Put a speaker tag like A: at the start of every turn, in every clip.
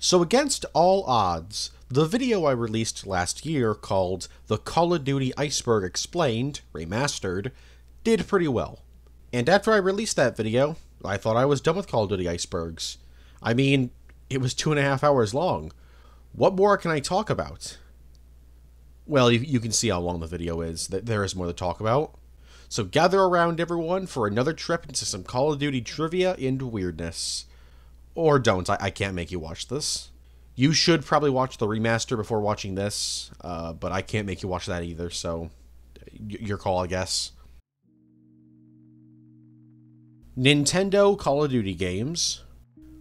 A: So, against all odds, the video I released last year called The Call of Duty Iceberg Explained Remastered did pretty well. And after I released that video, I thought I was done with Call of Duty Icebergs. I mean, it was two and a half hours long. What more can I talk about? Well, you, you can see how long the video is. There is more to talk about. So gather around, everyone, for another trip into some Call of Duty trivia and weirdness. Or don't. I, I can't make you watch this. You should probably watch the remaster before watching this, uh, but I can't make you watch that either, so your call, I guess. Nintendo Call of Duty games.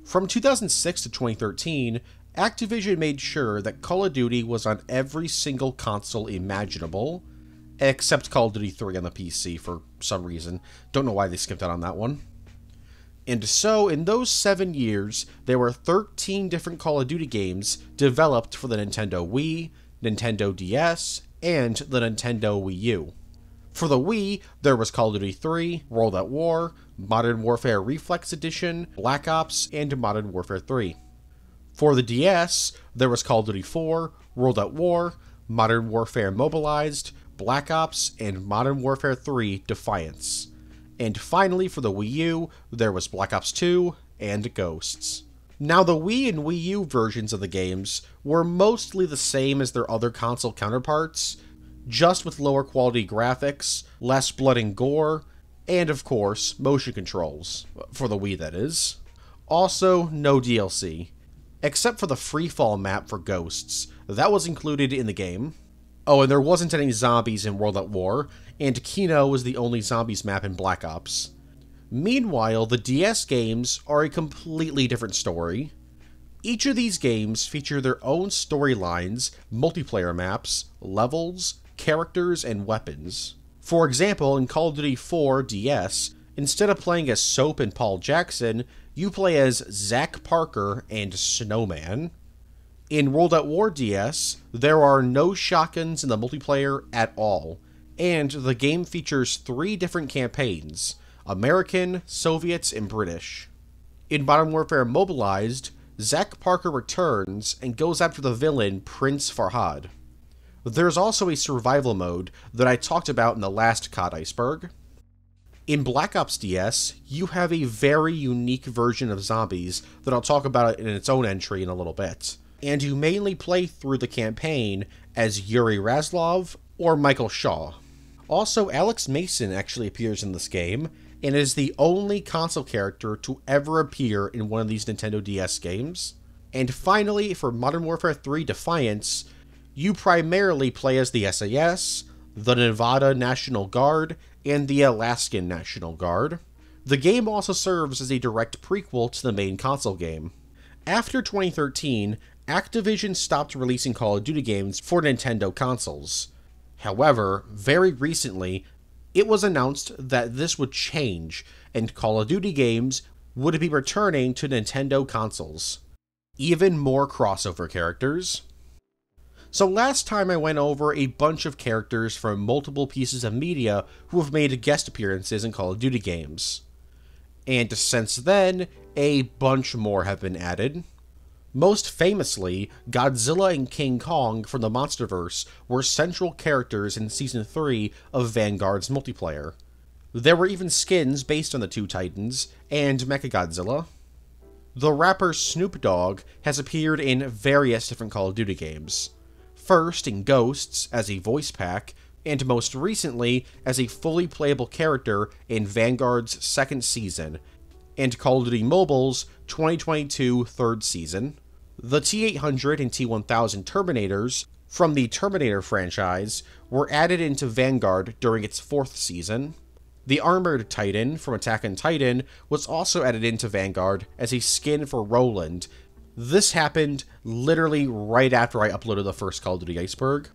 A: From 2006 to 2013, Activision made sure that Call of Duty was on every single console imaginable, except Call of Duty 3 on the PC for some reason. Don't know why they skipped out on that one. And so, in those seven years, there were 13 different Call of Duty games developed for the Nintendo Wii, Nintendo DS, and the Nintendo Wii U. For the Wii, there was Call of Duty 3, World at War, Modern Warfare Reflex Edition, Black Ops, and Modern Warfare 3. For the DS, there was Call of Duty 4, World at War, Modern Warfare Mobilized, Black Ops, and Modern Warfare 3 Defiance. And finally, for the Wii U, there was Black Ops 2 and Ghosts. Now, the Wii and Wii U versions of the games were mostly the same as their other console counterparts, just with lower quality graphics, less blood and gore, and of course, motion controls. For the Wii, that is. Also, no DLC. Except for the freefall map for Ghosts. That was included in the game. Oh, and there wasn't any zombies in World at War, and Kino was the only zombies map in Black Ops. Meanwhile, the DS games are a completely different story. Each of these games feature their own storylines, multiplayer maps, levels, characters, and weapons. For example, in Call of Duty 4 DS, instead of playing as Soap and Paul Jackson, you play as Zach Parker and Snowman. In World at War DS, there are no shotguns in the multiplayer at all, and the game features three different campaigns American, Soviet, and British. In Modern Warfare Mobilized, Zack Parker returns and goes after the villain Prince Farhad. There's also a survival mode that I talked about in the last COD Iceberg. In Black Ops DS, you have a very unique version of zombies that I'll talk about in its own entry in a little bit. And you mainly play through the campaign as Yuri Razlov or Michael Shaw. Also, Alex Mason actually appears in this game, and is the only console character to ever appear in one of these Nintendo DS games. And finally, for Modern Warfare 3 Defiance, you primarily play as the SAS, the Nevada National Guard, and the Alaskan National Guard. The game also serves as a direct prequel to the main console game. After 2013, Activision stopped releasing Call of Duty games for Nintendo consoles. However, very recently, it was announced that this would change and Call of Duty games would be returning to Nintendo consoles. Even more crossover characters. So, last time I went over a bunch of characters from multiple pieces of media who have made guest appearances in Call of Duty games. And since then, a bunch more have been added. Most famously, Godzilla and King Kong from the Monsterverse were central characters in Season 3 of Vanguard's multiplayer. There were even skins based on the two Titans and Mechagodzilla. The rapper Snoop Dogg has appeared in various different Call of Duty games. First in Ghosts as a voice pack, and most recently as a fully playable character in Vanguard's second season, and Call of Duty Mobile's 2022 third season. The T 800 and T 1000 Terminators from the Terminator franchise were added into Vanguard during its fourth season. The Armored Titan from Attack on Titan was also added into Vanguard as a skin for Roland. This happened literally right after I uploaded the first Call of Duty Iceberg.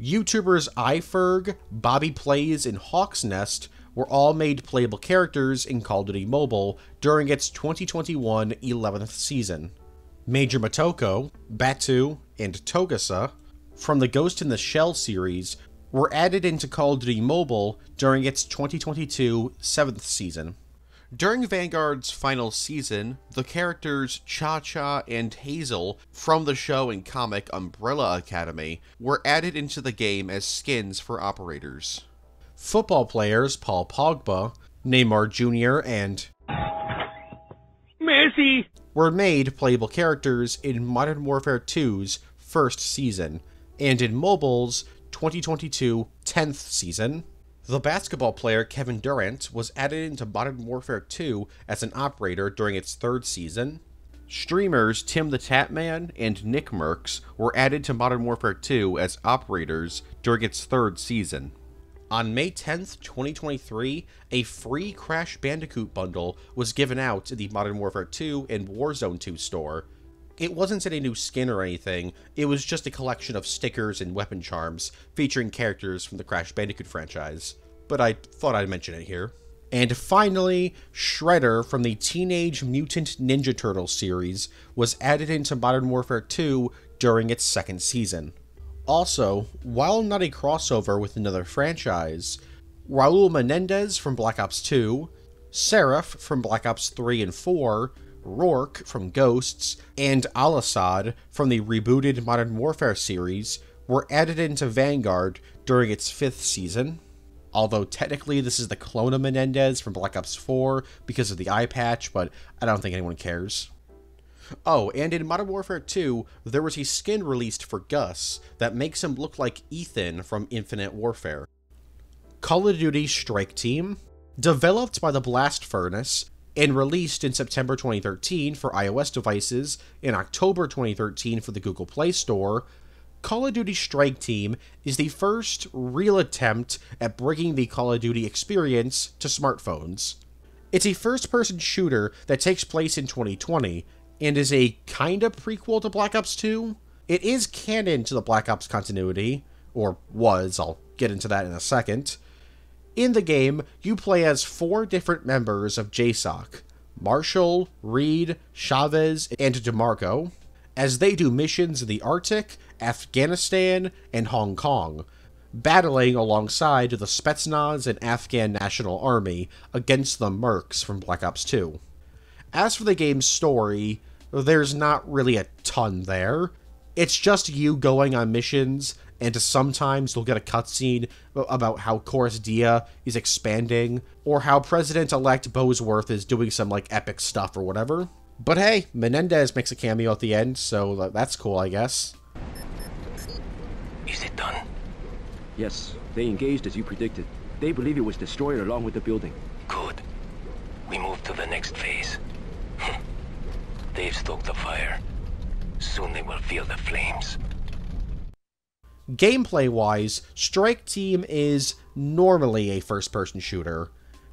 A: YouTubers iFerg, Bobby Plays, and Hawk's Nest were all made playable characters in Call of Duty Mobile during its 2021 11th season. Major Motoko, Batou, and Togusa from the Ghost in the Shell series were added into Call of Duty Mobile during its 2022 7th season. During Vanguard's final season, the characters Cha Cha and Hazel from the show and comic Umbrella Academy were added into the game as skins for operators. Football players Paul Pogba, Neymar Jr., and
B: Messi
A: were made playable characters in Modern Warfare 2's first season, and in Mobile's 2022 10th season. The basketball player Kevin Durant was added into Modern Warfare 2 as an operator during its third season. Streamers Tim the Tatman and Nick Nickmercs were added to Modern Warfare 2 as operators during its third season. On May 10th, 2023, a free Crash Bandicoot bundle was given out in the Modern Warfare 2 and Warzone 2 store. It wasn't any new skin or anything, it was just a collection of stickers and weapon charms featuring characters from the Crash Bandicoot franchise. But I thought I'd mention it here. And finally, Shredder from the Teenage Mutant Ninja Turtles series was added into Modern Warfare 2 during its second season. Also, while not a crossover with another franchise, Raul Menendez from Black Ops 2, Seraph from Black Ops 3 and 4, Rourke from Ghosts, and Al-Asad from the rebooted Modern Warfare series were added into Vanguard during its fifth season. Although technically this is the clone of Menendez from Black Ops 4 because of the eye patch, but I don't think anyone cares. Oh, and in Modern Warfare 2, there was a skin released for Gus that makes him look like Ethan from Infinite Warfare. Call of Duty Strike Team, developed by the Blast Furnace and released in September 2013 for iOS devices, in October 2013 for the Google Play Store, Call of Duty Strike Team is the first real attempt at bringing the Call of Duty experience to smartphones. It's a first person shooter that takes place in 2020 and is a kind of prequel to Black Ops 2. It is canon to the Black Ops continuity, or was, I'll get into that in a second. In the game, you play as four different members of JSOC Marshall, Reed, Chavez, and DeMarco, as they do missions in the Arctic, Afghanistan, and Hong Kong, battling alongside the Spetsnaz and Afghan National Army against the Mercs from Black Ops 2. As for the game's story, there's not really a ton there. It's just you going on missions, and sometimes you'll get a cutscene about how Cordis Die is expanding, or how President-elect Bosworth is doing some, like, epic stuff or whatever. But hey, Menendez makes a cameo at the end, so that's cool, I guess.
C: Is it done?
D: Yes, they engaged as you predicted. They believe it was destroyed along with the building.
C: Good. We move to the next phase. They've stoked the fire. Soon they will feel the flames.
A: Gameplay wise, Strike Team is normally a first person shooter.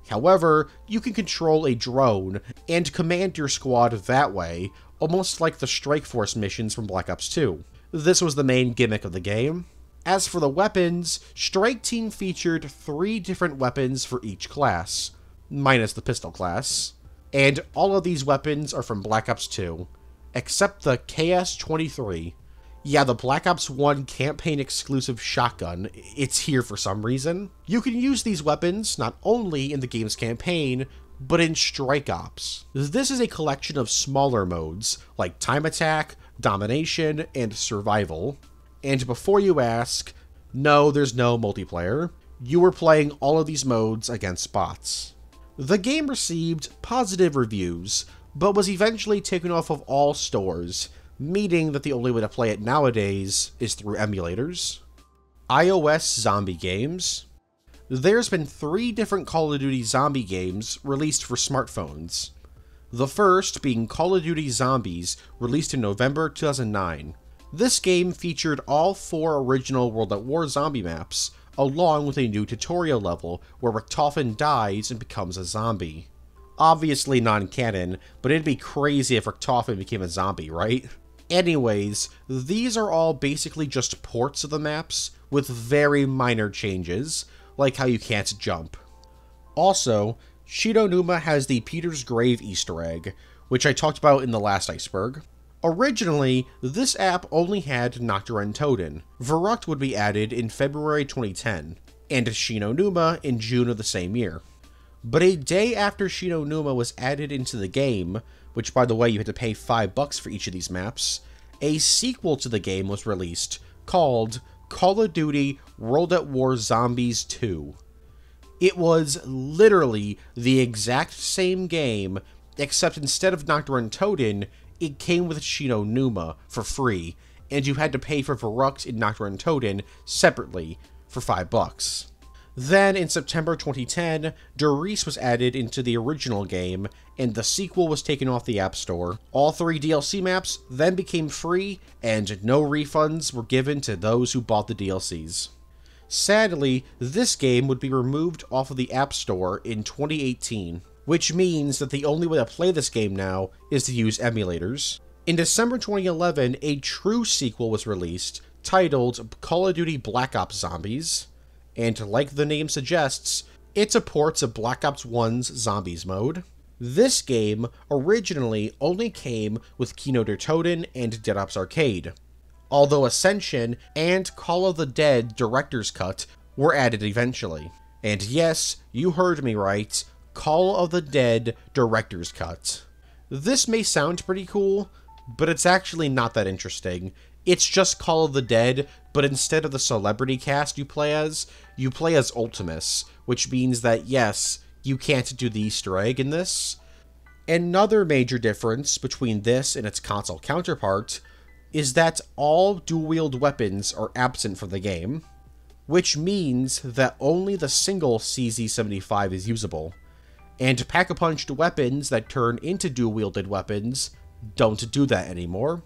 A: However, you can control a drone and command your squad that way, almost like the Strike Force missions from Black Ops 2. This was the main gimmick of the game. As for the weapons, Strike Team featured three different weapons for each class, minus the pistol class. And all of these weapons are from Black Ops 2, except the KS-23. Yeah, the Black Ops 1 campaign exclusive shotgun, it's here for some reason. You can use these weapons not only in the game's campaign, but in Strike Ops. This is a collection of smaller modes, like Time Attack, Domination, and Survival. And before you ask, no, there's no multiplayer. You were playing all of these modes against bots. The game received positive reviews, but was eventually taken off of all stores, meaning that the only way to play it nowadays is through emulators. iOS zombie games. There's been three different Call of Duty zombie games released for smartphones. The first being Call of Duty Zombies, released in November 2009. This game featured all four original World at War zombie maps, along with a new tutorial level where Richtofen dies and becomes a zombie. Obviously non-canon, but it'd be crazy if Richtofen became a zombie, right? Anyways, these are all basically just ports of the maps, with very minor changes, like how you can't jump. Also, Shi No Numa has the Peter's Grave Easter egg, which I talked about in the last iceberg. Originally, this app only had Nacht der Untoten. Verrückt would be added in February 2010, and Shi No Numa in June of the same year. But a day after Shi No Numa was added into the game, which by the way you had to pay 5 bucks for each of these maps, a sequel to the game was released called Call of Duty World at War Zombies 2. It was literally the exact same game, except instead of Nacht der Untoten, it came with Shi No Numa for free, and you had to pay for Verrückt and Nacht der Untoten separately for 5 bucks. Then, in September 2010, Der Riese was added into the original game, and the sequel was taken off the App Store. All three DLC maps then became free, and no refunds were given to those who bought the DLCs. Sadly, this game would be removed off of the App Store in 2018, which means that the only way to play this game now is to use emulators. In December 2011, a true sequel was released, titled Call of Duty Black Ops Zombies and like the name suggests, it supports a Black Ops 1's Zombies mode. This game originally only came with Kino der Toten and Dead Ops Arcade, although Ascension and Call of the Dead Director's Cut were added eventually. And yes, you heard me right, Call of the Dead Director's Cut. This may sound pretty cool, but it's actually not that interesting. It's just Call of the Dead, but instead of the celebrity cast you play as, you play as Ultimis, which means that yes, you can't do the Easter egg in this. Another major difference between this and its console counterpart is that all dual-wield weapons are absent from the game, which means that only the single CZ-75 is usable, and pack-a-punched weapons that turn into dual-wielded weapons don't do that anymore.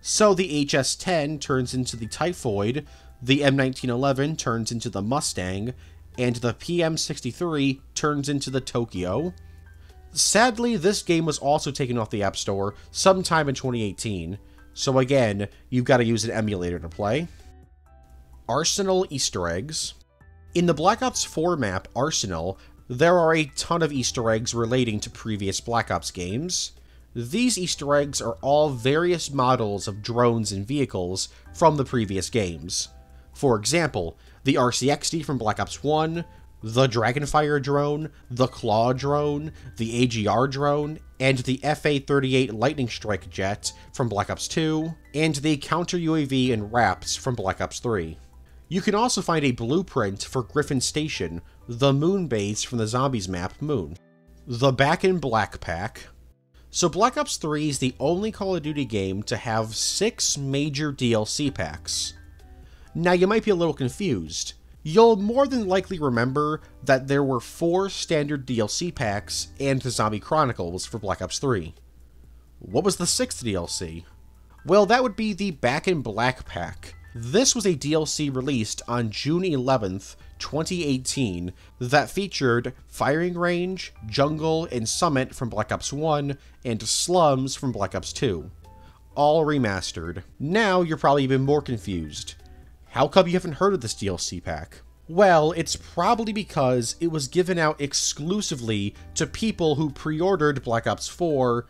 A: So the HS-10 turns into the Typhoid, the M1911 turns into the Mustang, and the PM63 turns into the Tokyo. Sadly, this game was also taken off the App Store sometime in 2018, so again, you've got to use an emulator to play. Arsenal Easter Eggs. In the Black Ops 4 map, Arsenal, there are a ton of Easter eggs relating to previous Black Ops games. These Easter eggs are all various models of drones and vehicles from the previous games. For example, the RCXD from Black Ops 1, the Dragonfire drone, the Claw drone, the AGR drone, and the FA-38 Lightning Strike jet from Black Ops 2, and the Counter UAV and RAPS from Black Ops 3. You can also find a blueprint for Griffin Station, the moon base from the Zombies map Moon. The Back in Black pack, so Black Ops 3 is the only Call of Duty game to have six major DLC packs. Now you might be a little confused. You'll more than likely remember that there were four standard DLC packs and the Zombie Chronicles for Black Ops 3. What was the sixth DLC? Well, that would be the Back in Black pack. This was a DLC released on June 11th, 2018 that featured Firing Range, Jungle, and Summit from Black Ops 1, and Slums from Black Ops 2. All remastered. Now you're probably even more confused. How come you haven't heard of this DLC pack? Well, it's probably because it was given out exclusively to people who pre-ordered Black Ops 4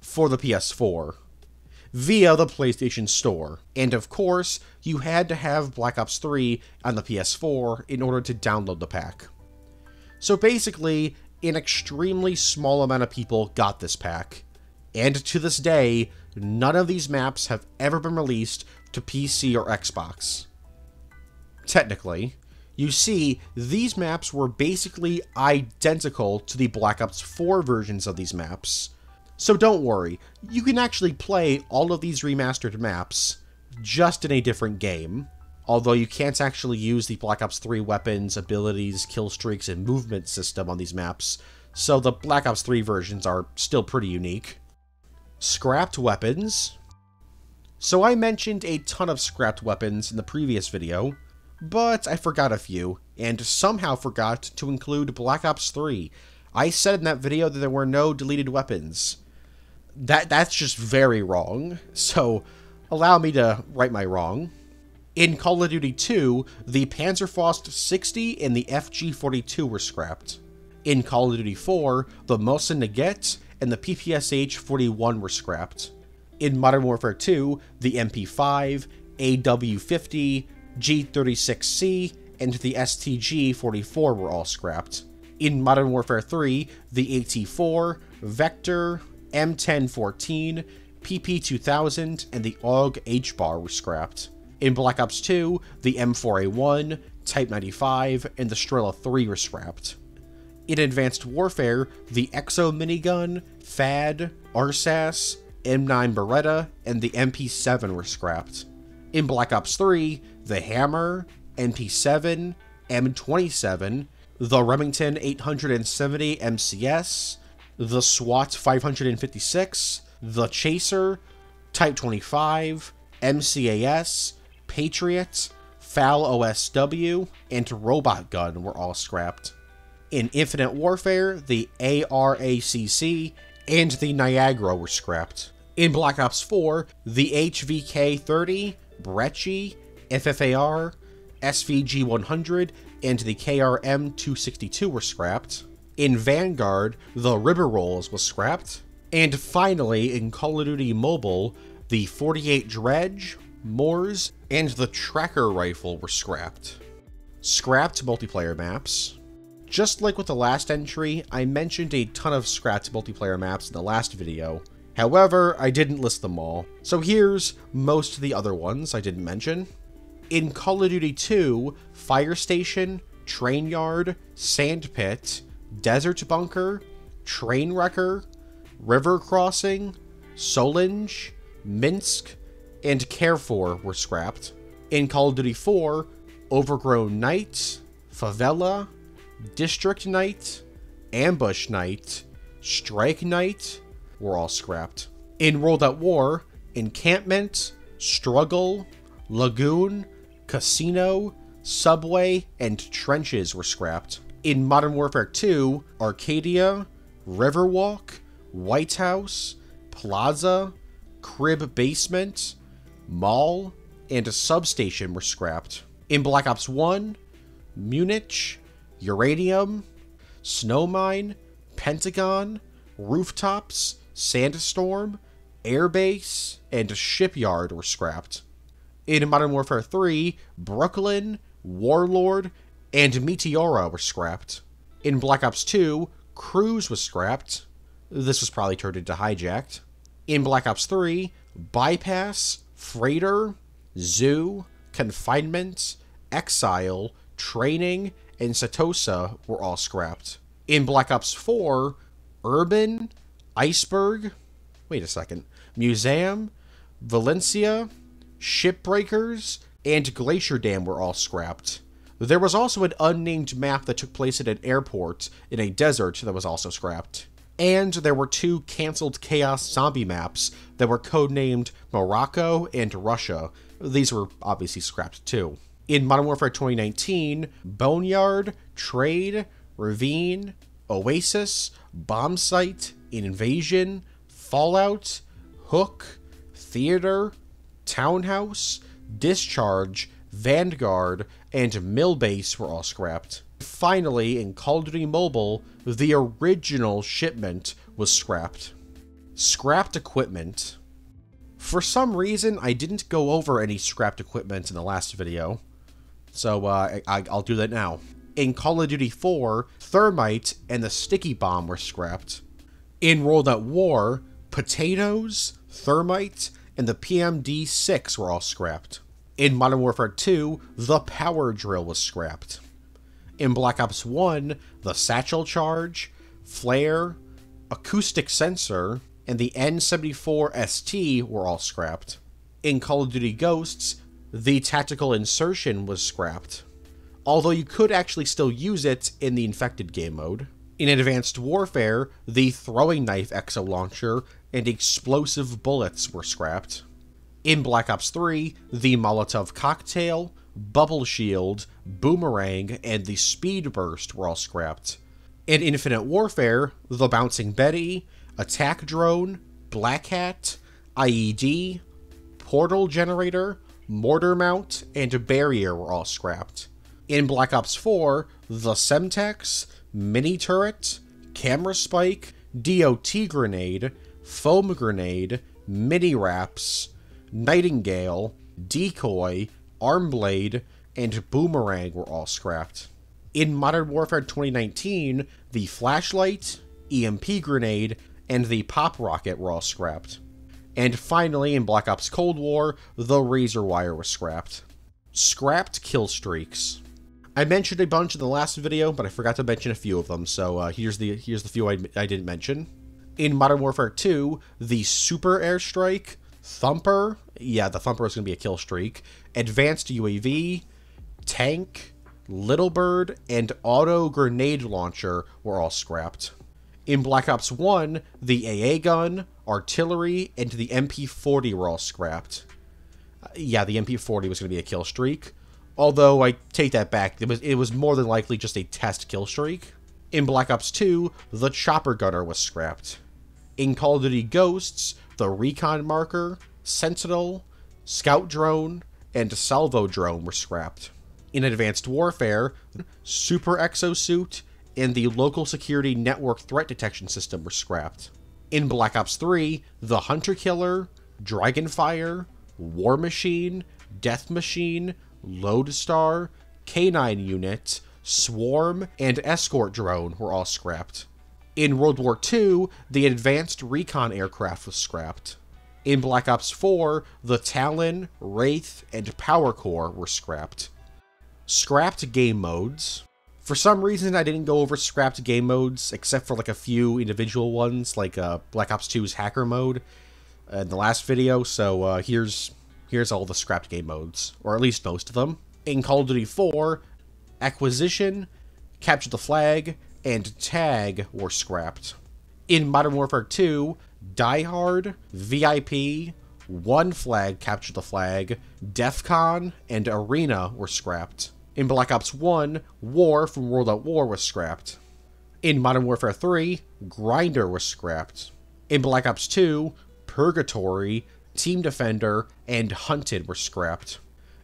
A: for the PS4 via the PlayStation Store. And of course, you had to have Black Ops 3 on the PS4 in order to download the pack. So basically, an extremely small amount of people got this pack. And to this day, none of these maps have ever been released to PC or Xbox. Technically, you see, these maps were basically identical to the Black Ops 4 versions of these maps, so don't worry, you can actually play all of these remastered maps just in a different game. Although you can't actually use the Black Ops 3 weapons, abilities, kill streaks, and movement system on these maps, so the Black Ops 3 versions are still pretty unique. Scrapped weapons. So I mentioned a ton of scrapped weapons in the previous video, but I forgot a few, and somehow forgot to include Black Ops 3. I said in that video that there were no deleted weapons that that's just very wrong. So allow me to right my wrong. In Call of Duty 2, the Panzerfaust 60 and the FG42 were scrapped. In Call of Duty 4, the Mosin Nagant and the PPSH 41 were scrapped. In Modern Warfare 2, the MP5, AW50, G36C, and the STG 44 were all scrapped. In Modern Warfare 3, the AT-4, Vector, M1014, PP2000, and the AUG H-Bar were scrapped. In Black Ops 2, the M4A1, Type 95, and the Strela 3 were scrapped. In Advanced Warfare, the Exo minigun, FAD, RSAS, M9 Beretta, and the MP7 were scrapped. In Black Ops 3, the Hammer, MP7, M27, the Remington 870 MCS, the SWAT 556, the Chaser, Type 25, MCAS, Patriot, FAL OSW, and Robot Gun were all scrapped. In Infinite Warfare, the ARACC and the Niagara were scrapped. In Black Ops 4, the HVK 30, Brecci, FFAR, SVG 100, and the KRM 262 were scrapped. In Vanguard, the River Rolls was scrapped. And finally, in Call of Duty Mobile, the 48 Dredge, Moors, and the Tracker Rifle were scrapped. Scrapped multiplayer maps. Just like with the last entry, I mentioned a ton of scrapped multiplayer maps in the last video. However, I didn't list them all, so here's most of the other ones I didn't mention. In Call of Duty 2, Fire Station, Train Yard, Sand Pit, Desert Bunker, Train Wrecker, River Crossing, Solange, Minsk, and Carrefour were scrapped. In Call of Duty 4, Overgrown Night, Favela, District Night, Ambush Night, Strike Night were all scrapped. In World at War, Encampment, Struggle, Lagoon, Casino, Subway, and Trenches were scrapped. In Modern Warfare 2, Arcadia, Riverwalk, White House, Plaza, Crib Basement, Mall, and a substation were scrapped. In Black Ops 1, Munich, Uranium, Snowmine, Pentagon, Rooftops, Sandstorm, Airbase, and Shipyard were scrapped. In Modern Warfare 3, Brooklyn, Warlord, and Meteora were scrapped. In Black Ops 2, Cruise was scrapped. This was probably turned into Hijacked. In Black Ops 3, Bypass, Freighter, Zoo, Confinement, Exile, Training, and Satosa were all scrapped. In Black Ops 4, Urban, Iceberg, wait a second, Museum, Valencia, Shipbreakers, and Glacier Dam were all scrapped. There was also an unnamed map that took place at an airport in a desert that was also scrapped. And there were two cancelled Chaos Zombie maps that were codenamed Morocco and Russia. These were obviously scrapped too. In Modern Warfare 2019, Boneyard, Trade, Ravine, Oasis, Bombsight, Invasion, Fallout, Hook, Theater, Townhouse, Discharge, Vanguard, and Millbase were all scrapped. Finally, in Call of Duty Mobile, the original shipment was scrapped. Scrapped equipment. For some reason, I didn't go over any scrapped equipment in the last video, so uh, I, will do that now. In Call of Duty 4, Thermite and the Sticky Bomb were scrapped. In World at War, Potatoes, Thermite, and the PMD-6 were all scrapped. In Modern Warfare 2, the Power Drill was scrapped. In Black Ops 1, the Satchel Charge, Flare, Acoustic Sensor, and the N74ST were all scrapped. In Call of Duty Ghosts, the Tactical Insertion was scrapped, although you could actually still use it in the Infected game mode. In Advanced Warfare, the Throwing Knife Exo Launcher and Explosive Bullets were scrapped. In Black Ops 3, the Molotov Cocktail, Bubble Shield, Boomerang, and the Speed Burst were all scrapped. In Infinite Warfare, the Bouncing Betty, Attack Drone, Black Hat, IED, Portal Generator, Mortar Mount, and Barrier were all scrapped. In Black Ops 4, the Semtex, Mini Turret, Camera Spike, DOT Grenade, Foam Grenade, Mini Wraps, Nightingale, Decoy, Armblade, and Boomerang were all scrapped. In Modern Warfare 2019, the flashlight, EMP grenade, and the pop rocket were all scrapped. And finally, in Black Ops Cold War, the razor wire was scrapped. Scrapped kill streaks. I mentioned a bunch in the last video, but I forgot to mention a few of them, so uh, here's the here's the few I, I didn't mention. In Modern Warfare 2, the Super Airstrike, Thumper, yeah, the Thumper is going to be a kill streak, Advanced UAV, Tank, Little Bird, and Auto Grenade Launcher were all scrapped. In Black Ops 1, the AA gun, artillery, and the MP40 were all scrapped. Uh, yeah, the MP40 was going to be a kill streak. Although I take that back, it was it was more than likely just a test kill streak. In Black Ops 2, the chopper gunner was scrapped. In Call of Duty Ghosts, the recon marker, sentinel, scout drone, and salvo drone were scrapped. In Advanced Warfare, super exosuit and the local security network threat detection system were scrapped. In Black Ops 3, the Hunter Killer, Dragonfire, War Machine, Death Machine, Lodestar, K9 Unit, Swarm, and Escort Drone were all scrapped. In World War II, the Advanced Recon Aircraft was scrapped. In Black Ops 4, the Talon, Wraith, and Power Core were scrapped. Scrapped game modes. For some reason, I didn't go over scrapped game modes, except for like a few individual ones, like uh, Black Ops 2's Hacker mode in the last video. So uh, here's here's all the scrapped game modes, or at least most of them. In Call of Duty 4, Acquisition, Capture the Flag, and Tag were scrapped. In Modern Warfare 2, Die Hard, VIP, One Flag, Capture the Flag, DEFCON, and Arena were scrapped. In Black Ops 1, War from World at War was scrapped. In Modern Warfare 3, Grinder was scrapped. In Black Ops 2, Purgatory, Team Defender, and Hunted were scrapped.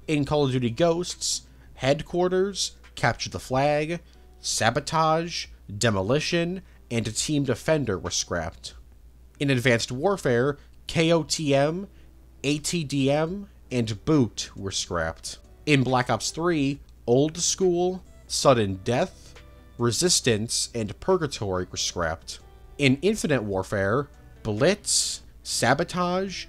A: In Call of Duty Ghosts, Headquarters, Capture the Flag, Sabotage, Demolition, and Team Defender were scrapped. In Advanced Warfare, KOTM, ATDM, and Boot were scrapped. In Black Ops 3, Old School, Sudden Death, Resistance, and Purgatory were scrapped. In Infinite Warfare, Blitz, Sabotage,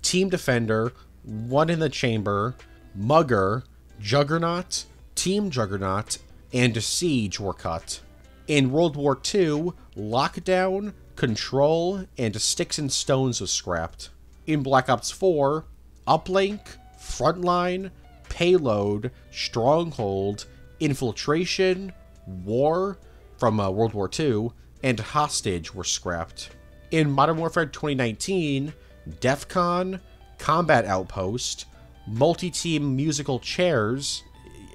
A: Team Defender, One in the Chamber, Mugger, Juggernaut, Team Juggernaut, and Siege were cut. In World War II, Lockdown, Control, and Sticks and Stones was scrapped. In Black Ops 4, Uplink, Frontline, Payload, Stronghold, Infiltration, War from uh, World War II, and Hostage were scrapped. In Modern Warfare 2019, DEFCON, Combat Outpost, multi-team musical chairs,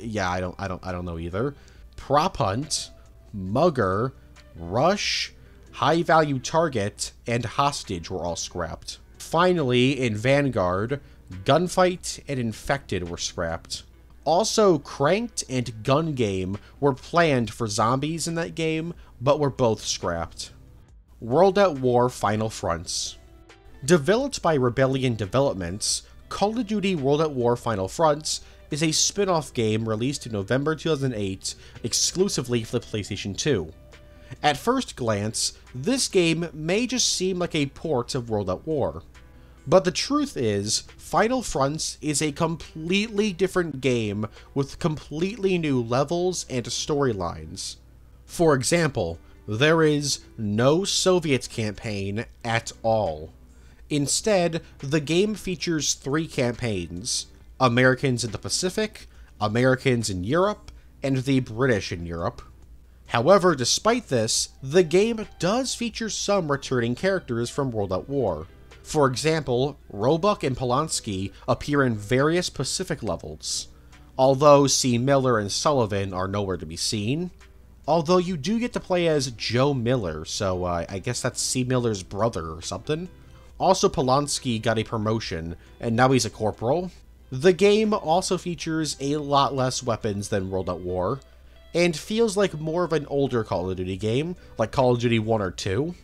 A: yeah, I don't I don't I don't know either. Prop Hunt, Mugger, Rush, High Value Target, and Hostage were all scrapped. Finally, in Vanguard, Gunfight and Infected were scrapped. Also, Cranked and Gun Game were planned for zombies in that game, but were both scrapped. World at War Final Fronts. Developed by Rebellion Developments, Call of Duty World at War Final Fronts is a spin off game released in November 2008 exclusively for the PlayStation 2. At first glance, this game may just seem like a port of World at War. But the truth is, Final Fronts is a completely different game with completely new levels and storylines. For example, there is no Soviet campaign at all. Instead, the game features three campaigns Americans in the Pacific, Americans in Europe, and the British in Europe. However, despite this, the game does feature some returning characters from World at War. For example, Roebuck and Polanski appear in various Pacific levels, although C. Miller and Sullivan are nowhere to be seen. Although you do get to play as Joe Miller, so uh, I guess that's C. Miller's brother or something. Also, Polanski got a promotion, and now he's a corporal. The game also features a lot less weapons than World at War, and feels like more of an older Call of Duty game, like Call of Duty 1 or 2.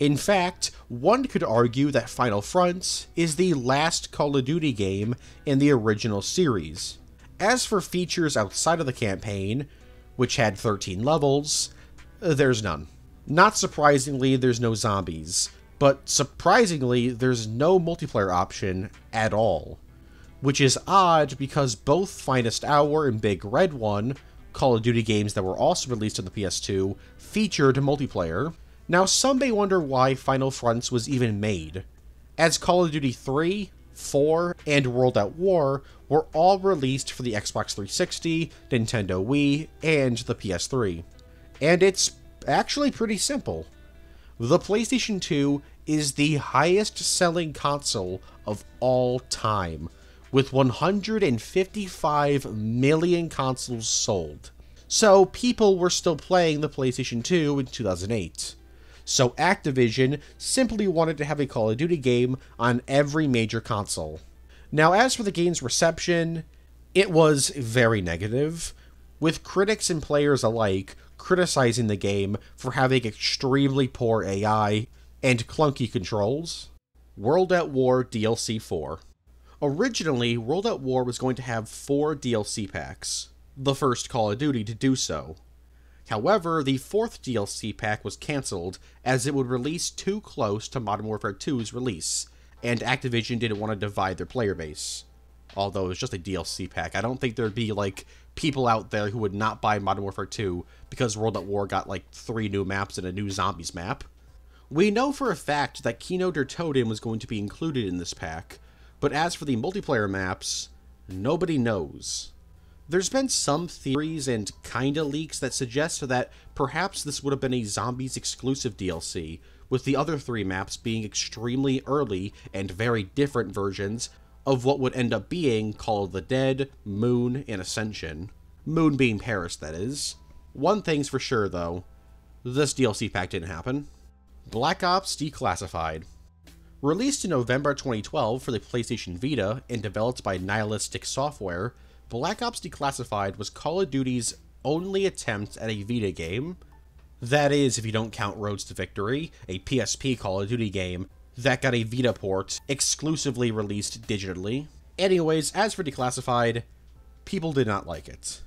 A: In fact, one could argue that Final Fronts is the last Call of Duty game in the original series. As for features outside of the campaign, which had 13 levels, there's none. Not surprisingly, there's no zombies, but surprisingly, there's no multiplayer option at all. Which is odd because both Finest Hour and Big Red One, Call of Duty games that were also released on the PS2, featured multiplayer. Now, some may wonder why Final Fronts was even made, as Call of Duty 3, 4, and World at War were all released for the Xbox 360, Nintendo Wii, and the PS3. And it's actually pretty simple. The PlayStation 2 is the highest selling console of all time, with 155 million consoles sold. So people were still playing the PlayStation 2 in 2008. So Activision simply wanted to have a Call of Duty game on every major console. Now, as for the game's reception, it was very negative, with critics and players alike criticizing the game for having extremely poor AI and clunky controls. World at War DLC 4. Originally, World at War was going to have four DLC packs, the first Call of Duty to do so. However, the fourth DLC pack was cancelled as it would release too close to Modern Warfare 2's release, and Activision didn't want to divide their player base. Although it was just a DLC pack, I don't think there'd be like people out there who would not buy Modern Warfare 2 because World at War got like three new maps and a new zombies map. We know for a fact that Kino der Toten was going to be included in this pack, but as for the multiplayer maps, nobody knows. There's been some theories and kinda leaks that suggest that perhaps this would have been a Zombies exclusive DLC, with the other three maps being extremely early and very different versions of what would end up being Call of the Dead, Moon, and Ascension. Moon being Paris, that is. One thing's for sure, though this DLC pack didn't happen. Black Ops Declassified. Released in November 2012 for the PlayStation Vita and developed by Nihilistic Software, Black Ops Declassified was Call of Duty's only attempt at a Vita game. That is, if you don't count Roads to Victory, a PSP Call of Duty game that got a Vita port exclusively released digitally. Anyways, as for Declassified, people did not like it.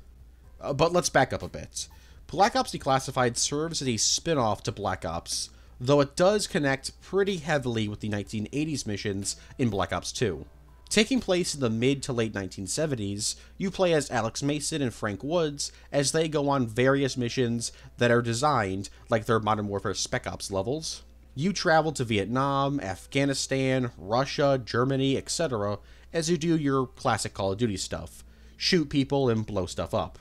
A: Uh, but let's back up a bit. Black Ops Declassified serves as a spin off to Black Ops, though it does connect pretty heavily with the 1980s missions in Black Ops 2. Taking place in the mid to late 1970s, you play as Alex Mason and Frank Woods as they go on various missions that are designed like their Modern Warfare Spec Ops levels. You travel to Vietnam, Afghanistan, Russia, Germany, etc. as you do your classic Call of Duty stuff shoot people and blow stuff up.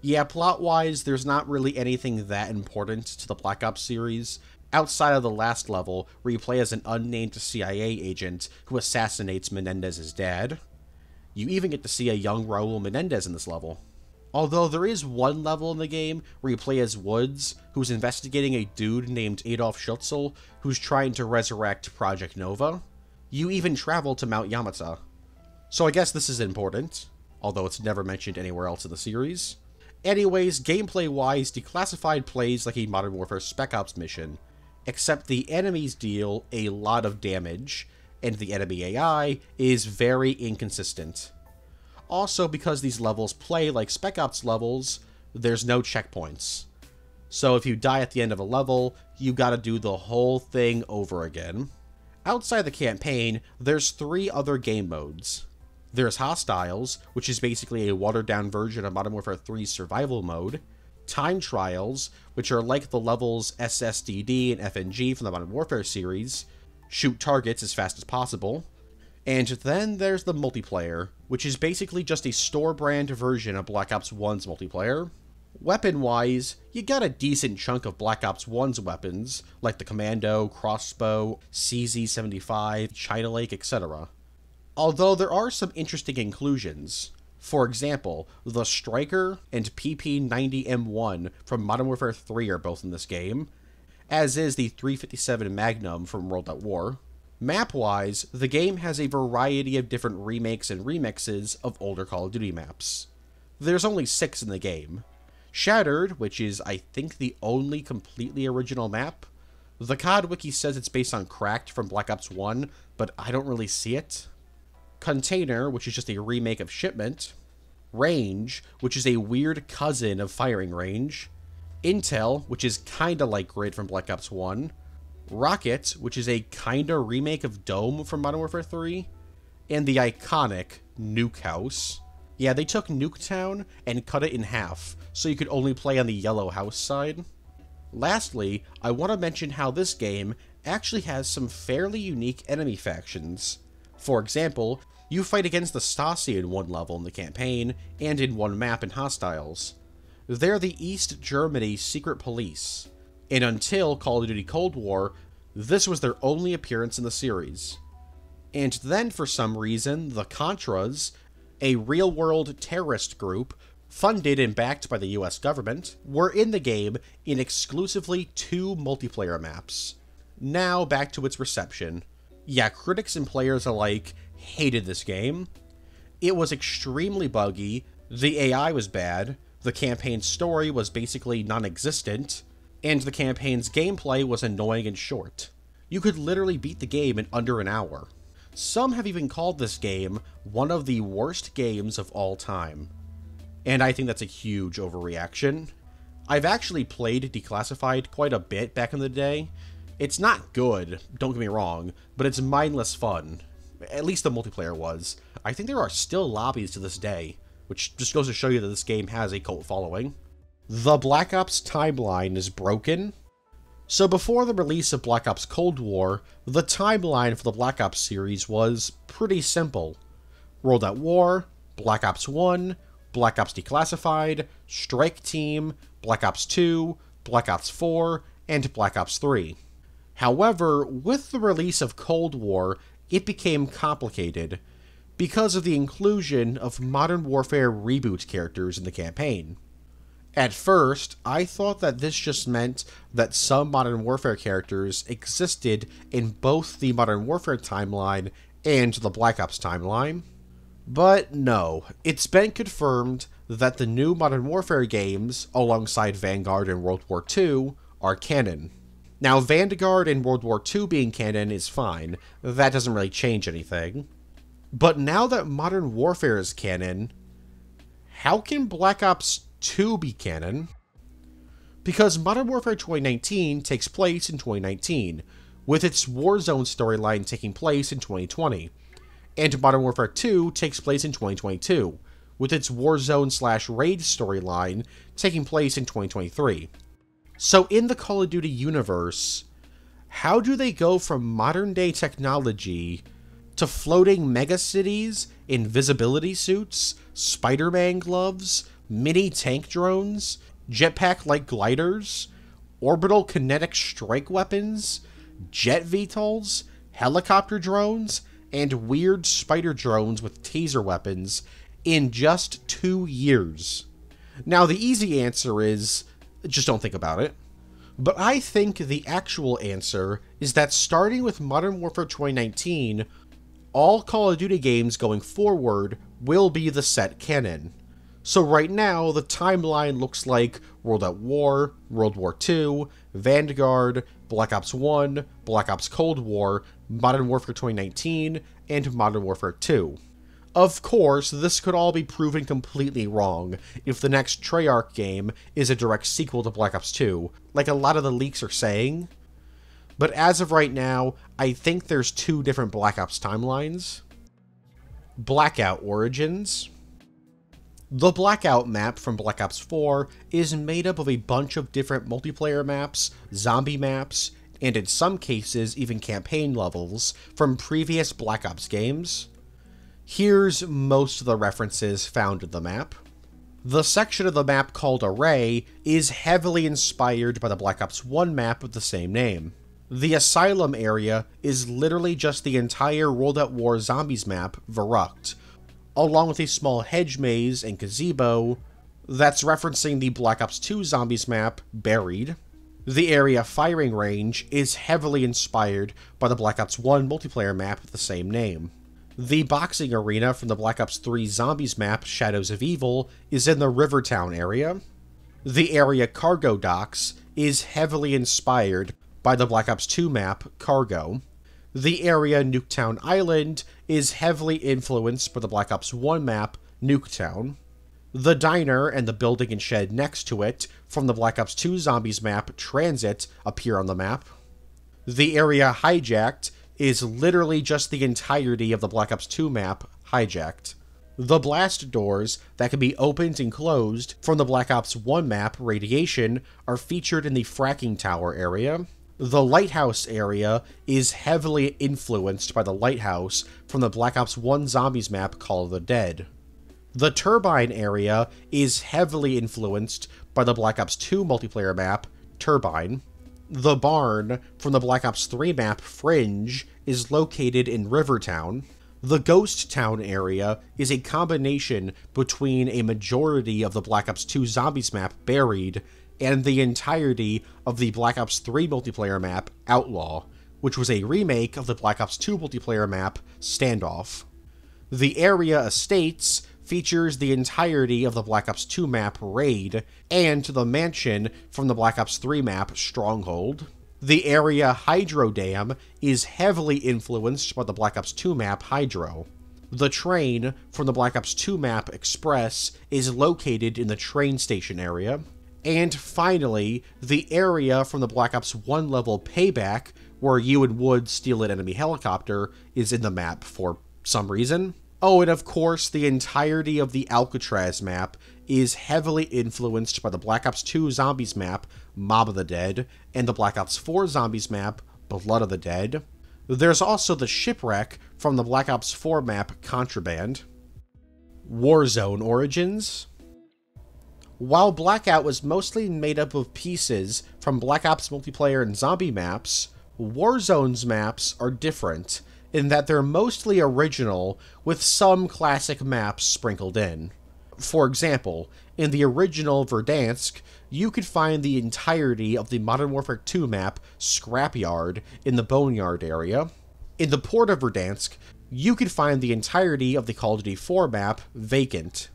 A: Yeah, plot wise, there's not really anything that important to the Black Ops series, outside of the last level, where you play as an unnamed CIA agent who assassinates Menendez's dad. You even get to see a young Raul Menendez in this level. Although there is one level in the game where you play as Woods, who's investigating a dude named Adolf Schutzel, who's trying to resurrect Project Nova. You even travel to Mount Yamantau. So I guess this is important, although it's never mentioned anywhere else in the series. Anyways, gameplay wise, Declassified plays like a Modern Warfare Spec Ops mission, except the enemies deal a lot of damage, and the enemy AI is very inconsistent. Also, because these levels play like Spec Ops levels, there's no checkpoints. So if you die at the end of a level, you gotta do the whole thing over again. Outside the campaign, there's three other game modes. There's Hostiles, which is basically a watered down version of Modern Warfare 3's survival mode. Time Trials, which are like the levels SSDD and FNG from the Modern Warfare series, shoot targets as fast as possible. And then there's the multiplayer, which is basically just a store brand version of Black Ops 1's multiplayer. Weapon wise, you got a decent chunk of Black Ops 1's weapons, like the Commando, Crossbow, CZ75, China Lake, etc. Although there are some interesting inclusions. For example, the Striker and PP90M1 from Modern Warfare 3 are both in this game, as is the 357 Magnum from World at War. Map wise, the game has a variety of different remakes and remixes of older Call of Duty maps. There's only six in the game. Shattered, which is, I think, the only completely original map. The COD wiki says it's based on Cracked from Black Ops 1, but I don't really see it. Container, which is just a remake of Shipment. Range, which is a weird cousin of Firing Range, Intel, which is kinda like Grid from Black Ops 1, Rocket, which is a kinda remake of Dome from Modern Warfare 3, and the iconic Nuke House. Yeah, they took Nuketown and cut it in half, so you could only play on the yellow house side. Lastly, I want to mention how this game actually has some fairly unique enemy factions. For example, you fight against the Stasi in one level in the campaign, and in one map in Hostiles. They're the East Germany Secret Police, and until Call of Duty Cold War, this was their only appearance in the series. And then, for some reason, the Contras, a real world terrorist group funded and backed by the US government, were in the game in exclusively two multiplayer maps. Now, back to its reception. Yeah, critics and players alike hated this game. It was extremely buggy, the AI was bad, the campaign's story was basically non existent, and the campaign's gameplay was annoying and short. You could literally beat the game in under an hour. Some have even called this game one of the worst games of all time. And I think that's a huge overreaction. I've actually played Declassified quite a bit back in the day. It's not good, don't get me wrong, but it's mindless fun. At least the multiplayer was. I think there are still lobbies to this day, which just goes to show you that this game has a cult following. The Black Ops timeline is broken, so before the release of Black Ops Cold War, the timeline for the Black Ops series was pretty simple. World at War, Black Ops 1, Black Ops Declassified, Strike Team, Black Ops 2, Black Ops 4, and Black Ops 3. However, with the release of Cold War, it became complicated because of the inclusion of Modern Warfare reboot characters in the campaign. At first, I thought that this just meant that some Modern Warfare characters existed in both the Modern Warfare timeline and the Black Ops timeline. But no, it's been confirmed that the new Modern Warfare games, alongside Vanguard and World War II, are canon. Now, Vanguard in World War II being canon is fine, that doesn't really change anything. But now that Modern Warfare is canon, how can Black Ops 2 be canon because Modern Warfare 2019 takes place in 2019, with its Warzone storyline taking place in 2020, and Modern Warfare 2 takes place in 2022, with its Warzone slash Raid storyline taking place in 2023. So, in the Call of Duty universe, how do they go from modern day technology to floating megacities, invisibility suits, Spider Man gloves, mini tank drones, jetpack like gliders, orbital kinetic strike weapons, jet VTOLs, helicopter drones, and weird spider drones with taser weapons in just two years. Now, the easy answer is just don't think about it. But I think the actual answer is that starting with Modern Warfare 2019, all Call of Duty games going forward will be the set canon. So right now, the timeline looks like World at War, World War II, Vanguard, Black Ops 1, Black Ops Cold War, Modern Warfare 2019, and Modern Warfare 2. Of course, this could all be proven completely wrong if the next Treyarch game is a direct sequel to Black Ops 2, like a lot of the leaks are saying. But as of right now, I think there's two different Black Ops timelines. Blackout Origins, the Blackout map from Black Ops 4 is made up of a bunch of different multiplayer maps, zombie maps, and in some cases even campaign levels from previous Black Ops games. Here's most of the references found in the map. The section of the map called Array is heavily inspired by the Black Ops 1 map of the same name. The Asylum area is literally just the entire World at War Zombies map, Verrückt, along with a small hedge maze and gazebo that's referencing the Black Ops 2 Zombies map, Buried. The area firing range is heavily inspired by the Black Ops 1 multiplayer map of the same name. The boxing arena from the Black Ops 3 Zombies map, Shadows of Evil, is in the Rivertown area. The area Cargo Docks is heavily inspired by the Black Ops 2 map, Cargo. The area Nuketown Island is heavily influenced by the Black Ops 1 map, Nuketown. The diner and the building and shed next to it from the Black Ops 2 Zombies map Transit appear on the map. The area hijacked is literally just the entirety of the Black Ops 2 map hijacked. The blast doors that can be opened and closed from the Black Ops 1 map Radiation are featured in the fracking tower area. The lighthouse area is heavily influenced by the lighthouse from the Black Ops 1 Zombies map Call of the Dead. The turbine area is heavily influenced by the Black Ops 2 multiplayer map Turbine. The barn from the Black Ops 3 map Fringe is located in Rivertown. The Ghost Town area is a combination between a majority of the Black Ops 2 Zombies map Buried and the entirety of the Black Ops 3 multiplayer map Outlaw, which was a remake of the Black Ops 2 multiplayer map Standoff. The area estates features the entirety of the Black Ops 2 map Raid and the mansion from the Black Ops 3 map Stronghold. The area Hydro Dam is heavily influenced by the Black Ops 2 map Hydro. The train from the Black Ops 2 map Express is located in the train station area. And finally, the area from the Black Ops 1 level Payback, where you and Wood steal an enemy helicopter, is in the map for some reason. Oh, and of course, the entirety of the Alcatraz map is heavily influenced by the Black Ops 2 Zombies map, Mob of the Dead, and the Black Ops 4 Zombies map, Blood of the Dead. There's also the shipwreck from the Black Ops 4 map, Contraband. Warzone Origins. While Blackout was mostly made up of pieces from Black Ops multiplayer and zombie maps, Warzone's maps are different in that they're mostly original with some classic maps sprinkled in. For example, in the original Verdansk, you could find the entirety of the Modern Warfare 2 map Scrapyard in the Boneyard area. In the port of Verdansk, you could find the entirety of the Call of Duty 4 map Vacant.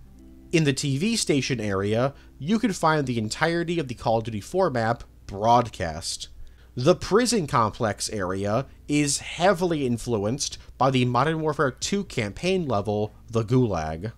A: In the TV station area, you could find the entirety of the Call of Duty 4 map Broadcast. The prison complex area is heavily influenced by the Modern Warfare 2 campaign level, the Gulag.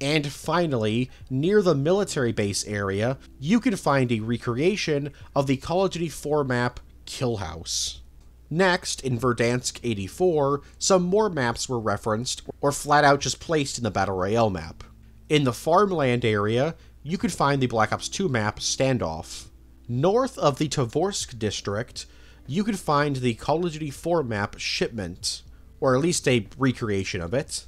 A: And finally, near the military base area, you can find a recreation of the Call of Duty 4 map Kill House. Next, in Verdansk 84, some more maps were referenced or flat out just placed in the Battle Royale map. In the farmland area, you could find the Black Ops 2 map Standoff. North of the Tavorsk district, you could find the Call of Duty 4 map Shipment, or at least a recreation of it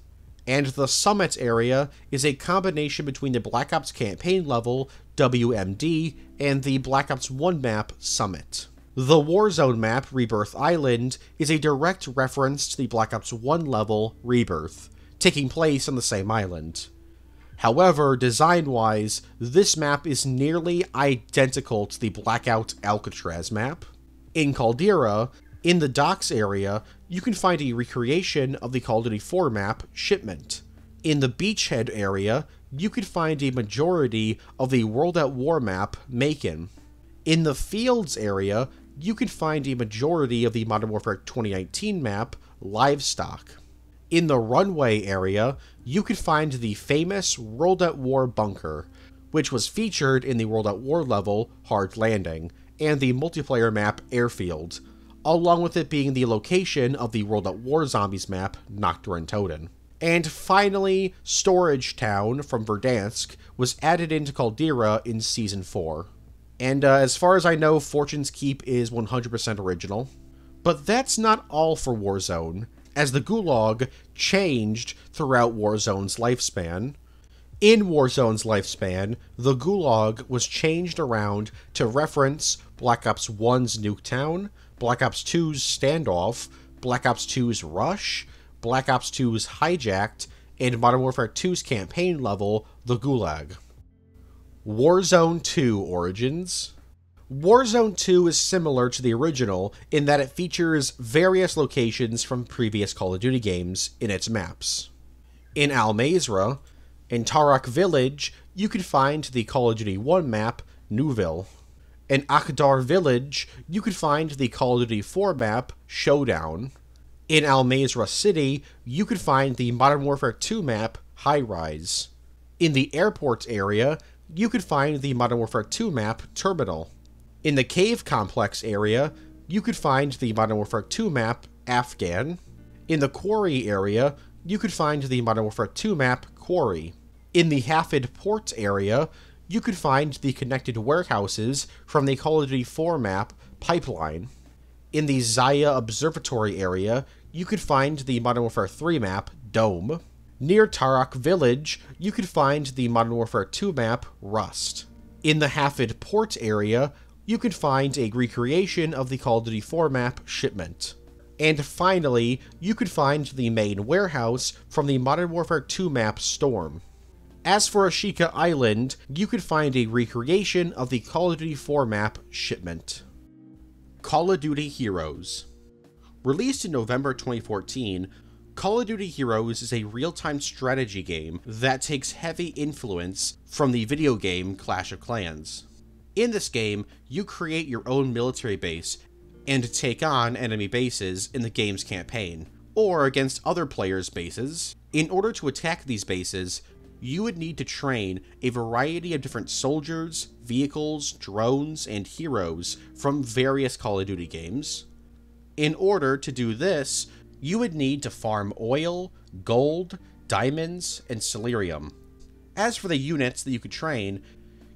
A: and the Summit area is a combination between the Black Ops campaign level, WMD, and the Black Ops 1 map, Summit. The Warzone map, Rebirth Island, is a direct reference to the Black Ops 1 level, Rebirth, taking place on the same island. However, design wise, this map is nearly identical to the Blackout Alcatraz map. In Caldera, in the docks area, you can find a recreation of the Call of Duty 4 map, Shipment. In the beachhead area, you can find a majority of the World at War map, Makin. In the fields area, you can find a majority of the Modern Warfare 2019 map, Livestock. In the runway area, you could find the famous World at War bunker, which was featured in the World at War level, Hard Landing, and the multiplayer map, Airfield, along with it being the location of the World at War Zombies map, Nacht der Untoten. And finally, Storage Town from Verdansk was added into Caldera in Season 4. And uh, as far as I know, Fortune's Keep is 100% original. But that's not all for Warzone, as the Gulag changed throughout Warzone's lifespan. In Warzone's lifespan, the Gulag was changed around to reference Black Ops 1's Nuketown, Black Ops 2's Standoff, Black Ops 2's Rush, Black Ops 2's Hijacked, and Modern Warfare 2's campaign level, The Gulag. Warzone 2 Origins Warzone 2 is similar to the original in that it features various locations from previous Call of Duty games in its maps. In Al Mazrah, in Taraq Village, you can find the Call of Duty 1 map, Neuville. In Akhdar Village, you could find the Call of Duty 4 map, Showdown. In Al Mazrah City, you could find the Modern Warfare 2 map, High Rise. In the airport area, you could find the Modern Warfare 2 map Terminal. In the cave complex area, you could find the Modern Warfare 2 map Afghan. In the quarry area, you could find the Modern Warfare 2 map Quarry. In the Hafid Port area, you could find the connected warehouses from the Call of Duty 4 map Pipeline. In the Zaya Observatory area, you could find the Modern Warfare 3 map Dome. Near Taraq Village, you could find the Modern Warfare 2 map Rust. In the Hafid Port area, you could find a recreation of the Call of Duty 4 map Shipment. And finally, you could find the main warehouse from the Modern Warfare 2 map Storm. As for Ashika Island, you could find a recreation of the Call of Duty 4 map Shipment. Call of Duty Heroes Released in November 2014, Call of Duty Heroes is a real-time strategy game that takes heavy influence from the video game Clash of Clans. In this game, you create your own military base and take on enemy bases in the game's campaign, or against other players' bases. In order to attack these bases, you would need to train a variety of different soldiers, vehicles, drones, and heroes from various Call of Duty games. In order to do this, you would need to farm oil, gold, diamonds, and celerium. As for the units that you could train,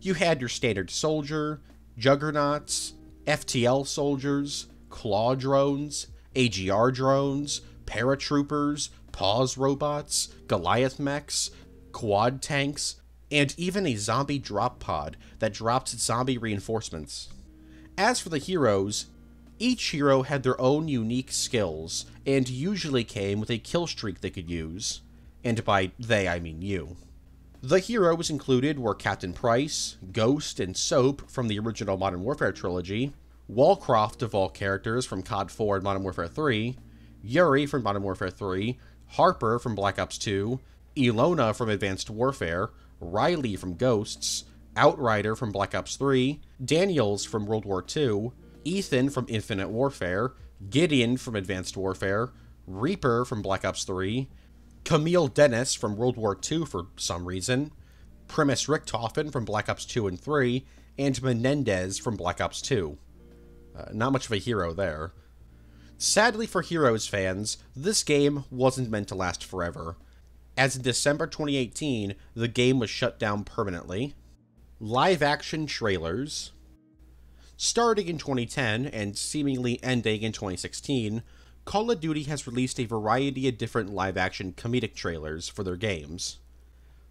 A: you had your standard soldier, juggernauts, FTL soldiers, claw drones, AGR drones, paratroopers, pause robots, Goliath mechs, quad tanks, and even a zombie drop pod that drops zombie reinforcements. As for the heroes, each hero had their own unique skills, and usually came with a kill streak they could use. And by they, I mean you. The heroes included were Captain Price, Ghost, and Soap from the original Modern Warfare trilogy, Wallcroft of all characters from COD 4 and Modern Warfare 3, Yuri from Modern Warfare 3, Harper from Black Ops 2, Ilona from Advanced Warfare, Riley from Ghosts, Outrider from Black Ops 3, Daniels from World War II, Ethan from Infinite Warfare, Gideon from Advanced Warfare, Reaper from Black Ops 3, Camille Dennis from World War II for some reason, Primus Richthofen from Black Ops 2 and 3, and Menendez from Black Ops 2. Uh, not much of a hero there. Sadly for Heroes fans, this game wasn't meant to last forever as in December 2018, the game was shut down permanently. Live action trailers. Starting in 2010 and seemingly ending in 2016, Call of Duty has released a variety of different live action comedic trailers for their games.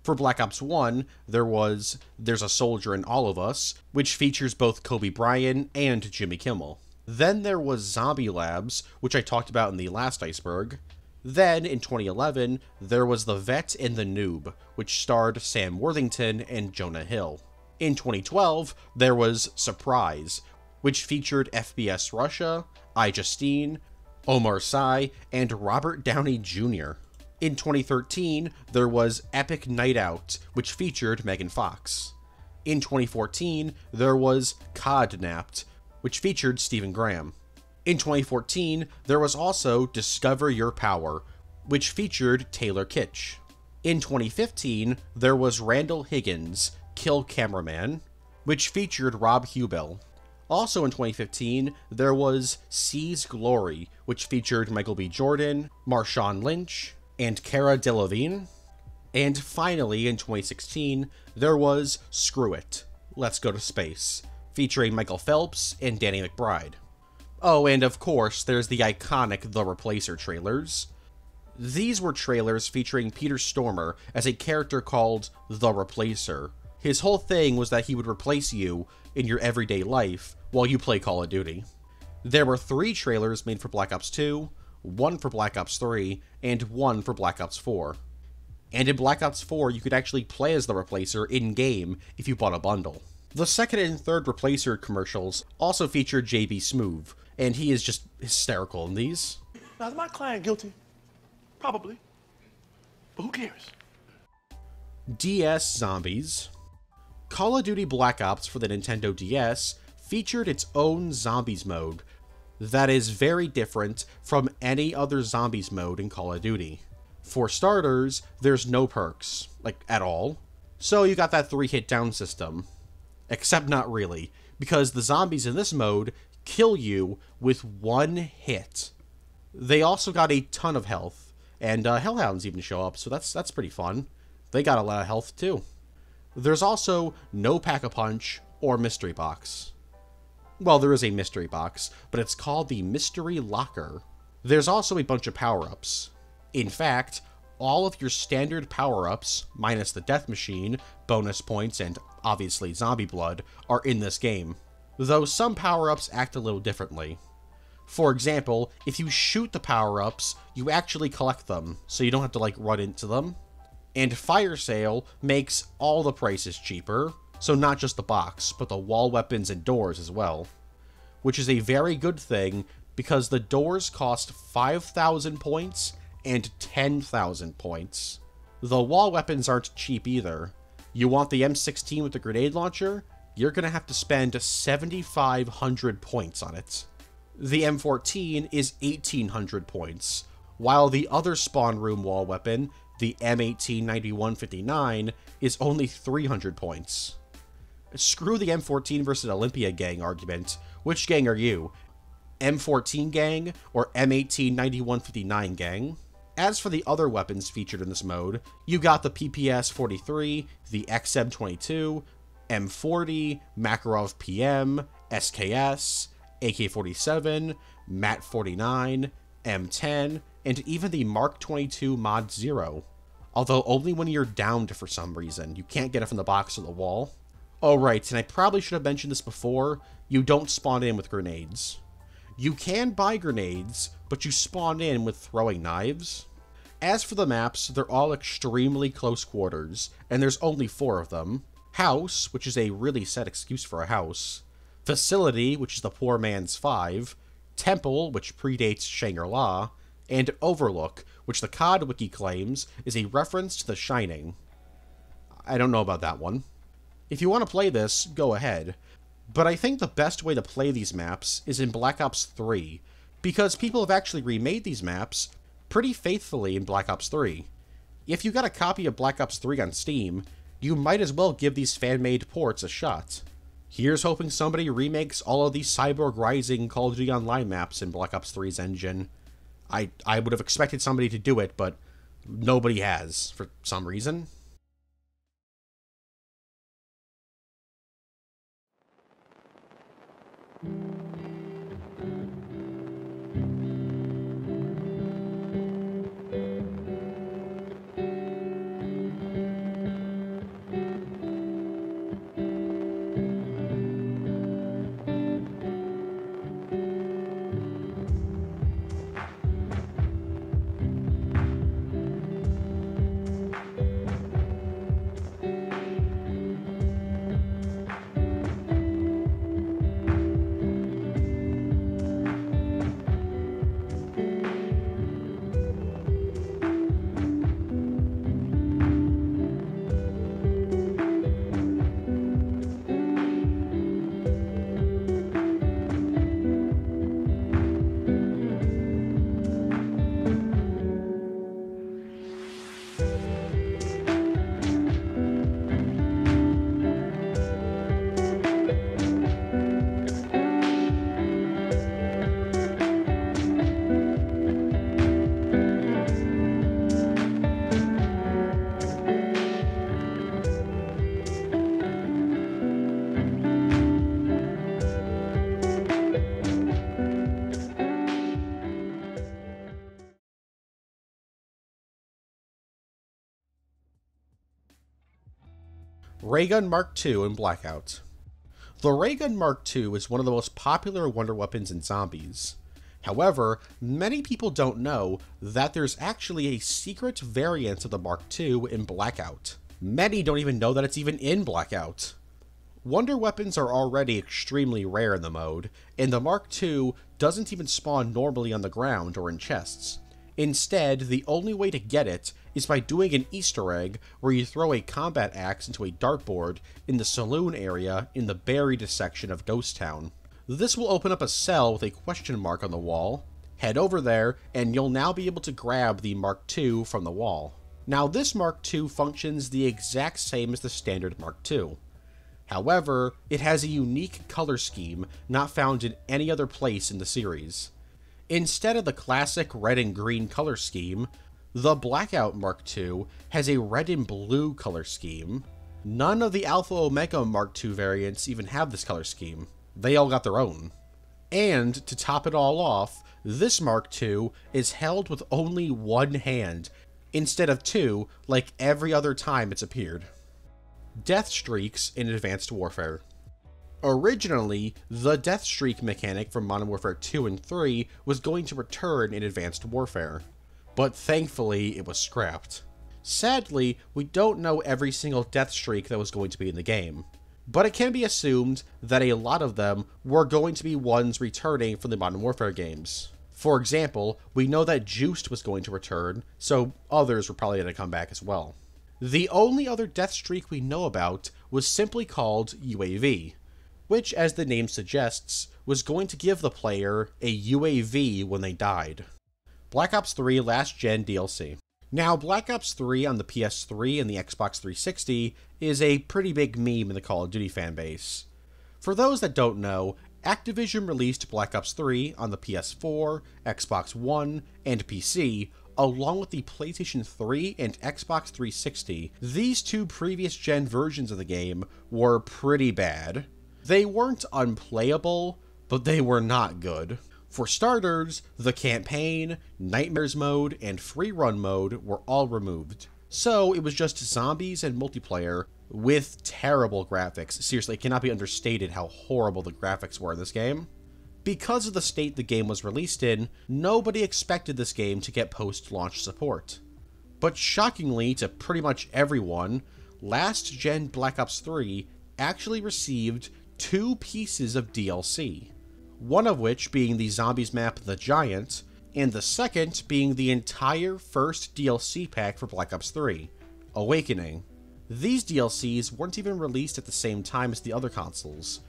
A: For Black Ops 1, there was There's a Soldier in All of Us, which features both Kobe Bryant and Jimmy Kimmel. Then there was Zombie Labs, which I talked about in the last iceberg, then, in 2011, there was The Vet and the Noob, which starred Sam Worthington and Jonah Hill. In 2012, there was Surprise, which featured FPSRussia, I iJustine, Omar Sy, and Robert Downey Jr. In 2013, there was Epic Night Out, which featured Megan Fox. In 2014, there was Codnapped, which featured Stephen Graham. In 2014, there was also Discover Your Power, which featured Taylor Kitsch. In 2015, there was Randall Higgins, Kill Cameraman, which featured Rob Huebel. Also in 2015, there was Seize Glory, which featured Michael B. Jordan, Marshawn Lynch, and Cara Delevingne. And finally, in 2016, there was Screw It, Let's Go to Space, featuring Michael Phelps and Danny McBride. Oh, and of course, there's the iconic The Replacer trailers. These were trailers featuring Peter Stormare as a character called The Replacer. His whole thing was that he would replace you in your everyday life while you play Call of Duty. There were three trailers made for Black Ops 2, one for Black Ops 3, and one for Black Ops 4. And in Black Ops 4, you could actually play as the Replacer in game if you bought a bundle. The second and third Replacer commercials also featured JB Smoove, and he is just hysterical in these.
B: Now, is my client guilty? Probably. But who cares?
A: DS Zombies. Call of Duty Black Ops for the Nintendo DS featured its own Zombies mode that is very different from any other Zombies mode in Call of Duty. For starters, there's no perks, like at all. So you got that three hit down system. Except not really, because the zombies in this mode kill you with one hit. They also got a ton of health, and uh, Hellhounds even show up, so that's that's pretty fun. They got a lot of health too. There's also no Pack-a-Punch or Mystery Box. Well, there is a Mystery Box, but it's called the Mystery Locker. There's also a bunch of power-ups. In fact, all of your standard power-ups, minus the Death Machine, bonus points, and obviously Zombie Blood, are in this game. Though some power-ups act a little differently. For example, if you shoot the power-ups, you actually collect them, so you don't have to like run into them. And Fire Sale makes all the prices cheaper, so not just the box, but the wall weapons and doors as well. Which is a very good thing, because the doors cost 5,000 points and 10,000 points. The wall weapons aren't cheap either. You want the M16 with the grenade launcher? You're gonna have to spend 7,500 points on it. The M14 is 1,800 points, while the other spawn room wall weapon, the M189159, is only 300 points. Screw the M14 versus Olympia gang argument. Which gang are you? M14 gang or M189159 gang? As for the other weapons featured in this mode, you got the PPS-43, the XM22, M40, Makarov PM, SKS, AK-47, MAT-49, M10, and even the Mark 22 Mod 0. Although only when you're downed for some reason. You can't get it from the box or the wall. Oh right, and I probably should have mentioned this before, you don't spawn in with grenades. You can buy grenades, but you spawn in with throwing knives. As for the maps, they're all extremely close quarters, and there's only four of them. House, which is a really sad excuse for a house. Facility, which is the poor man's five. Temple, which predates Shangri-La. And Overlook, which the COD wiki claims is a reference to The Shining. I don't know about that one. If you want to play this, go ahead. But I think the best way to play these maps is in Black Ops 3, because people have actually remade these maps pretty faithfully in Black Ops 3. If you got a copy of Black Ops 3 on Steam, you might as well give these fan-made ports a shot. Here's hoping somebody remakes all of these Cyborg Rising Call of Duty Online maps in Black Ops 3's engine. I, I would have expected somebody to do it, but nobody has, for some reason. Raygun Mark II in Blackout. The Raygun Mark II is one of the most popular wonder weapons in zombies. However, many people don't know that there's actually a secret variant of the Mark II in Blackout. Many don't even know that it's even in Blackout. Wonder weapons are already extremely rare in the mode, and the Mark II doesn't even spawn normally on the ground or in chests. Instead, the only way to get it is by doing an Easter egg where you throw a combat axe into a dartboard in the saloon area in the buried section of Ghost Town. This will open up a cell with a question mark on the wall. Head over there, and you'll now be able to grab the Mark II from the wall. Now, this Mark II functions the exact same as the standard Mark II. However, it has a unique color scheme not found in any other place in the series. Instead of the classic red and green color scheme, the Blackout Mark II has a red and blue color scheme. None of the Alpha Omega Mark II variants even have this color scheme. They all got their own. And to top it all off, this Mark II is held with only one hand, instead of two, like every other time it's appeared. Death Streaks in Advanced Warfare. Originally, the Death Streak mechanic from Modern Warfare 2 and 3 was going to return in Advanced Warfare, but thankfully it was scrapped. Sadly, we don't know every single death streak that was going to be in the game, but it can be assumed that a lot of them were going to be ones returning from the Modern Warfare games. For example, we know that Juiced was going to return, so others were probably going to come back as well. The only other death streak we know about was simply called UAV, which, as the name suggests, was going to give the player a UAV when they died. Black Ops 3 Last Gen DLC. Now, Black Ops 3 on the PS3 and the Xbox 360 is a pretty big meme in the Call of Duty fanbase. For those that don't know, Activision released Black Ops 3 on the PS4, Xbox One, and PC, along with the PlayStation 3 and Xbox 360. These two previous gen versions of the game were pretty bad. They weren't unplayable, but they were not good. For starters, the campaign, Nightmares mode, and free run mode were all removed. So it was just zombies and multiplayer with terrible graphics. Seriously, it cannot be understated how horrible the graphics were in this game. Because of the state the game was released in, nobody expected this game to get post launch support. But shockingly to pretty much everyone, last gen Black Ops 3 actually received two pieces of DLC one of which being the zombies map The Giant, and the second being the entire first DLC pack for Black Ops 3, Awakening. These DLCs weren't even released at the same time as the other consoles,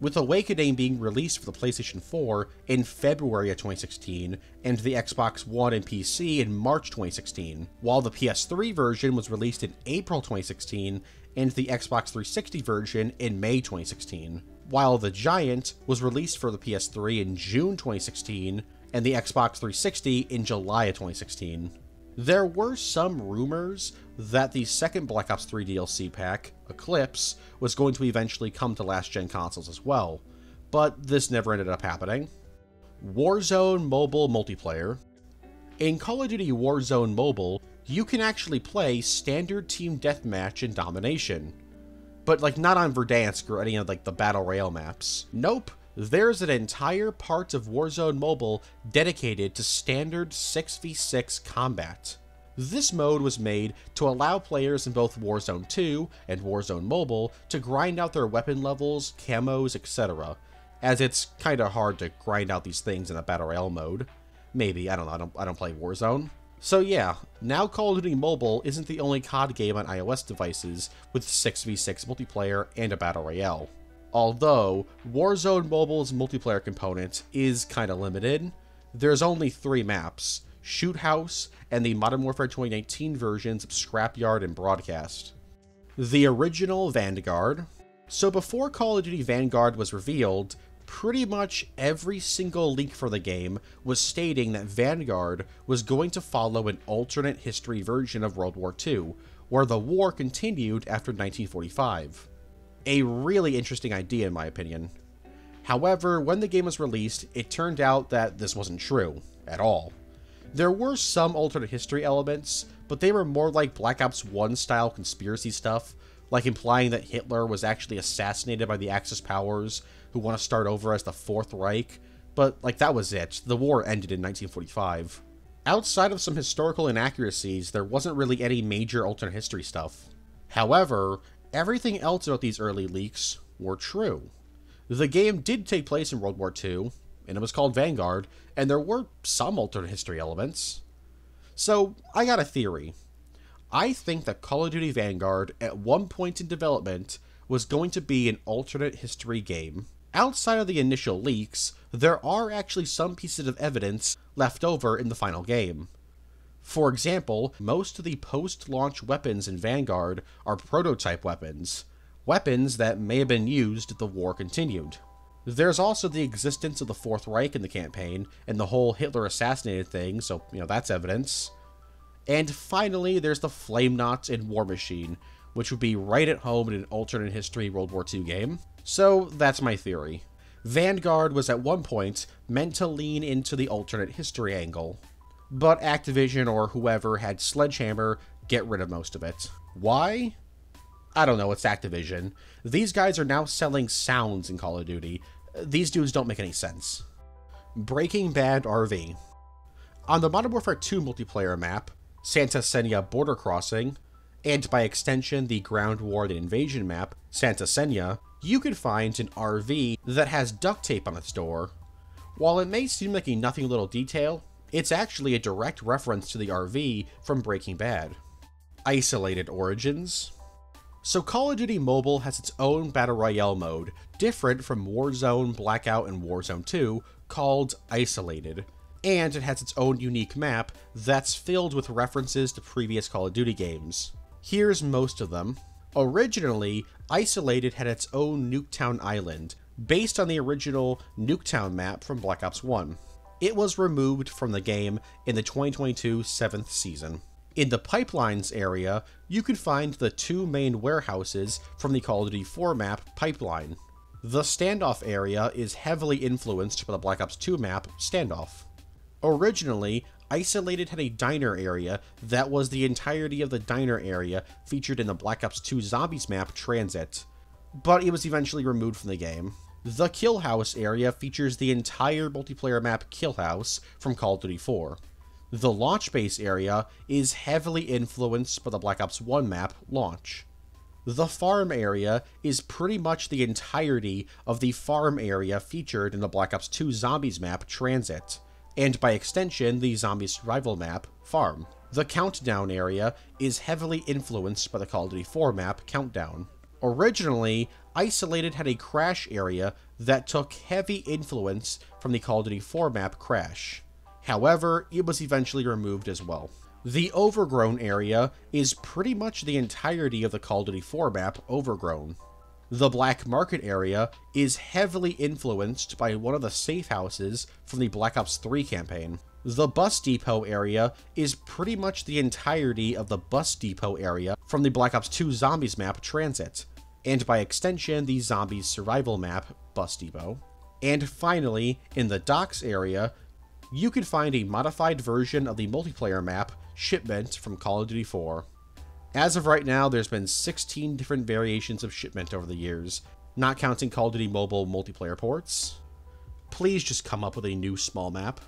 A: with Awakening being released for the PlayStation 4 in February of 2016 and the Xbox One and PC in March 2016, while the PS3 version was released in April 2016 and the Xbox 360 version in May 2016 while The Giant was released for the PS3 in June 2016 and the Xbox 360 in July of 2016. There were some rumors that the second Black Ops 3 DLC pack, Eclipse, was going to eventually come to last gen consoles as well, but this never ended up happening. Warzone Mobile Multiplayer. In Call of Duty Warzone Mobile, you can actually play standard team deathmatch and domination, but like not on Verdansk or any of like the battle royale maps. Nope. There's an entire part of Warzone Mobile dedicated to standard 6v6 combat. This mode was made to allow players in both Warzone 2 and Warzone Mobile to grind out their weapon levels, camos, etc., as it's kinda hard to grind out these things in a Battle Royale mode. Maybe, I don't know, I don't, I don't play Warzone. So yeah, now Call of Duty Mobile isn't the only COD game on iOS devices with 6v6 multiplayer and a battle royale. Although, Warzone Mobile's multiplayer component is kinda limited. There's only three maps, Shoot House and the Modern Warfare 2019 versions of Scrapyard and Broadcast. The original Vanguard. So before Call of Duty Vanguard was revealed, pretty much every single leak for the game was stating that Vanguard was going to follow an alternate history version of World War II, where the war continued after 1945. A really interesting idea, in my opinion. However, when the game was released, it turned out that this wasn't true, at all. There were some alternate history elements, but they were more like Black Ops 1 style conspiracy stuff, like implying that Hitler was actually assassinated by the Axis powers who want to start over as the Fourth Reich, but like that was it. The war ended in 1945. Outside of some historical inaccuracies, there wasn't really any major alternate history stuff. However, everything else about these early leaks were true. The game did take place in World War II, and it was called Vanguard, and there were some alternate history elements. So, I got a theory. I think that Call of Duty Vanguard, at one point in development, was going to be an alternate history game outside of the initial leaks, there are actually some pieces of evidence left over in the final game. For example, most of the post launch weapons in Vanguard are prototype weapons, weapons that may have been used if the war continued. There's also the existence of the Fourth Reich in the campaign, and the whole Hitler assassinated thing, so, you know, that's evidence. And finally, there's the Flamenaut in War Machine, which would be right at home in an alternate history World War II game. So, that's my theory. Vanguard was at one point meant to lean into the alternate history angle, but Activision or whoever had Sledgehammer get rid of most of it. Why? I don't know, it's Activision. These guys are now selling sounds in Call of Duty. These dudes don't make any sense. Breaking Bad RV. On the Modern Warfare 2 multiplayer map, Santa Seña Border Crossing, and by extension the Ground War and Invasion map, Santa Seña, you can find an RV that has duct tape on its door. While it may seem like a nothing little detail, it's actually a direct reference to the RV from Breaking Bad. Isolated Origins. So Call of Duty Mobile has its own Battle Royale mode, different from Warzone, Blackout, and Warzone 2, called Isolated. And it has its own unique map that's filled with references to previous Call of Duty games. Here's most of them. Originally, Isolated had its own Nuketown Island, based on the original Nuketown map from Black Ops 1. It was removed from the game in the 2022 7th season. In the Pipelines area, you can find the two main warehouses from the Call of Duty 4 map Pipeline. The Standoff area is heavily influenced by the Black Ops 2 map Standoff. Originally, Isolated had a diner area that was the entirety of the diner area featured in the Black Ops 2 Zombies map Transit, but it was eventually removed from the game. The Kill House area features the entire multiplayer map Kill House from Call of Duty 4. The Launch Base area is heavily influenced by the Black Ops 1 map Launch. The farm area is pretty much the entirety of the farm area featured in the Black Ops 2 Zombies map Transit and by extension, the zombie survival map, Farm. The Countdown area is heavily influenced by the Call of Duty 4 map, Countdown. Originally, Isolated had a crash area that took heavy influence from the Call of Duty 4 map, Crash. However, it was eventually removed as well. The Overgrown area is pretty much the entirety of the Call of Duty 4 map, Overgrown. The Black Market area is heavily influenced by one of the safe houses from the Black Ops 3 campaign. The Bus Depot area is pretty much the entirety of the Bus Depot area from the Black Ops 2 Zombies map Transit, and by extension, the Zombies survival map Bus Depot. And finally, in the Docks area, you can find a modified version of the multiplayer map Shipment from Call of Duty 4. As of right now, there's been 16 different variations of shipment over the years, not counting Call of Duty Mobile multiplayer ports. Please just come up with a new small map.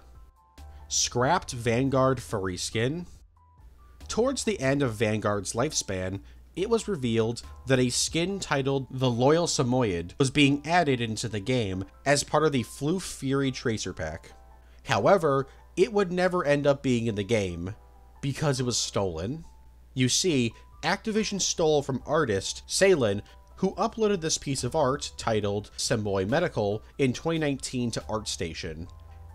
A: Scrapped Vanguard furry skin. Towards the end of Vanguard's lifespan, it was revealed that a skin titled the Loyal Samoyed was being added into the game as part of the Floof Fury Tracer Pack. However, it would never end up being in the game because it was stolen. You see, Activision stole from artist saillin, who uploaded this piece of art titled Samoye Medical in 2019 to ArtStation.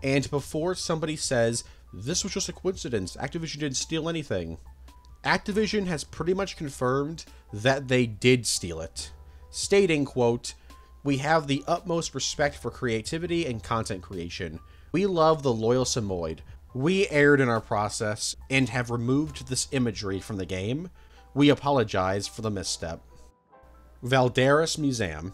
A: And before somebody says, this was just a coincidence, Activision didn't steal anything, Activision has pretty much confirmed that they did steal it, stating, quote, we have the utmost respect for creativity and content creation. We love the loyal Samoyed. We erred in our process and have removed this imagery from the game. We apologize for the misstep. Valderas Museum.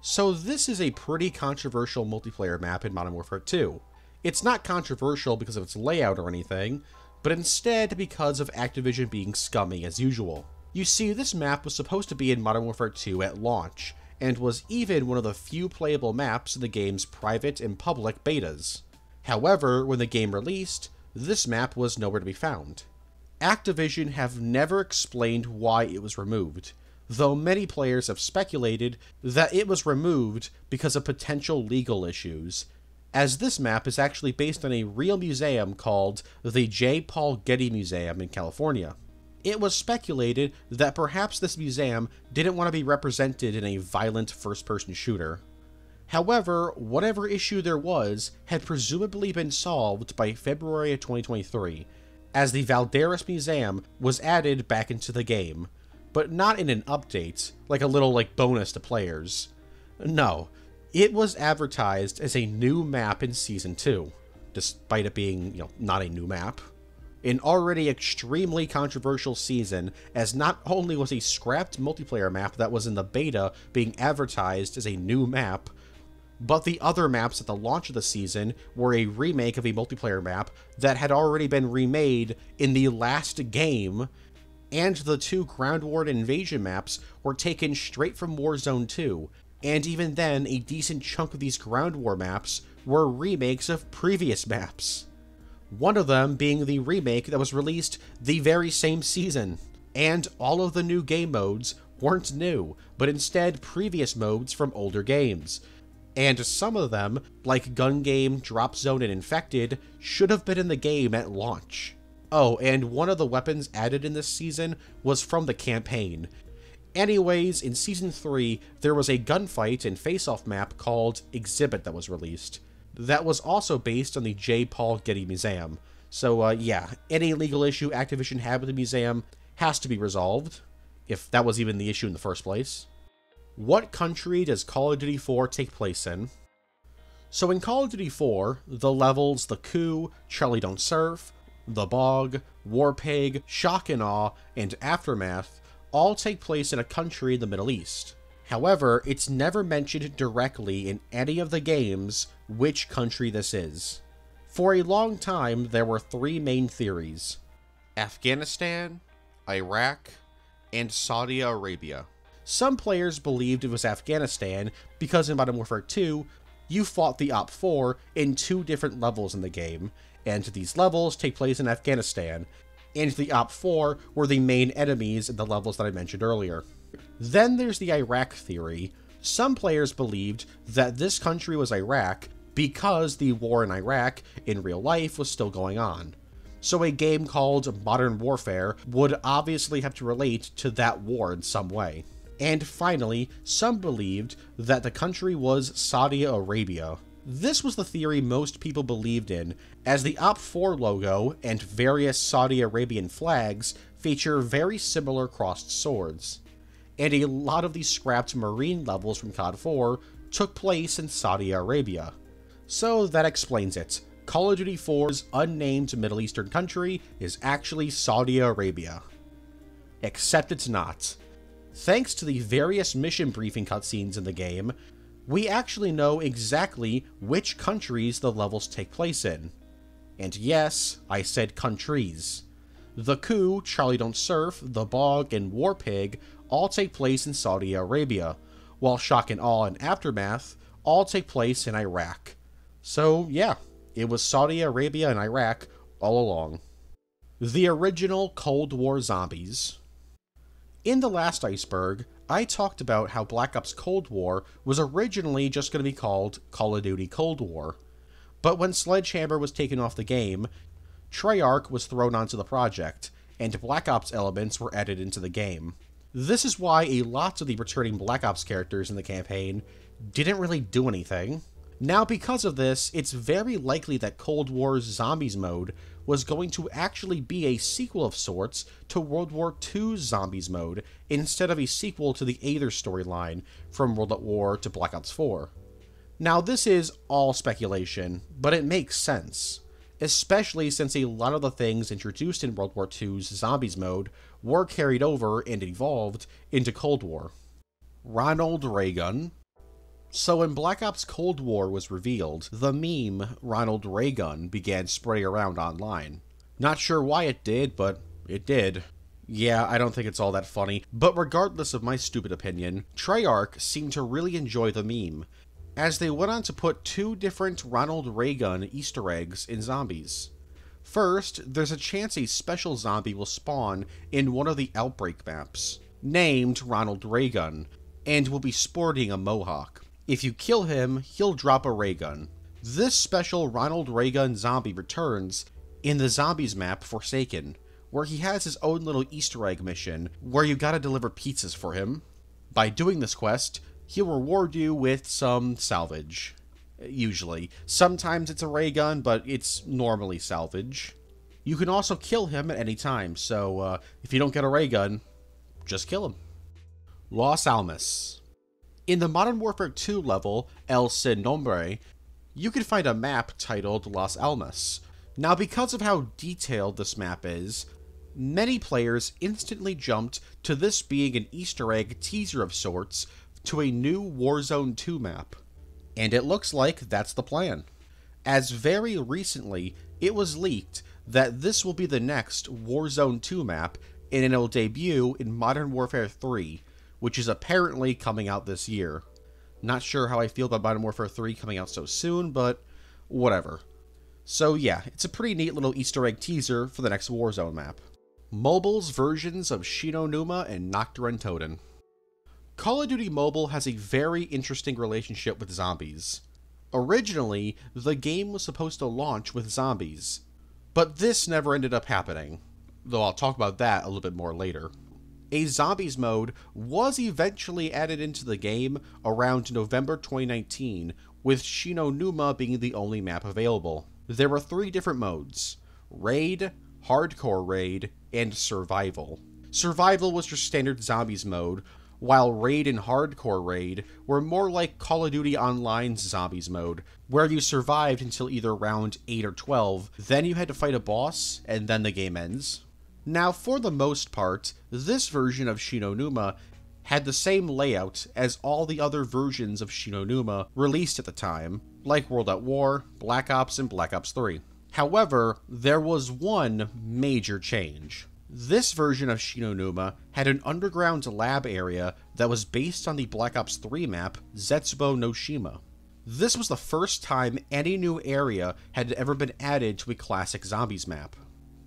A: So this is a pretty controversial multiplayer map in Modern Warfare 2. It's not controversial because of its layout or anything, but instead because of Activision being scummy as usual. You see, this map was supposed to be in Modern Warfare 2 at launch, and was even one of the few playable maps in the game's private and public betas. However, when the game released, this map was nowhere to be found. Activision have never explained why it was removed, though many players have speculated that it was removed because of potential legal issues, as this map is actually based on a real museum called the J. Paul Getty Museum in California. It was speculated that perhaps this museum didn't want to be represented in a violent first person shooter. However, whatever issue there was had presumably been solved by February of 2023, as the Valderas Museum was added back into the game, but not in an update, like a little like bonus to players. No, it was advertised as a new map in Season 2, despite it being, you know, not a new map. An already extremely controversial season, as not only was a scrapped multiplayer map that was in the beta being advertised as a new map, but the other maps at the launch of the season were a remake of a multiplayer map that had already been remade in the last game, and the two Ground War Invasion maps were taken straight from Warzone 2, and even then, a decent chunk of these Ground War maps were remakes of previous maps. One of them being the remake that was released the very same season, and all of the new game modes weren't new, but instead previous modes from older games, and some of them, like Gun Game, Drop Zone, and Infected, should have been in the game at launch. Oh, and one of the weapons added in this season was from the campaign. Anyways, in Season 3, there was a gunfight and face-off map called Exhibit that was released. That was also based on the J. Paul Getty Museum. So, uh, yeah, any legal issue Activision had with the museum has to be resolved, if that was even the issue in the first place. What country does Call of Duty 4 take place in? So in Call of Duty 4, the levels The Coup, Charlie Don't Surf, The Bog, Warpig, Shock and Awe, and Aftermath all take place in a country in the Middle East. However, it's never mentioned directly in any of the games which country this is. For a long time, there were three main theories Afghanistan, Iraq, and Saudi Arabia. Some players believed it was Afghanistan because in Modern Warfare 2, you fought the OpFor in two different levels in the game, and these levels take place in Afghanistan, and the OpFor were the main enemies in the levels that I mentioned earlier. Then there's the Iraq theory. Some players believed that this country was Iraq because the war in Iraq in real life was still going on. So a game called Modern Warfare would obviously have to relate to that war in some way. And finally, some believed that the country was Saudi Arabia. This was the theory most people believed in, as the OpFor logo and various Saudi Arabian flags feature very similar crossed swords. And a lot of these scrapped marine levels from COD 4 took place in Saudi Arabia. So that explains it. Call of Duty 4's unnamed Middle Eastern country is actually Saudi Arabia. Except it's not. Thanks to the various mission briefing cutscenes in the game, we actually know exactly which countries the levels take place in. And yes, I said countries. The Coup, Charlie Don't Surf, The Bog, and War Pig all take place in Saudi Arabia, while Shock and Awe and Aftermath all take place in Iraq. So, yeah, it was Saudi Arabia and Iraq all along. The original Cold War zombies. In the last iceberg, I talked about how Black Ops Cold War was originally just going to be called Call of Duty Cold War. But when Sledgehammer was taken off the game, Treyarch was thrown onto the project, and Black Ops elements were added into the game. This is why a lot of the returning Black Ops characters in the campaign didn't really do anything. Now, because of this, it's very likely that Cold War's Zombies mode was going to actually be a sequel of sorts to World War II's Zombies mode, instead of a sequel to the Aether storyline from World at War to Black Ops 4. Now, this is all speculation, but it makes sense, especially since a lot of the things introduced in World War II's Zombies mode were carried over and evolved into Cold War. Ronald Reagan, so when Black Ops Cold War was revealed, the meme Ronald Reagan began spreading around online. Not sure why it did, but it did. Yeah, I don't think it's all that funny, but regardless of my stupid opinion, Treyarch seemed to really enjoy the meme, as they went on to put two different Ronald Reagan Easter eggs in zombies. First, there's a chance a special zombie will spawn in one of the Outbreak maps, named Ronald Reagan, and will be sporting a mohawk. If you kill him, he'll drop a ray gun. This special Ronald Raygun zombie returns in the Zombies map Forsaken, where he has his own little Easter egg mission where you gotta deliver pizzas for him. By doing this quest, he'll reward you with some salvage. Usually. Sometimes it's a ray gun, but it's normally salvage. You can also kill him at any time, so uh, if you don't get a ray gun, just kill him. Las Almas. In the Modern Warfare 2 level, El Sin Nombre, you can find a map titled Las Almas. Now, because of how detailed this map is, many players instantly jumped to this being an Easter egg teaser of sorts to a new Warzone 2 map. And it looks like that's the plan. As very recently, it was leaked that this will be the next Warzone 2 map and it'll debut in Modern Warfare 3, which is apparently coming out this year. Not sure how I feel about Modern Warfare 3 coming out so soon, but whatever. So yeah, it's a pretty neat little Easter egg teaser for the next Warzone map. Mobile's versions of Shi No and der Call of Duty Mobile has a very interesting relationship with zombies. Originally, the game was supposed to launch with zombies, but this never ended up happening, though I'll talk about that a little bit more later. A zombies mode was eventually added into the game around November 2019, with Shi No Numa being the only map available. There were three different modes Raid, Hardcore Raid, and Survival. Survival was your standard zombies mode, while Raid and Hardcore Raid were more like Call of Duty Online's Zombies mode, where you survived until either round 8 or 12, then you had to fight a boss, and then the game ends. Now, for the most part, this version of Shi No Numa had the same layout as all the other versions of Shi No Numa released at the time, like World at War, Black Ops, and Black Ops 3. However, there was one major change. This version of Shi No Numa had an underground lab area that was based on the Black Ops 3 map Zetsubou no Shima. This was the first time any new area had ever been added to a classic zombies map.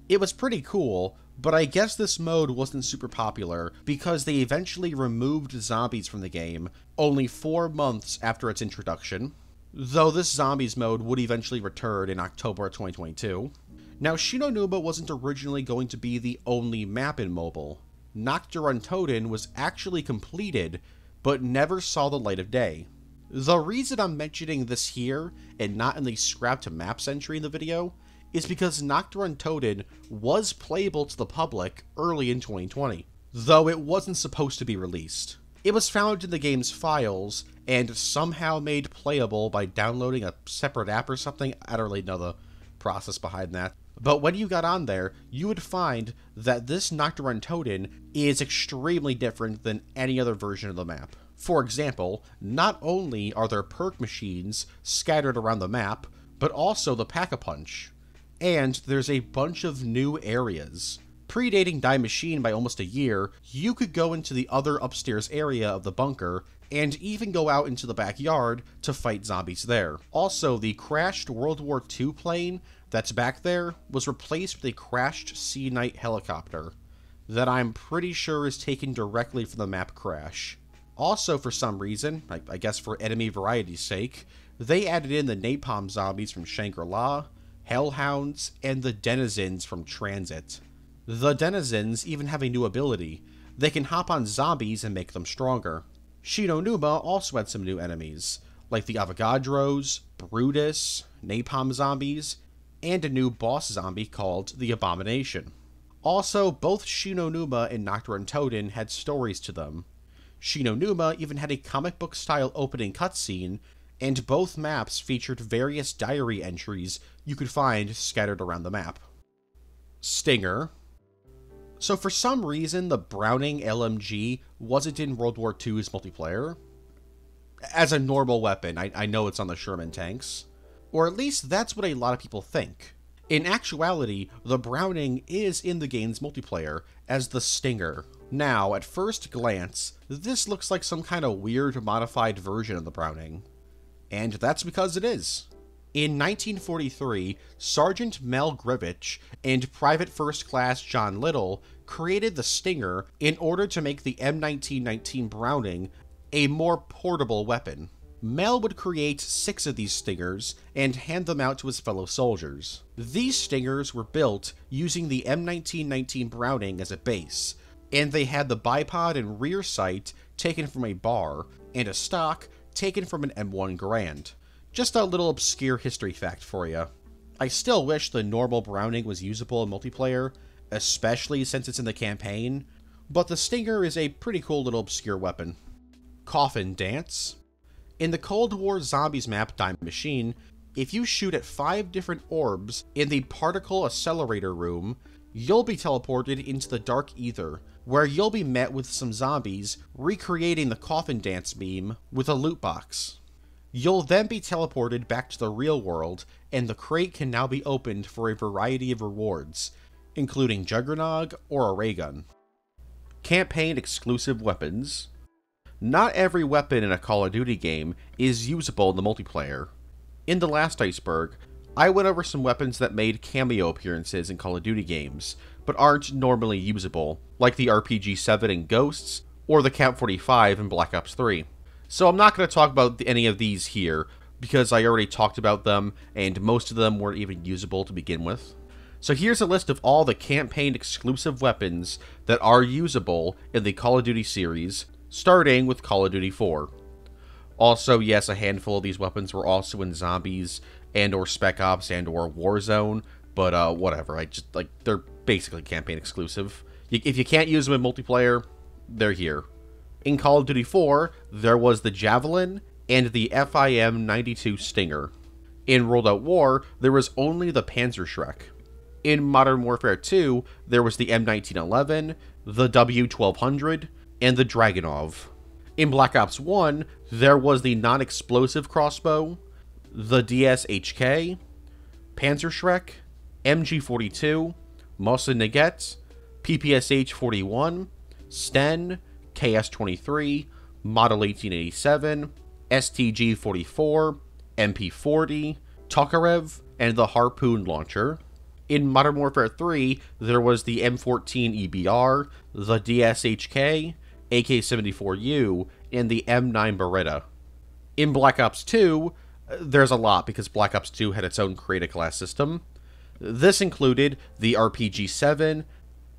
A: It was pretty cool, but I guess this mode wasn't super popular because they eventually removed zombies from the game only four months after its introduction, though this zombies mode would eventually return in October 2022. Now, Shi No Numa wasn't originally going to be the only map in mobile. Nacht der Untoten was actually completed, but never saw the light of day. The reason I'm mentioning this here, and not in the scrapped maps entry in the video, is because Nacht der was playable to the public early in 2020, though it wasn't supposed to be released. It was found in the game's files, and somehow made playable by downloading a separate app or something. I don't really know the process behind that. But when you got on there, you would find that this Nacht der Untoten is extremely different than any other version of the map. For example, not only are there perk machines scattered around the map, but also the Pack-a-Punch. And there's a bunch of new areas. Predating Die Maschine by almost a year, you could go into the other upstairs area of the bunker and even go out into the backyard to fight zombies there. Also, the crashed World War II plane that's back there was replaced with a crashed Sea Knight helicopter that I'm pretty sure is taken directly from the map crash. Also, for some reason, I, I guess for enemy variety's sake, they added in the napalm zombies from Shangri-La, Hellhounds, and the Denizens from Transit. The Denizens even have a new ability. They can hop on zombies and make them stronger. Shi No Numa also had some new enemies, like the Avogadros, Brutus, Napalm zombies, and a new boss zombie called the Abomination. Also, both Shi No Numa and Nacht der Untoten had stories to them. Shi No Numa even had a comic book style opening cutscene, and both maps featured various diary entries you could find scattered around the map. Stinger. So, for some reason, the Browning LMG wasn't in World War II's multiplayer. As a normal weapon, I, I know it's on the Sherman tanks. Or at least that's what a lot of people think. In actuality, the Browning is in the game's multiplayer as the Stinger. Now, at first glance, this looks like some kind of weird modified version of the Browning. And that's because it is. In 1943, Sergeant Mel Grivich and Private First Class John Little created the Stinger in order to make the M1919 Browning a more portable weapon. Mel would create six of these stingers and hand them out to his fellow soldiers. These stingers were built using the M1919 Browning as a base, and they had the bipod and rear sight taken from a BAR, and a stock taken from an M1 Garand. Just a little obscure history fact for you. I still wish the normal Browning was usable in multiplayer, especially since it's in the campaign, but the Stinger is a pretty cool little obscure weapon. Coffin Dance. In the Cold War Zombies map Die Maschine, if you shoot at five different orbs in the particle accelerator room, you'll be teleported into the dark ether, where you'll be met with some zombies recreating the coffin dance beam with a loot box. You'll then be teleported back to the real world, and the crate can now be opened for a variety of rewards, including Juggernog or a ray gun. Campaign exclusive weapons. Not every weapon in a Call of Duty game is usable in the multiplayer. In the last iceberg, I went over some weapons that made cameo appearances in Call of Duty games, but aren't normally usable, like the RPG-7 in Ghosts, or the KAP 45 in Black Ops 3. So I'm not going to talk about any of these here, because I already talked about them, and most of them weren't even usable to begin with. So here's a list of all the campaign exclusive weapons that are usable in the Call of Duty series, starting with Call of Duty 4. Also, yes, a handful of these weapons were also in Zombies and or Spec Ops and or Warzone, but uh, whatever. I just like they're basically campaign exclusive. if you can't use them in multiplayer, they're here. In Call of Duty 4, there was the Javelin and the FIM-92 Stinger. In World at War, there was only the Panzer Panzerschreck. In Modern Warfare 2, there was the M1911, the W1200, and the Dragunov. In Black Ops 1, there was the non-explosive crossbow, the DSHK, Panzerschreck, MG42, Mosin Nagant, PPSH-41, Sten, KS-23, Model 1887, STG-44, MP-40, Tokarev, and the Harpoon launcher. In Modern Warfare 3, there was the M14 EBR, the DSHK, AK-74U, and the M9 Beretta. In Black Ops 2, there's a lot because Black Ops 2 had its own create a class system. This included the RPG-7,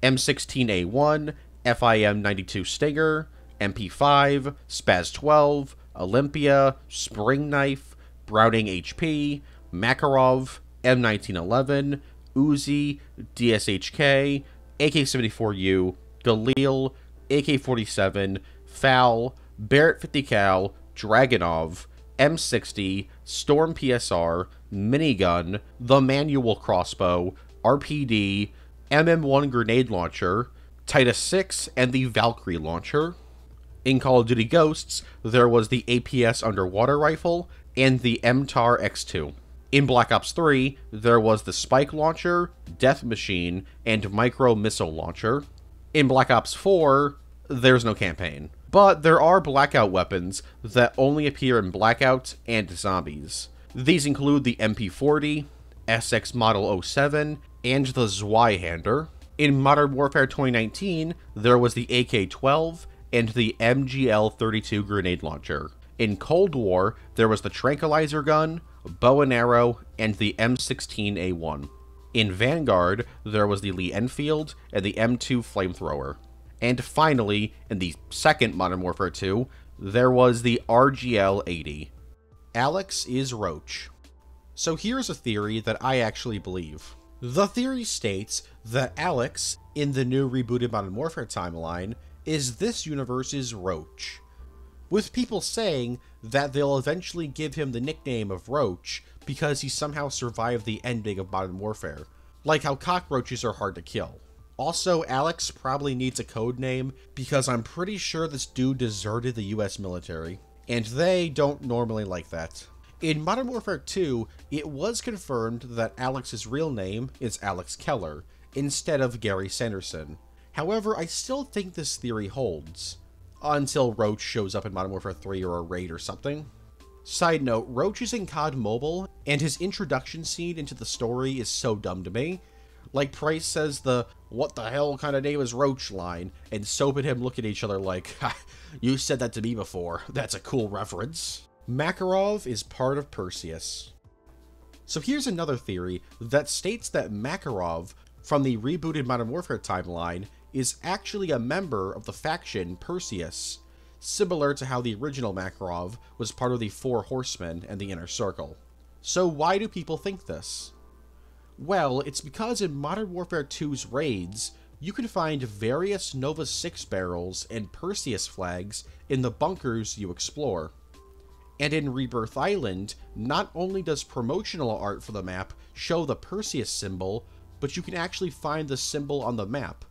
A: M16A1, FIM-92 Stinger, MP5, Spaz-12, Olympia, Spring Knife, Browning HP, Makarov, M1911, Uzi, DSHK, AK-74U, Galil, AK-47, FAL, Barrett 50 cal, Dragunov, M60, Storm PSR, minigun, the manual crossbow, RPD, MM1 grenade launcher, Titus 6, and the Valkyrie launcher. In Call of Duty Ghosts, there was the APS underwater rifle and the MTAR X2. In Black Ops 3, there was the Spike launcher, Death Machine, and Micro Missile launcher. In Black Ops 4, there's no campaign. But there are blackout weapons that only appear in Blackout and Zombies. These include the MP40, SX Model 07, and the Zweihander. In Modern Warfare 2019, there was the AK-12 and the MGL-32 grenade launcher. In Cold War, there was the Tranquilizer gun, bow and arrow, and the M16A1. In Vanguard, there was the Lee Enfield and the M2 flamethrower. And finally, in the second Modern Warfare 2, there was the RGL-80. Alex is Roach. So here's a theory that I actually believe. The theory states that Alex, in the new rebooted Modern Warfare timeline, is this universe's Roach. With people saying that they'll eventually give him the nickname of Roach because he somehow survived the ending of Modern Warfare, like how cockroaches are hard to kill. Also, Alex probably needs a code name because I'm pretty sure this dude deserted the US military, and they don't normally like that. In Modern Warfare 2, it was confirmed that Alex's real name is Alex Keller, instead of Gary Sanderson. However, I still think this theory holds. Until Roach shows up in Modern Warfare 3 or a raid or something. Side note, Roach is in COD Mobile, and his introduction scene into the story is so dumb to me, like Price says the what the hell kind of name is Roach line, and Soap and him look at each other like, you said that to me before. That's a cool reference. Makarov is part of Perseus. So here's another theory that states that Makarov from the rebooted Modern Warfare timeline is actually a member of the faction Perseus, similar to how the original Makarov was part of the Four Horsemen and the Inner Circle. So why do people think this? Well, it's because in Modern Warfare 2's raids, you can find various Nova 6 barrels and Perseus flags in the bunkers you explore. And in Rebirth Island, not only does promotional art for the map show the Perseus symbol, but you can actually find the symbol on the map,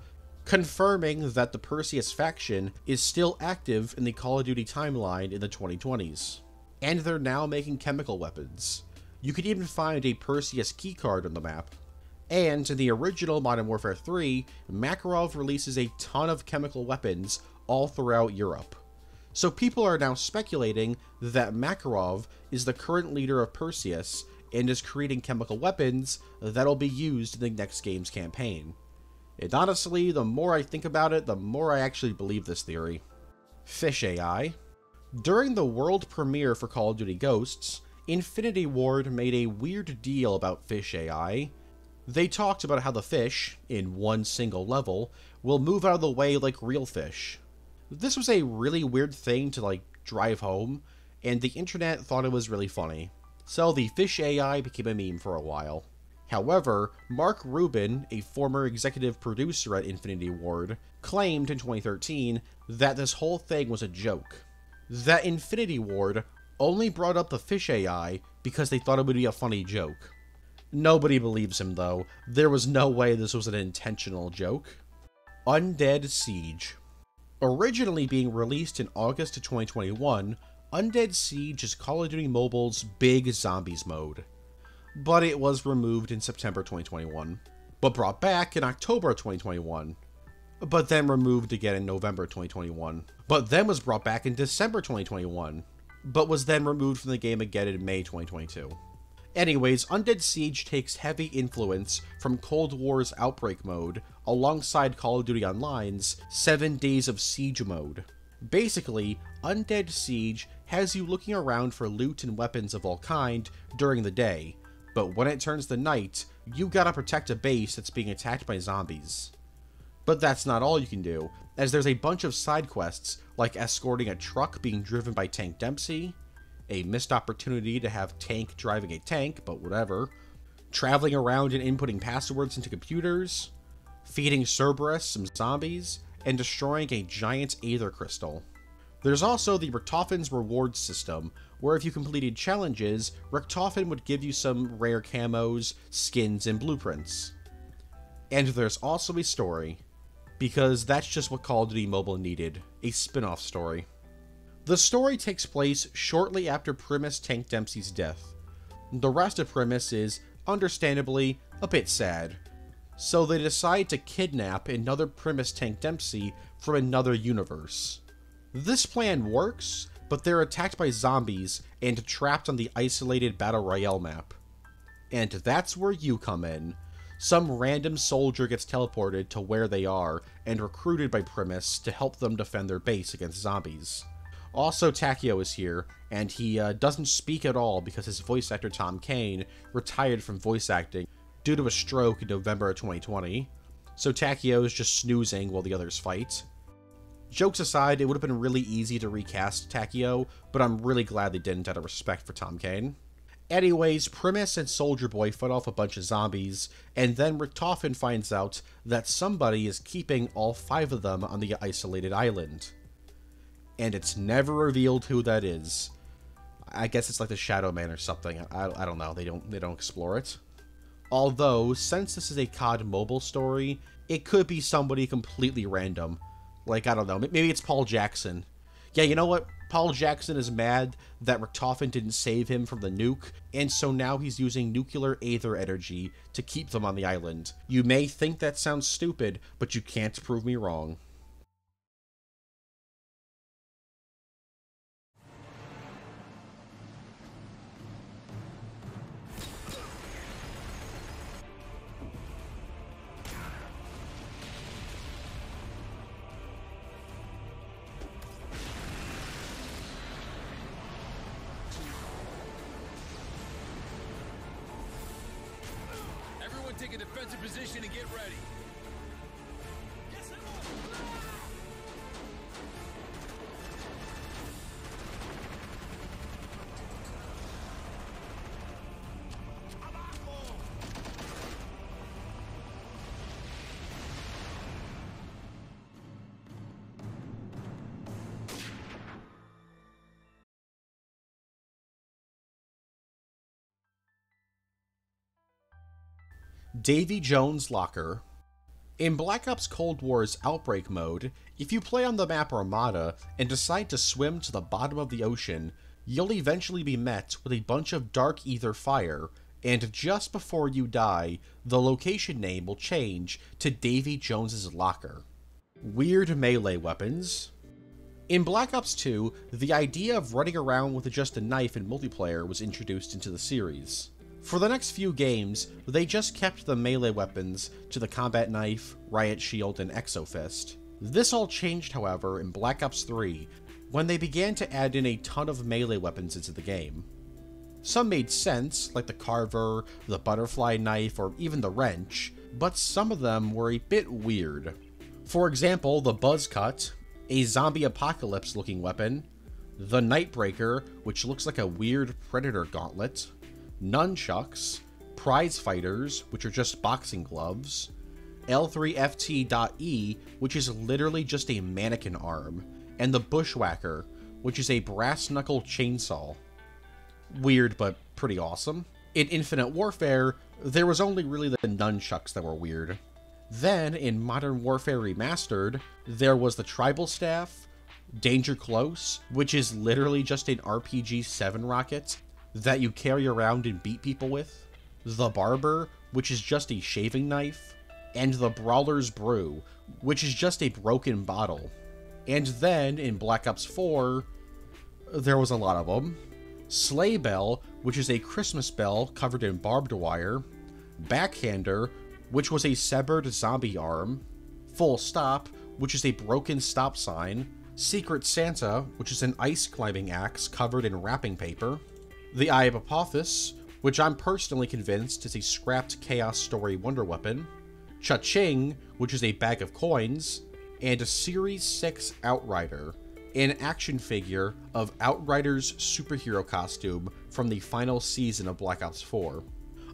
A: confirming that the Perseus faction is still active in the Call of Duty timeline in the 2020s. And they're now making chemical weapons. You can even find a Perseus keycard on the map. And in the original Modern Warfare 3, Makarov releases a ton of chemical weapons all throughout Europe. So people are now speculating that Makarov is the current leader of Perseus and is creating chemical weapons that'll be used in the next game's campaign. And honestly, the more I think about it, the more I actually believe this theory. Fish AI. During the world premiere for Call of Duty Ghosts, Infinity Ward made a weird deal about Fish AI. They talked about how the fish, in one single level, will move out of the way like real fish. This was a really weird thing to like drive home, and the internet thought it was really funny. So the Fish AI became a meme for a while. However, Mark Rubin, a former executive producer at Infinity Ward, claimed in 2013 that this whole thing was a joke. That Infinity Ward only brought up the fish AI because they thought it would be a funny joke. Nobody believes him though, there was no way this was an intentional joke. Undead Siege. Originally being released in August of 2021, Undead Siege is Call of Duty Mobile's big zombies mode but it was removed in September 2021, but brought back in October 2021, but then removed again in November 2021, but then was brought back in December 2021, but was then removed from the game again in May 2022. Anyways, Undead Siege takes heavy influence from Cold War's Outbreak mode alongside Call of Duty Online's 7 Days of Siege mode. Basically, Undead Siege has you looking around for loot and weapons of all kind during the day, but when it turns to night, you gotta protect a base that's being attacked by zombies. But that's not all you can do, as there's a bunch of side quests, like escorting a truck being driven by Tank Dempsey, a missed opportunity to have Tank driving a tank, but whatever, traveling around and inputting passwords into computers, feeding Cerberus some zombies, and destroying a giant Aether Crystal. There's also the Richtofen's reward system, where if you completed challenges, Richtofen would give you some rare camos, skins, and blueprints. And there's also a story, because that's just what Call of Duty Mobile needed, a spin-off story. The story takes place shortly after Primus Tank Dempsey's death. The rest of Primus is, understandably, a bit sad, so they decide to kidnap another Primus Tank Dempsey from another universe. This plan works, but they're attacked by zombies and trapped on the isolated Battle Royale map. And that's where you come in. Some random soldier gets teleported to where they are and recruited by Primus to help them defend their base against zombies. Also, Takeo is here, and he uh, doesn't speak at all because his voice actor Tom Kane retired from voice acting due to a stroke in November of 2020. So Takeo is just snoozing while the others fight. Jokes aside, it would have been really easy to recast Takeo, but I'm really glad they didn't out of respect for Tom Kane. Anyways, Primus and Soldier Boy fight off a bunch of zombies, and then Richtofen finds out that somebody is keeping all five of them on the isolated island. And it's never revealed who that is. I guess it's like the Shadow Man or something. I, I don't know. They don't they don't explore it. Although, since this is a COD mobile story, it could be somebody completely random, like, I don't know. Maybe it's Paul Jackson. Yeah, you know what? Paul Jackson is mad that Richtofen didn't save him from the nuke, and so now he's using nuclear aether energy to keep them on the island. You may think that sounds stupid, but you can't prove me wrong. Davy Jones Locker. In Black Ops Cold War's Outbreak mode, if you play on the map Armada and decide to swim to the bottom of the ocean, you'll eventually be met with a bunch of dark ether fire, and just before you die, the location name will change to Davy Jones's Locker. Weird melee weapons. In Black Ops 2, the idea of running around with just a knife in multiplayer was introduced into the series. For the next few games, they just kept the melee weapons to the combat knife, riot shield, and exofist. This all changed, however, in Black Ops 3, when they began to add in a ton of melee weapons into the game. Some made sense, like the carver, the butterfly knife, or even the wrench, but some of them were a bit weird. For example, the buzz cut, a zombie apocalypse looking weapon, the Nightbreaker, which looks like a weird predator gauntlet, nunchucks, prize fighters, which are just boxing gloves, L3FT.E, which is literally just a mannequin arm, and the Bushwhacker, which is a brass knuckle chainsaw. Weird, but pretty awesome. In Infinite Warfare, there was only really the nunchucks that were weird. Then, in Modern Warfare Remastered, there was the Tribal Staff, Danger Close, which is literally just an RPG 7 rocket that you carry around and beat people with, the Barber, which is just a shaving knife, and the Brawler's Brew, which is just a broken bottle. And then in Black Ops 4, there was a lot of them. Sleigh Bell, which is a Christmas bell covered in barbed wire. Backhander, which was a severed zombie arm. Full Stop, which is a broken stop sign. Secret Santa, which is an ice climbing axe covered in wrapping paper the Eye of Apophis, which I'm personally convinced is a scrapped Chaos Story Wonder Weapon, Cha-Ching, which is a bag of coins, and a Series 6 Outrider, an action figure of Outrider's superhero costume from the final season of Black Ops 4.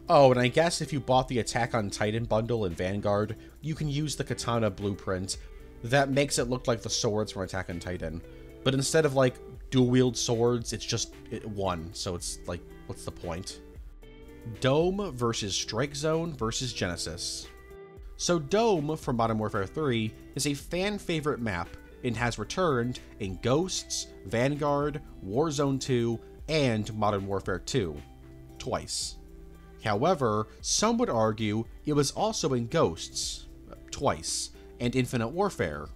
A: Oh, and I guess if you bought the Attack on Titan bundle in Vanguard, you can use the katana blueprint that makes it look like the swords from Attack on Titan. But instead of like dual wield swords, it's just one. So it's like, what's the point? Dome versus Strike Zone versus Genesis. So Dome from Modern Warfare 3 is a fan favorite map and has returned in Ghosts, Vanguard, Warzone 2, and Modern Warfare 2. Twice. However, some would argue it was also in Ghosts. Twice. And Infinite Warfare.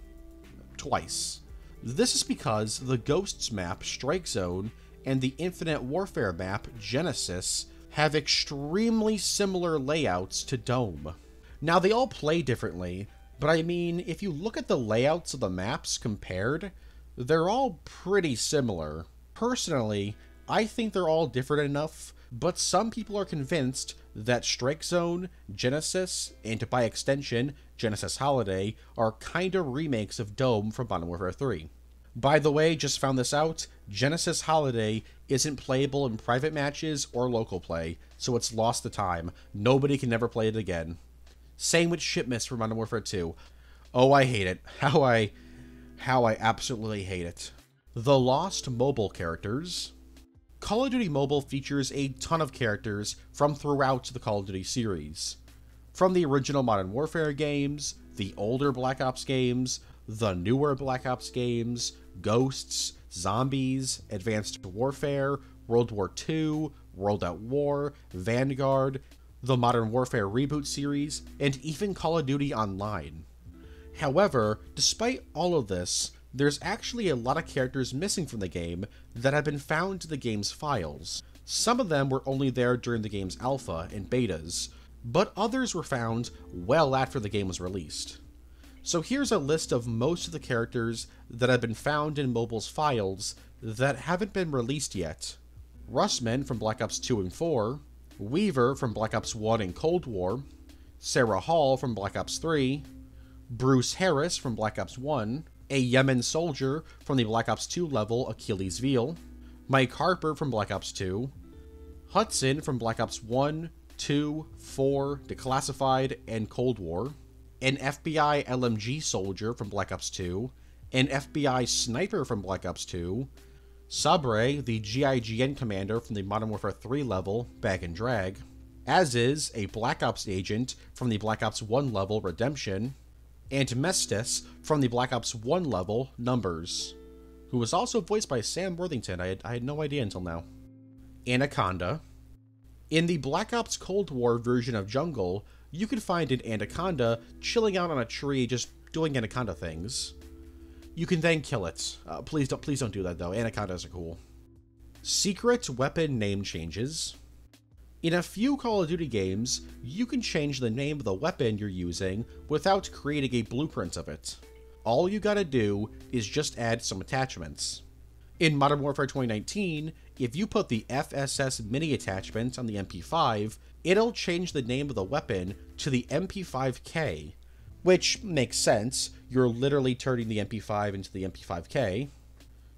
A: Twice. This is because the Ghosts map, Strike Zone, and the Infinite Warfare map, Genesis, have extremely similar layouts to Dome. Now, they all play differently, but I mean, if you look at the layouts of the maps compared, they're all pretty similar. Personally, I think they're all different enough, but some people are convinced that Strike Zone, Genesis, and by extension, Genesis Holiday, are kinda remakes of Dome from Modern Warfare 3. By the way, just found this out, Genesis Holiday isn't playable in private matches or local play, so it's lost the time. Nobody can ever play it again. Same with Shipmas from Modern Warfare 2. Oh, I hate it. How I... How I absolutely hate it. The Lost Mobile Characters Call of Duty Mobile features a ton of characters from throughout the Call of Duty series. From the original Modern Warfare games, the older Black Ops games, the newer Black Ops games, Ghosts, Zombies, Advanced Warfare, World War II, World at War, Vanguard, the Modern Warfare reboot series, and even Call of Duty Online. However, despite all of this, there's actually a lot of characters missing from the game that have been found to the game's files. Some of them were only there during the game's alpha and betas, but others were found well after the game was released. So here's a list of most of the characters that have been found in Mobile's files that haven't been released yet. Russman from Black Ops 2 and 4, Weaver from Black Ops 1 and Cold War, Sarah Hall from Black Ops 3, Bruce Harris from Black Ops 1, a Yemen soldier from the Black Ops 2 level Achilles' Veil, Mike Harper from Black Ops 2, Hudson from Black Ops 1, 2, 4, Declassified, and Cold War, an FBI LMG soldier from Black Ops 2, an FBI sniper from Black Ops 2, Sabre, the GIGN commander from the Modern Warfare 3 level, Bag and Drag, as is a Black Ops agent from the Black Ops 1 level Redemption, and Mestis from the Black Ops 1 level Numbers, who was also voiced by Sam Worthington. I had, I had no idea until now. Anaconda. In the Black Ops Cold War version of Jungle, you can find an anaconda chilling out on a tree just doing anaconda things. You can then kill it. Uh, please don't please don't do that though. Anacondas are cool. Secret weapon name changes. In a few Call of Duty games, you can change the name of the weapon you're using without creating a blueprint of it. All you gotta do is just add some attachments. In Modern Warfare 2019, if you put the FSS mini attachment on the MP5, it'll change the name of the weapon to the MP5K, which makes sense, you're literally turning the MP5 into the MP5K.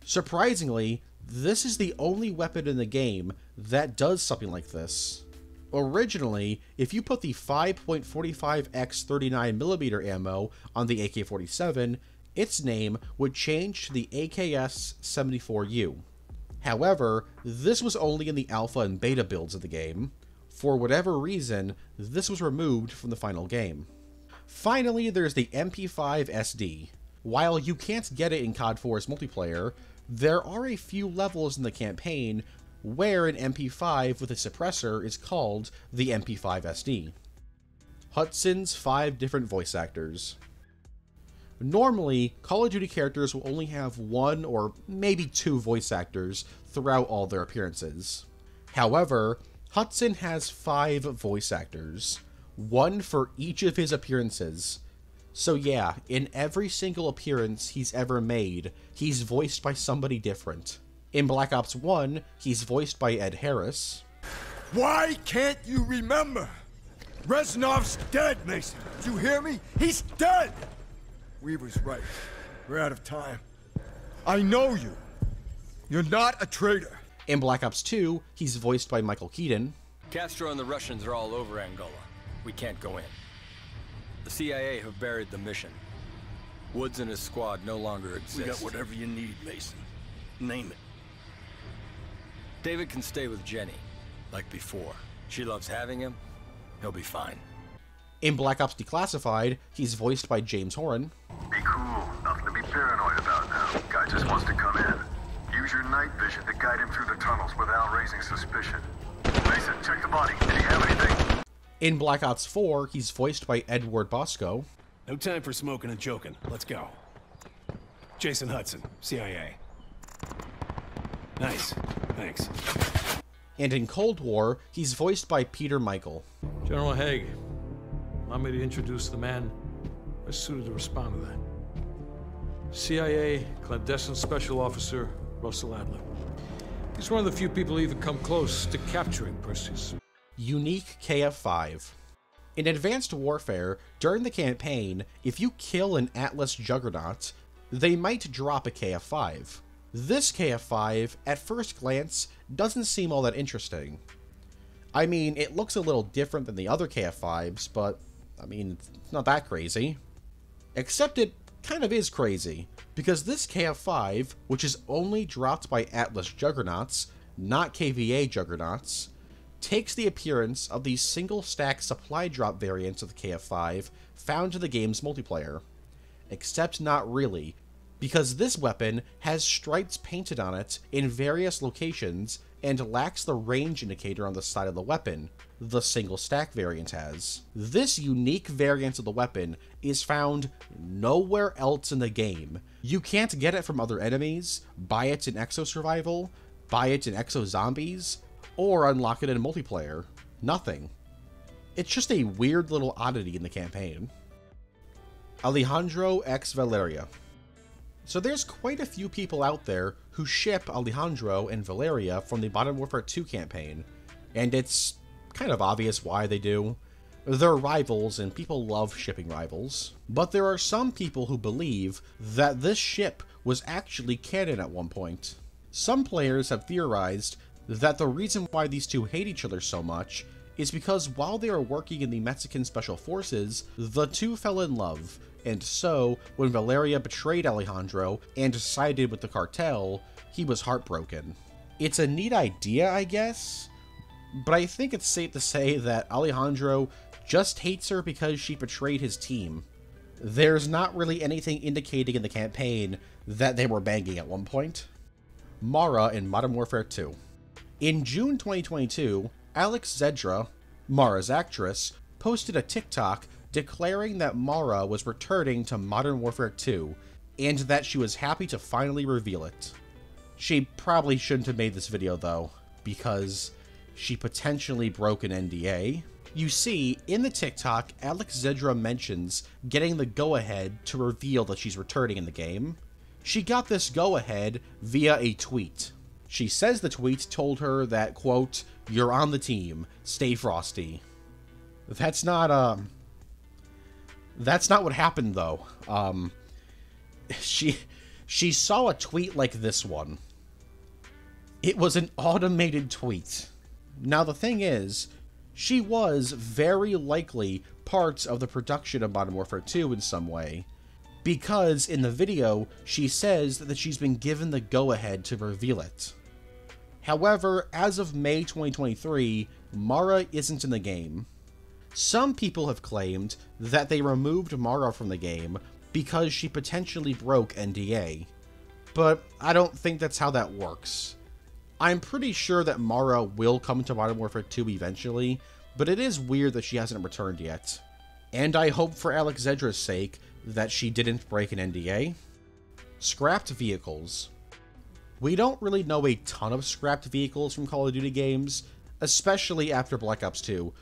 A: Surprisingly, this is the only weapon in the game that does something like this. Originally, if you put the 5.45x 39mm ammo on the AK-47, its name would change to the AKS-74U. However, this was only in the alpha and beta builds of the game. For whatever reason, this was removed from the final game. Finally, there's the MP5 SD. While you can't get it in COD 4's multiplayer, there are a few levels in the campaign where an MP5 with a suppressor is called the MP5 SD. Hudson's five different voice actors. Normally, Call of Duty characters will only have one or maybe two voice actors throughout all their appearances. However, Hudson has five voice actors, one for each of his appearances. So yeah, in every single appearance he's ever made, he's voiced by somebody different. In Black Ops 1, he's voiced by Ed Harris.
E: Why can't you remember? Reznov's dead, Mason. Do you hear me? He's dead! Weaver's right. We're out of time. I know you. You're not a traitor.
A: In Black Ops 2, he's voiced by Michael Keaton.
F: Castro and the Russians are all over Angola. We can't go in. The CIA have buried the mission. Woods and his squad no longer exist.
B: We got whatever you need, Mason. Name it.
F: David can stay with Jenny, like before. She loves having him. He'll be fine.
A: In Black Ops Declassified, he's voiced by James Horan.
G: Be cool. Nothing to be paranoid about now. Guy just wants to come in. Use your night vision to guide him through the tunnels without raising suspicion. Mason, check the body. Did he have anything?
A: In Black Ops 4, he's voiced by Edward Bosco.
H: No time for smoking and joking. Let's go. Jason Hudson, CIA. Nice. Thanks.
A: And in Cold War, he's voiced by Peter Michael.
I: General Haig, allow me to introduce the man best suited to respond to that. CIA clandestine special officer Russell Adler. He's one of the few people who even come close to capturing Perseus.
A: Unique KF5. In Advanced Warfare, during the campaign, if you kill an Atlas Juggernaut, they might drop a KF5. This KF5, at first glance, doesn't seem all that interesting. I mean, it looks a little different than the other KF5s, but, I mean, it's not that crazy. Except it kind of is crazy, because this KF5, which is only dropped by Atlas Juggernauts, not KVA Juggernauts, takes the appearance of the single stack supply drop variants of the KF5 found in the game's multiplayer. Except not really, because this weapon has stripes painted on it in various locations and lacks the range indicator on the side of the weapon, the single stack variant has. This unique variant of the weapon is found nowhere else in the game. You can't get it from other enemies, buy it in Exo Survival, buy it in Exo Zombies, or unlock it in multiplayer. Nothing. It's just a weird little oddity in the campaign. Alejandro X Valeria. So there's quite a few people out there who ship Alejandro and Valeria from the Modern Warfare 2 campaign, and it's kind of obvious why they do. They're rivals, and people love shipping rivals. But there are some people who believe that this ship was actually canon at one point. Some players have theorized that the reason why these two hate each other so much is because while they were working in the Mexican Special Forces, the two fell in love, and so, when Valeria betrayed Alejandro and sided with the cartel, he was heartbroken. It's a neat idea, I guess, but I think it's safe to say that Alejandro just hates her because she betrayed his team. There's not really anything indicating in the campaign that they were banging at one point. Mara in Modern Warfare 2. In June 2022, Alex Zedra, Mara's actress, posted a TikTok declaring that Mara was returning to Modern Warfare 2 and that she was happy to finally reveal it. She probably shouldn't have made this video though, because she potentially broke an NDA. You see, in the TikTok, Alex Zedra mentions getting the go-ahead to reveal that she's returning in the game. She got this go-ahead via a tweet. She says the tweet told her that, quote, you're on the team, stay frosty. That's not, um... That's not what happened, though. Um... She... She saw a tweet like this one. It was an automated tweet. Now, the thing is, she was very likely part of the production of Modern Warfare 2 in some way, because in the video, she says that she's been given the go-ahead to reveal it. However, as of May 2023, Mara isn't in the game. Some people have claimed that they removed Mara from the game because she potentially broke NDA, but I don't think that's how that works. I'm pretty sure that Mara will come to Modern Warfare 2 eventually, but it is weird that she hasn't returned yet. And I hope for Alex Zedra's sake that she didn't break an NDA. Scrapped vehicles. We don't really know a ton of scrapped vehicles from Call of Duty games, especially after Black Ops 2.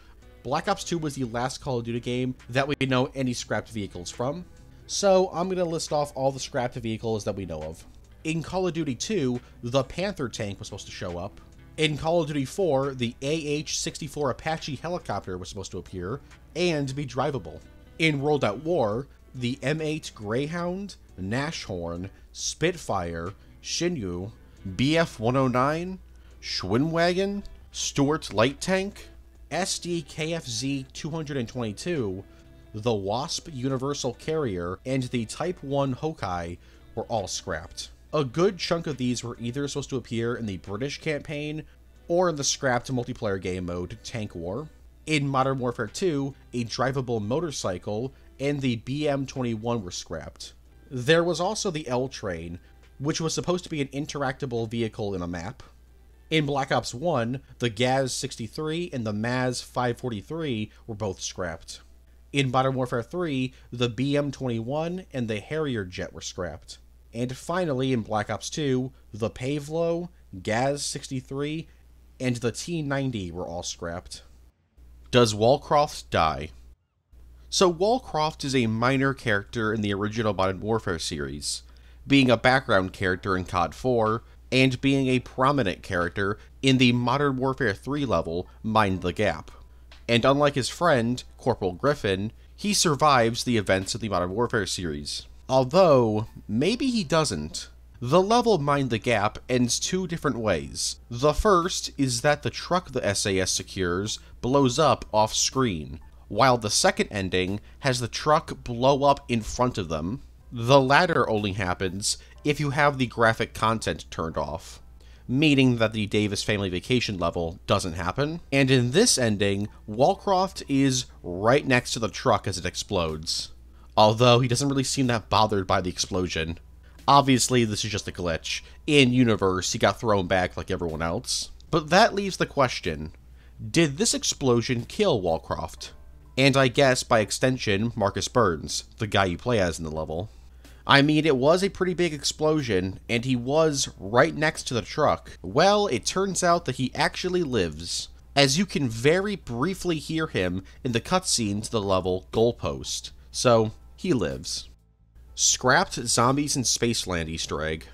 A: Black Ops 2 was the last Call of Duty game that we know any scrapped vehicles from. So I'm going to list off all the scrapped vehicles that we know of. In Call of Duty 2, the Panther tank was supposed to show up. In Call of Duty 4, the AH-64 Apache helicopter was supposed to appear and be drivable. In World at War, the M8 Greyhound, Nashorn, Spitfire, Shinyu, BF-109, Schwimmwagen, Stuart Light Tank, SD KFZ-222, the Wasp Universal Carrier, and the Type 1 Hokai were all scrapped. A good chunk of these were either supposed to appear in the British campaign or in the scrapped multiplayer game mode Tank War. In Modern Warfare 2, a drivable motorcycle and the BM-21 were scrapped. There was also the L-Train, which was supposed to be an interactable vehicle in a map. In Black Ops 1, the GAZ-63 and the MAZ-543 were both scrapped. In Modern Warfare 3, the BM-21 and the Harrier jet were scrapped. And finally, in Black Ops 2, the Pavlo, GAZ-63, and the T-90 were all scrapped. Does Wallcroft die? So Wallcroft is a minor character in the original Modern Warfare series, being a background character in COD 4, and being a prominent character in the Modern Warfare 3 level Mind the Gap. And unlike his friend, Corporal Griffin, he survives the events of the Modern Warfare series. Although, maybe he doesn't. The level Mind the Gap ends two different ways. The first is that the truck the SAS secures blows up off screen, while the second ending has the truck blow up in front of them. The latter only happens if you have the graphic content turned off, meaning that the Davis Family Vacation level doesn't happen. And in this ending, Wallcroft is right next to the truck as it explodes although he doesn't really seem that bothered by the explosion. Obviously, this is just a glitch. In universe, he got thrown back like everyone else. But that leaves the question, did this explosion kill Wallcroft? And I guess, by extension, Marcus Burns, the guy you play as in the level. I mean, it was a pretty big explosion, and he was right next to the truck. Well, it turns out that he actually lives, as you can very briefly hear him in the cutscene to the level Goalpost. So, he lives. Scrapped Zombies in Spaceland Easter egg.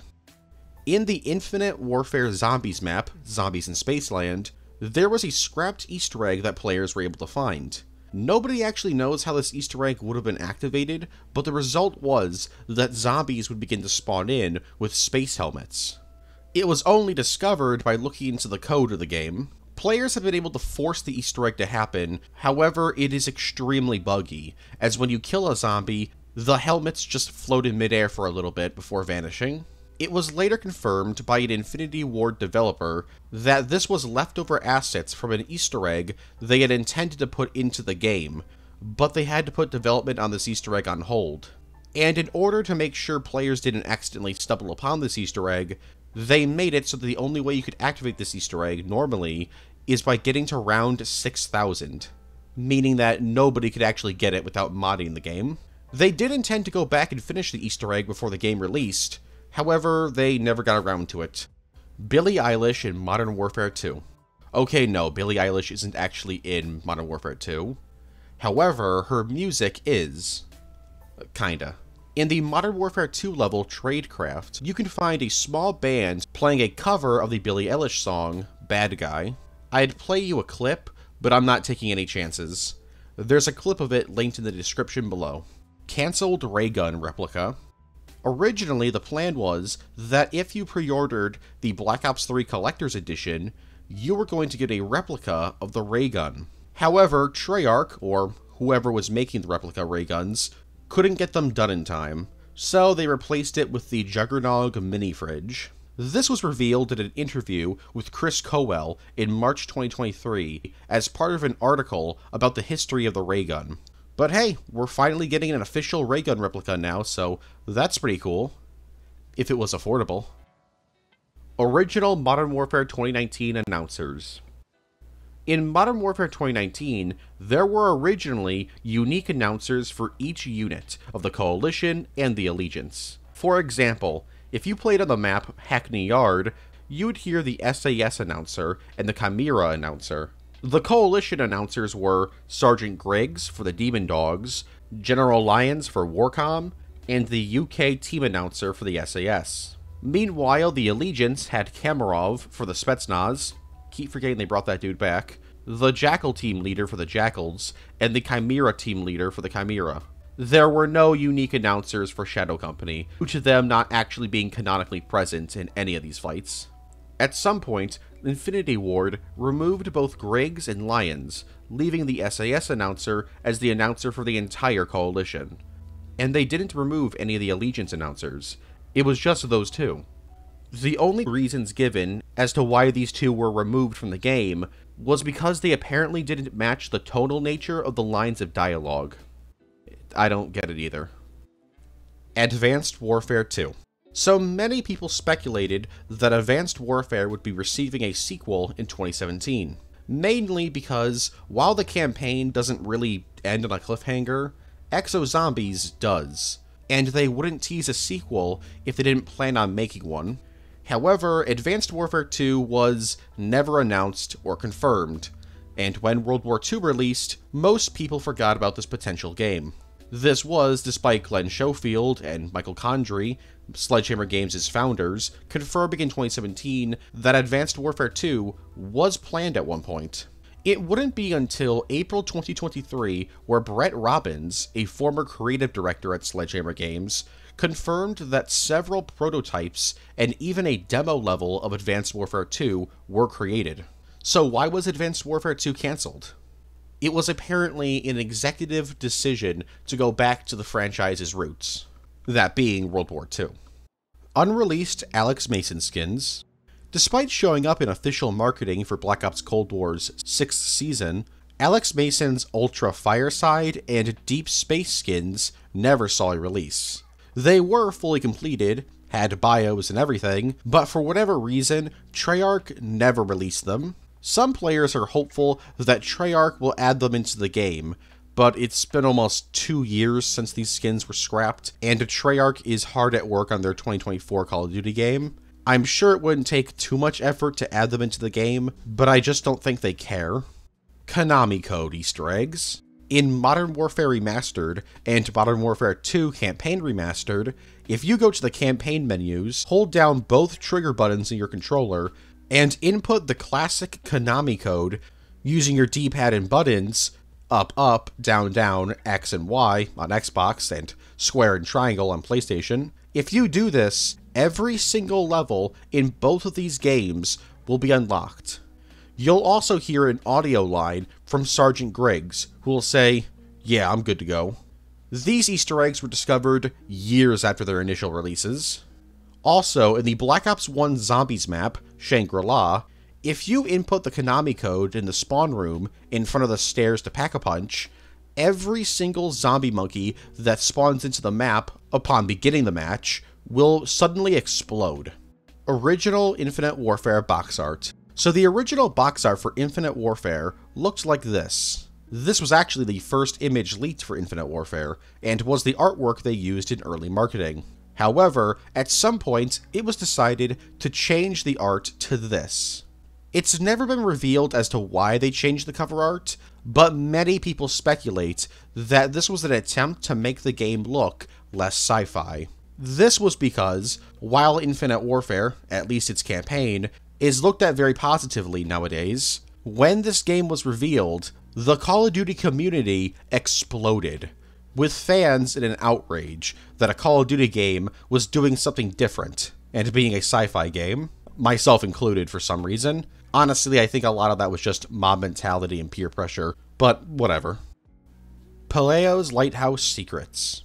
A: In the Infinite Warfare Zombies map, Zombies in Spaceland, there was a scrapped Easter egg that players were able to find. Nobody actually knows how this Easter egg would have been activated, but the result was that zombies would begin to spawn in with space helmets. It was only discovered by looking into the code of the game. Players have been able to force the Easter egg to happen, however, it is extremely buggy, as when you kill a zombie, the helmets just float in midair for a little bit before vanishing. It was later confirmed by an Infinity Ward developer that this was leftover assets from an Easter egg they had intended to put into the game, but they had to put development on this Easter egg on hold. And in order to make sure players didn't accidentally stumble upon this Easter egg, they made it so that the only way you could activate this Easter egg normally is by getting to round 6000, meaning that nobody could actually get it without modding the game. They did intend to go back and finish the Easter egg before the game released, however, they never got around to it. Billie Eilish in Modern Warfare 2. Okay, no, Billie Eilish isn't actually in Modern Warfare 2. However, her music is. Kinda. In the Modern Warfare 2 level Tradecraft, you can find a small band playing a cover of the Billie Eilish song, Bad Guy. I'd play you a clip, but I'm not taking any chances. There's a clip of it linked in the description below. Cancelled Raygun replica. Originally, the plan was that if you pre ordered the Black Ops 3 Collector's Edition, you were going to get a replica of the raygun. However, Treyarch, or whoever was making the replica ray guns, couldn't get them done in time, so they replaced it with the Juggernog mini fridge. This was revealed in an interview with Chris Cowell in March 2023 as part of an article about the history of the ray gun. But hey, we're finally getting an official ray gun replica now, so that's pretty cool. If it was affordable. Original Modern Warfare 2019 announcers. In Modern Warfare 2019, there were originally unique announcers for each unit of the Coalition and the Allegiance. For example, if you played on the map Hackney Yard, you would hear the SAS announcer and the Chimera announcer. The Coalition announcers were Sergeant Griggs for the Demon Dogs, General Lyons for Warcom, and the UK team announcer for the SAS. Meanwhile, the Allegiance had Kamarov for the Spetsnaz, keep forgetting they brought that dude back, the Jackal team leader for the Jackals, and the Chimera team leader for the Chimera. There were no unique announcers for Shadow Company, due to them not actually being canonically present in any of these fights. At some point, Infinity Ward removed both Griggs and Lyons, leaving the SAS announcer as the announcer for the entire coalition. And they didn't remove any of the Allegiance announcers, it was just those two. The only reasons given as to why these two were removed from the game was because they apparently didn't match the tonal nature of the lines of dialogue. I don't get it either. Advanced Warfare 2. So many people speculated that Advanced Warfare would be receiving a sequel in 2017. Mainly because, while the campaign doesn't really end on a cliffhanger, Exo Zombies does. And they wouldn't tease a sequel if they didn't plan on making one. However, Advanced Warfare 2 was never announced or confirmed, and when World War II released, most people forgot about this potential game. This was despite Glenn Schofield and Michael Condrey, Sledgehammer Games' founders, confirming in 2017 that Advanced Warfare 2 was planned at one point. It wouldn't be until April 2023 where Bret Robbins, a former creative director at Sledgehammer Games, confirmed that several prototypes and even a demo level of Advanced Warfare 2 were created. So why was Advanced Warfare 2 cancelled? It was apparently an executive decision to go back to the franchise's roots, that being World War II. Unreleased Alex Mason skins. Despite showing up in official marketing for Black Ops Cold War's sixth season, Alex Mason's Ultra Fireside and Deep Space skins never saw a release. They were fully completed, had bios and everything, but for whatever reason, Treyarch never released them. Some players are hopeful that Treyarch will add them into the game, but it's been almost two years since these skins were scrapped, and Treyarch is hard at work on their 2024 Call of Duty game. I'm sure it wouldn't take too much effort to add them into the game, but I just don't think they care. Konami Code Easter eggs. In Modern Warfare Remastered and Modern Warfare 2 Campaign Remastered, if you go to the campaign menus, hold down both trigger buttons in your controller, and input the classic Konami code using your D-pad and buttons, up, up, down, down, X and Y on Xbox, and square and triangle on PlayStation, if you do this, every single level in both of these games will be unlocked. You'll also hear an audio line from Sergeant Griggs, who will say, Yeah, I'm good to go. These Easter eggs were discovered years after their initial releases. Also, in the Black Ops 1 Zombies map, Shangri-La, if you input the Konami code in the spawn room in front of the stairs to Pack-a-Punch, every single zombie monkey that spawns into the map upon beginning the match will suddenly explode. Original Infinite Warfare box art. So the original box art for Infinite Warfare looked like this. This was actually the first image leaked for Infinite Warfare, and was the artwork they used in early marketing. However, at some point, it was decided to change the art to this. It's never been revealed as to why they changed the cover art, but many people speculate that this was an attempt to make the game look less sci fi. This was because, while Infinite Warfare, at least its campaign, is looked at very positively nowadays, when this game was revealed, the Call of Duty community exploded, with fans in an outrage that a Call of Duty game was doing something different and being a sci fi game, myself included for some reason. Honestly, I think a lot of that was just mob mentality and peer pressure, but whatever. Pelayo's Lighthouse Secrets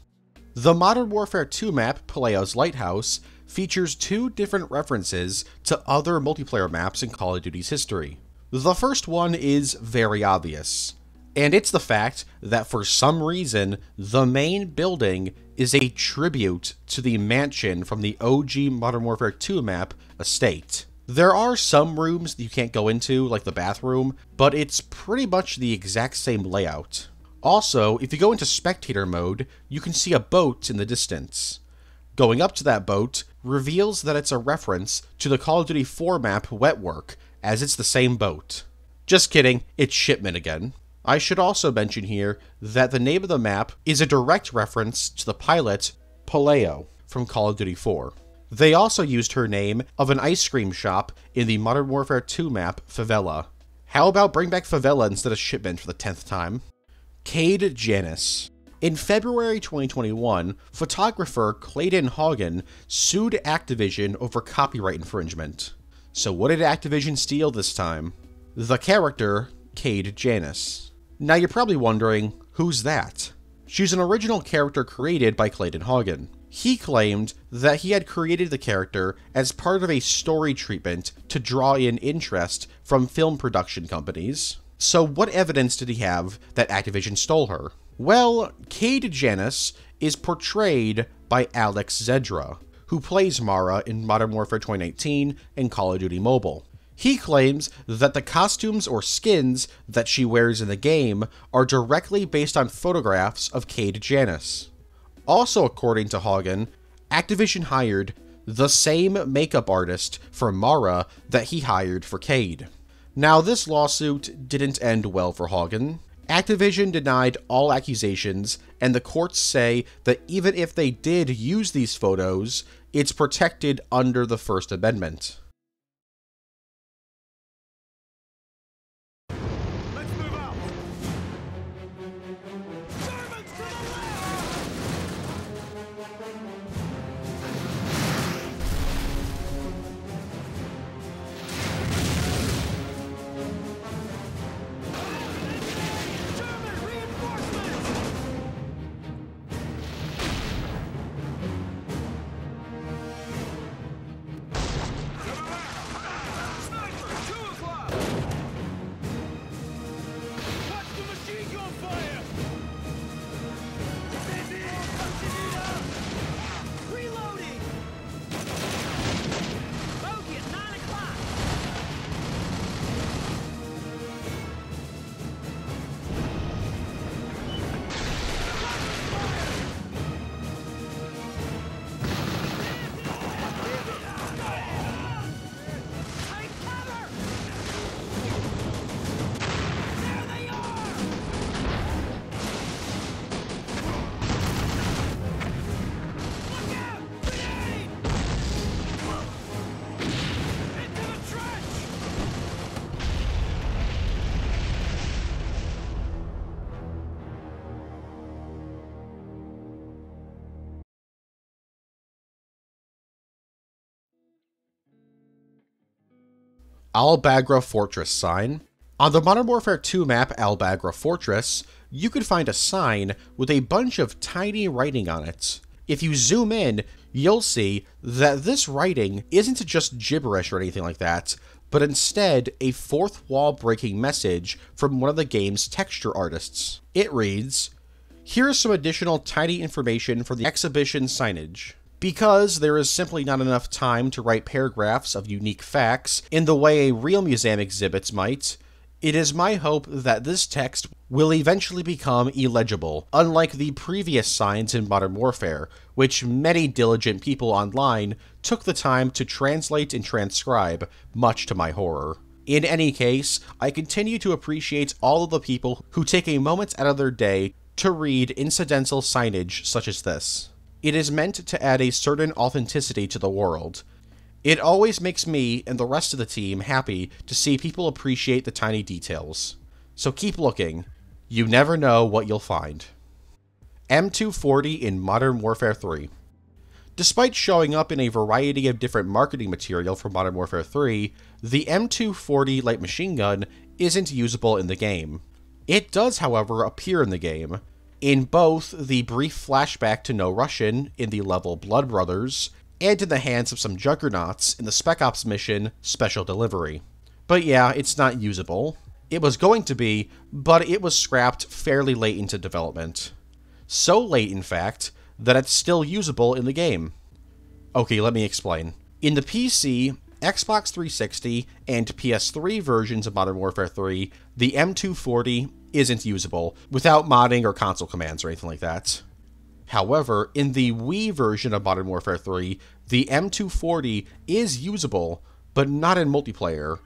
A: The Modern Warfare 2 map, Pelayo's Lighthouse, features two different references to other multiplayer maps in Call of Duty's history. The first one is very obvious, and it's the fact that for some reason, the main building is a tribute to the mansion from the OG Modern Warfare 2 map, Estate. There are some rooms that you can't go into, like the bathroom, but it's pretty much the exact same layout. Also, if you go into spectator mode, you can see a boat in the distance. Going up to that boat reveals that it's a reference to the Call of Duty 4 map Wetwork, as it's the same boat. Just kidding, it's Shipment again. I should also mention here that the name of the map is a direct reference to the pilot Pelayo from Call of Duty 4. They also used her name of an ice cream shop in the Modern Warfare 2 map Favela. How about bring back Favela instead of Shipment for the 10th time? Cade Janus. In February 2021, photographer Clayton Haugen sued Activision over copyright infringement. So, what did Activision steal this time? The character, Cade Janus. Now, you're probably wondering, who's that? She's an original character created by Clayton Haugen. He claimed that he had created the character as part of a story treatment to draw in interest from film production companies. So, what evidence did he have that Activision stole her? Well, Cade Janus is portrayed by Alex Zedra, who plays Mara in Modern Warfare 2018 and Call of Duty Mobile. He claims that the costumes or skins that she wears in the game are directly based on photographs of Cade Janus. Also, according to Haugen, Activision hired the same makeup artist for Mara that he hired for Cade. Now, this lawsuit didn't end well for Haugen. Activision denied all accusations, and the courts say that even if they did use these photos, it's protected under the First Amendment. Al Bagra Fortress sign. On the Modern Warfare 2 map Al Bagra Fortress, you could find a sign with a bunch of tiny writing on it. If you zoom in, you'll see that this writing isn't just gibberish or anything like that, but instead a fourth wall breaking message from one of the game's texture artists. It reads, Here's some additional tiny information for the exhibition signage. Because there is simply not enough time to write paragraphs of unique facts in the way a real museum exhibits might, it is my hope that this text will eventually become illegible, unlike the previous signs in Modern Warfare, which many diligent people online took the time to translate and transcribe, much to my horror. In any case, I continue to appreciate all of the people who take a moment out of their day to read incidental signage such as this. It is meant to add a certain authenticity to the world, it always makes me and the rest of the team happy to see people appreciate the tiny details. So keep looking. You never know what you'll find. M240 in Modern Warfare 3. Despite showing up in a variety of different marketing material for Modern Warfare 3, the M240 light machine gun isn't usable in the game. It does, however, appear in the game, in both the brief flashback to No Russian in the level Blood Brothers and in the hands of some juggernauts in the Spec Ops mission Special Delivery. But yeah, it's not usable. It was going to be, but it was scrapped fairly late into development. So late, in fact, that it's still usable in the game. Okay, let me explain. In the PC, Xbox 360, and PS3 versions of Modern Warfare 3, the M240 isn't usable without modding or console commands or anything like that. However, in the Wii version of Modern Warfare 3, the M240 is usable, but not in multiplayer.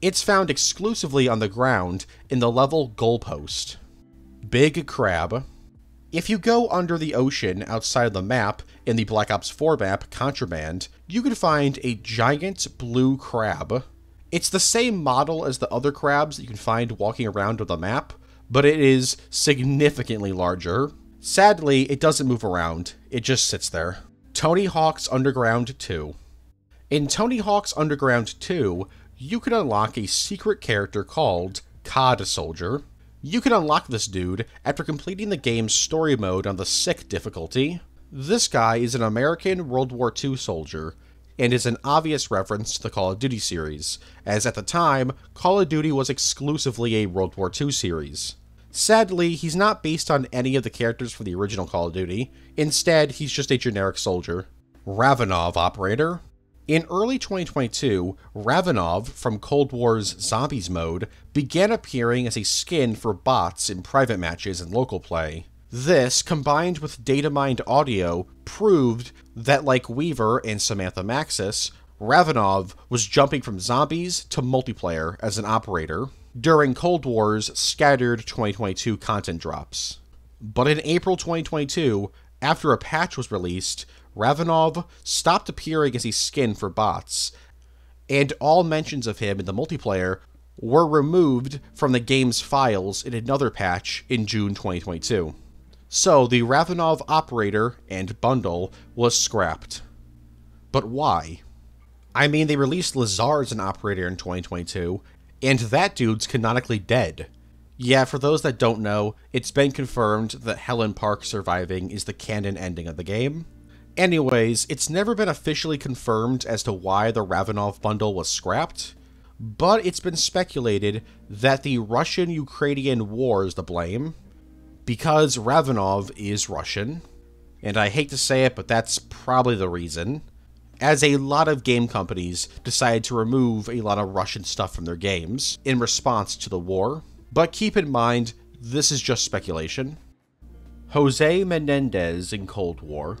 A: It's found exclusively on the ground in the level goalpost. Big Crab. If you go under the ocean outside of the map in the Black Ops 4 map Contraband, you can find a giant blue crab. It's the same model as the other crabs that you can find walking around on the map, but it is significantly larger. Sadly, it doesn't move around, it just sits there. Tony Hawk's Underground 2. In Tony Hawk's Underground 2, you can unlock a secret character called COD Soldier. You can unlock this dude after completing the game's story mode on the Sick difficulty. This guy is an American World War II soldier, and is an obvious reference to the Call of Duty series, as at the time, Call of Duty was exclusively a World War II series. Sadly, he's not based on any of the characters from the original Call of Duty. Instead, he's just a generic soldier. Ravenov Operator. In early 2022, Ravenov from Cold War's Zombies mode began appearing as a skin for bots in private matches and local play. This, combined with data mined audio, proved that, like Weaver and Samantha Maxis, Ravenov was jumping from zombies to multiplayer as an operator during Cold War's scattered 2022 content drops. But in April 2022, after a patch was released, Ravenov stopped appearing as a skin for bots, and all mentions of him in the multiplayer were removed from the game's files in another patch in June 2022. So the Ravenov operator and bundle was scrapped. But why? I mean, they released Lazar as an operator in 2022, and that dude's canonically dead. Yeah, for those that don't know, it's been confirmed that Helen Park surviving is the canon ending of the game. Anyways, it's never been officially confirmed as to why the Ravenov bundle was scrapped, but it's been speculated that the Russian Ukrainian war is the blame, because Ravenov is Russian, and I hate to say it, but that's probably the reason as a lot of game companies decided to remove a lot of Russian stuff from their games in response to the war. But keep in mind, this is just speculation. Jose Menendez in Cold War.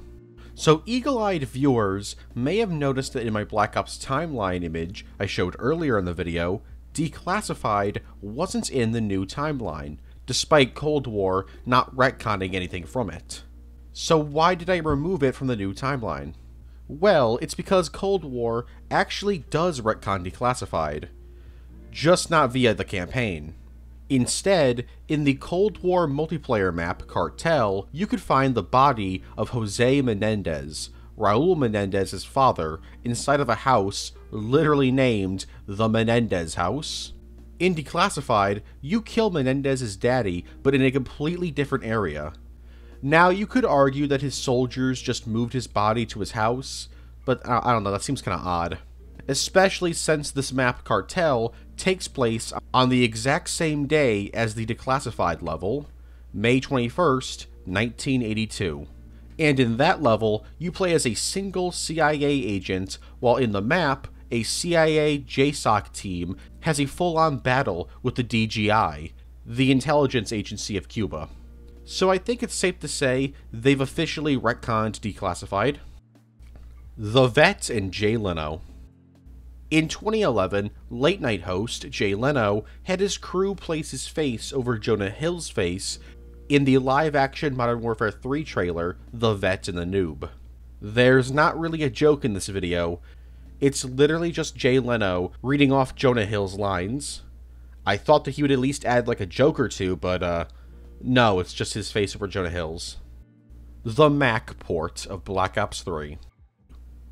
A: So eagle-eyed viewers may have noticed that in my Black Ops timeline image I showed earlier in the video, Declassified wasn't in the new timeline, despite Cold War not retconning anything from it. So why did I remove it from the new timeline? Well, it's because Cold War actually does retcon Declassified, just not via the campaign. Instead, in the Cold War multiplayer map Cartel, you could find the body of Jose Menendez, Raul Menendez's father, inside of a house literally named the Menendez House. In Declassified, you kill Menendez's daddy, but in a completely different area. Now, you could argue that his soldiers just moved his body to his house, but I don't know, that seems kind of odd. Especially since this map Cartel takes place on the exact same day as the declassified level, May 21st, 1982. And in that level, you play as a single CIA agent, while in the map, a CIA JSOC team has a full on battle with the DGI, the intelligence agency of Cuba. So I think it's safe to say they've officially retconned Declassified. The Vet and Jay Leno. In 2011, late night host Jay Leno had his crew place his face over Jonah Hill's face in the live action Modern Warfare 3 trailer, The Vet and the Noob. There's not really a joke in this video, it's literally just Jay Leno reading off Jonah Hill's lines. I thought that he would at least add like a joke or two, but uh, no, it's just his face over Jonah Hill's. The Mac port of Black Ops 3.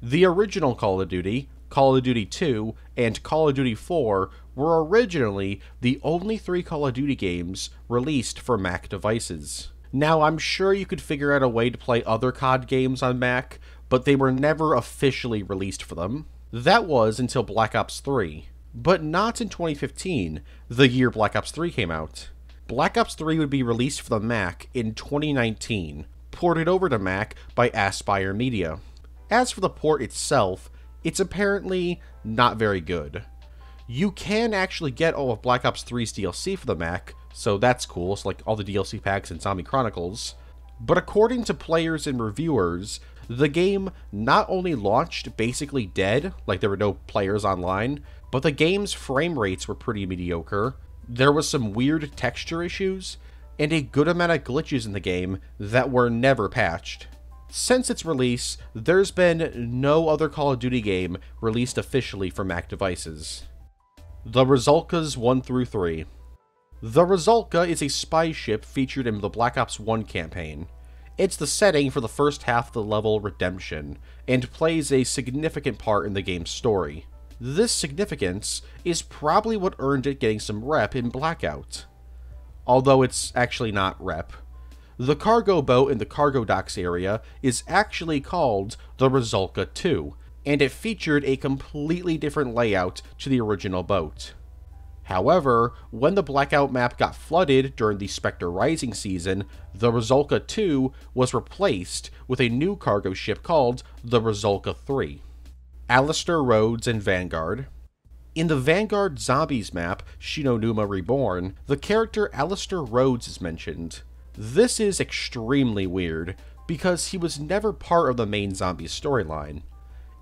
A: The original Call of Duty, Call of Duty 2, and Call of Duty 4 were originally the only three Call of Duty games released for Mac devices. Now, I'm sure you could figure out a way to play other COD games on Mac, but they were never officially released for them. That was until Black Ops 3, but not in 2015, the year Black Ops 3 came out. Black Ops 3 would be released for the Mac in 2019, ported over to Mac by Aspyr Media. As for the port itself, it's apparently not very good. You can actually get all of Black Ops 3's DLC for the Mac, so that's cool, it's like all the DLC packs in Zombie Chronicles. But according to players and reviewers, the game not only launched basically dead, like there were no players online, but the game's frame rates were pretty mediocre. There was some weird texture issues, and a good amount of glitches in the game that were never patched. Since its release, there's been no other Call of Duty game released officially for Mac devices. The Rusalkas 1 through 3. The Rusalka is a spy ship featured in the Black Ops 1 campaign. It's the setting for the first half of the level Redemption, and plays a significant part in the game's story. This significance is probably what earned it getting some rep in Blackout. Although it's actually not rep. The cargo boat in the cargo docks area is actually called the Rusalka 2, and it featured a completely different layout to the original boat. However, when the Blackout map got flooded during the Spectre Rising season, the Rusalka 2 was replaced with a new cargo ship called the Rusalka 3. Alistair Rhodes and Vanguard. In the Vanguard Zombies map, Shi No Numa Reborn, the character Alistair Rhodes is mentioned. This is extremely weird, because he was never part of the main Zombies storyline.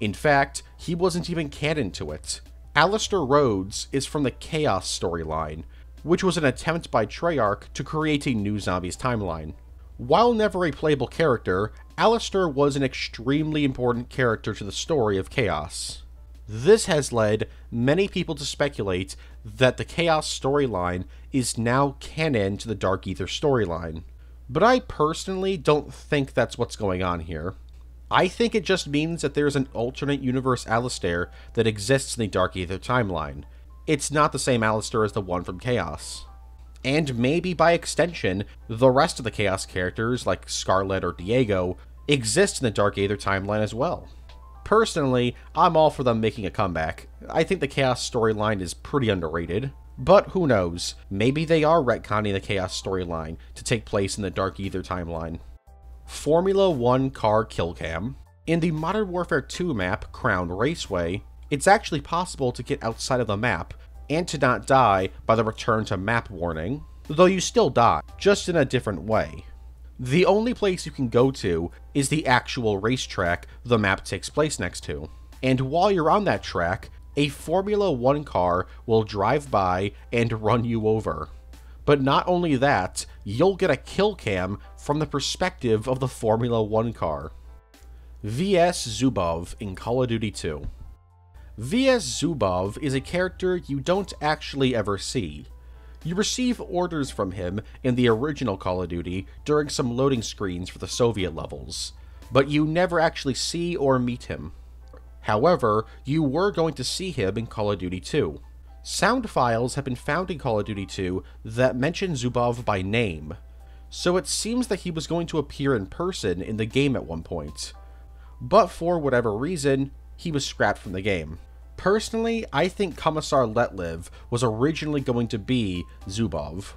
A: In fact, he wasn't even canon to it. Alistair Rhodes is from the Chaos storyline, which was an attempt by Treyarch to create a new Zombies timeline. While never a playable character, Alistair was an extremely important character to the story of Chaos. This has led many people to speculate that the Chaos storyline is now canon to the Dark Aether storyline. But I personally don't think that's what's going on here. I think it just means that there's an alternate universe Alistair that exists in the Dark Aether timeline. It's not the same Alistair as the one from Chaos and maybe by extension, the rest of the Chaos characters, like Scarlett or Diego, exist in the Dark Aether timeline as well. Personally, I'm all for them making a comeback. I think the Chaos storyline is pretty underrated. But who knows, maybe they are retconning the Chaos storyline to take place in the Dark Aether timeline. Formula 1 car kill cam. In the Modern Warfare 2 map, Crown Raceway, it's actually possible to get outside of the map and to not die by the return to map warning, though you still die, just in a different way. The only place you can go to is the actual racetrack the map takes place next to. And while you're on that track, a Formula 1 car will drive by and run you over. But not only that, you'll get a kill cam from the perspective of the Formula 1 car. VS Zubov in Call of Duty 2. VS Zubov is a character you don't actually ever see. You receive orders from him in the original Call of Duty during some loading screens for the Soviet levels, but you never actually see or meet him. However, you were going to see him in Call of Duty 2. Sound files have been found in Call of Duty 2 that mention Zubov by name. so it seems that he was going to appear in person in the game at one point. But for whatever reason, he was scrapped from the game. Personally, I think Commissar Letlev was originally going to be Zubov,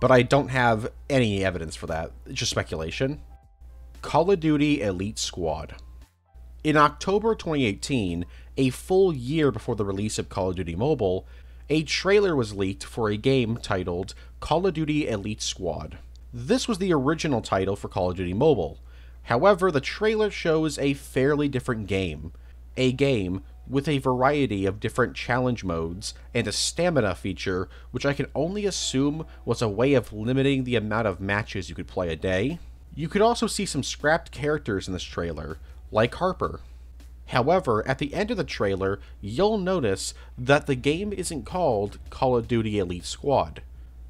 A: but I don't have any evidence for that, it's just speculation. Call of Duty Elite Squad. In October 2018, a full year before the release of Call of Duty Mobile, a trailer was leaked for a game titled Call of Duty Elite Squad. This was the original title for Call of Duty Mobile. However, the trailer shows a fairly different game. A game with a variety of different challenge modes and a stamina feature, which I can only assume was a way of limiting the amount of matches you could play a day. You could also see some scrapped characters in this trailer, like Harper. However, at the end of the trailer, you'll notice that the game isn't called Call of Duty Elite Squad.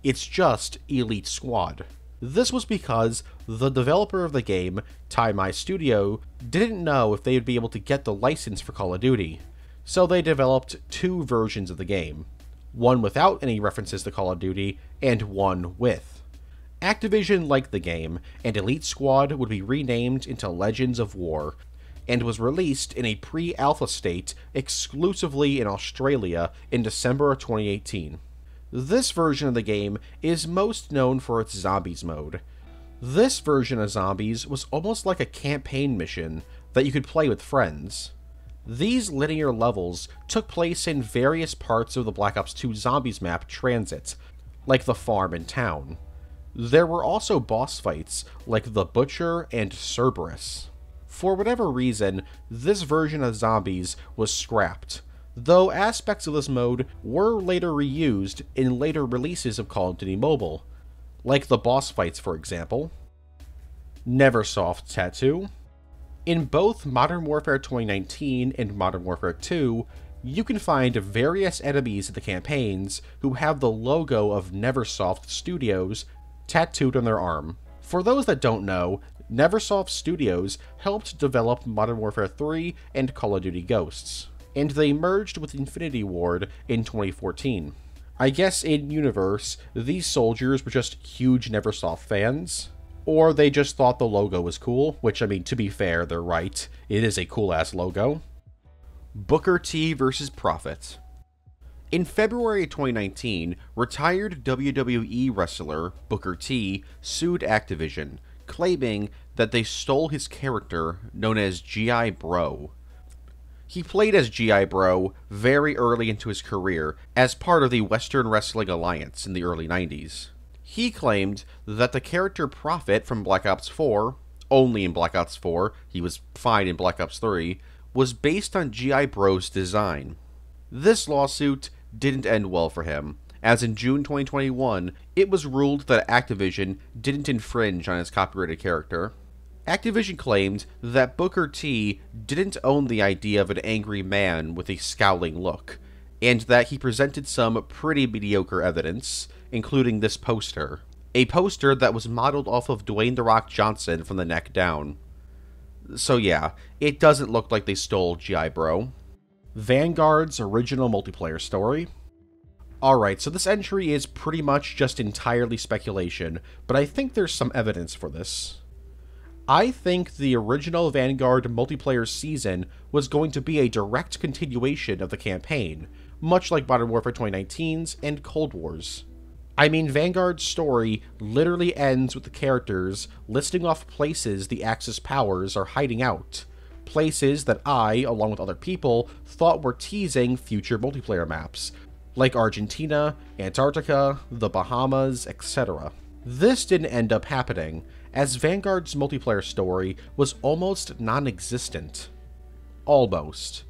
A: It's just Elite Squad. This was because the developer of the game, TiMi Studio, didn't know if they would be able to get the license for Call of Duty, so they developed two versions of the game one without any references to Call of Duty, and one with. Activision liked the game, and Elite Squad would be renamed into Legends of War, and was released in a pre alpha state exclusively in Australia in December of 2018. This version of the game is most known for its zombies mode. This version of zombies was almost like a campaign mission that you could play with friends. These linear levels took place in various parts of the Black Ops 2 Zombies map Transit, like the farm and town. There were also boss fights like the Butcher and Cerberus. For whatever reason, this version of Zombies was scrapped, though aspects of this mode were later reused in later releases of Call of Duty Mobile, like the boss fights, for example. Neversoft Tattoo. In both Modern Warfare 2019 and Modern Warfare 2, you can find various enemies in the campaigns who have the logo of Neversoft Studios tattooed on their arm. For those that don't know, Neversoft Studios helped develop Modern Warfare 3 and Call of Duty Ghosts, and they merged with Infinity Ward in 2014. I guess in universe, these soldiers were just huge Neversoft fans, or they just thought the logo was cool, which I mean, to be fair, they're right. It is a cool ass logo. Booker T versus Prophet. In February 2019, retired WWE wrestler Booker T sued Activision, claiming that they stole his character known as G.I. Bro. He played as G.I. Bro very early into his career as part of the Western Wrestling Alliance in the early 90s. He claimed that the character Prophet from Black Ops 4, only in Black Ops 4, he was fine in Black Ops 3, was based on G.I. Bro's design. This lawsuit didn't end well for him, as in June 2021, it was ruled that Activision didn't infringe on his copyrighted character. Activision claimed that Booker T didn't own the idea of an angry man with a scowling look, and that he presented some pretty mediocre evidence, including this poster. A poster that was modeled off of Dwayne The Rock Johnson from the neck down. So yeah, it doesn't look like they stole G.I. Bro. Vanguard's original multiplayer story. Alright, so this entry is pretty much just entirely speculation, but I think there's some evidence for this. I think the original Vanguard multiplayer season was going to be a direct continuation of the campaign, much like Modern Warfare 2019's and Cold War's. I mean, Vanguard's story literally ends with the characters listing off places the Axis powers are hiding out. Places that I, along with other people, thought were teasing future multiplayer maps, like Argentina, Antarctica, the Bahamas, etc. This didn't end up happening, as Vanguard's multiplayer story was almost non existent. Almost.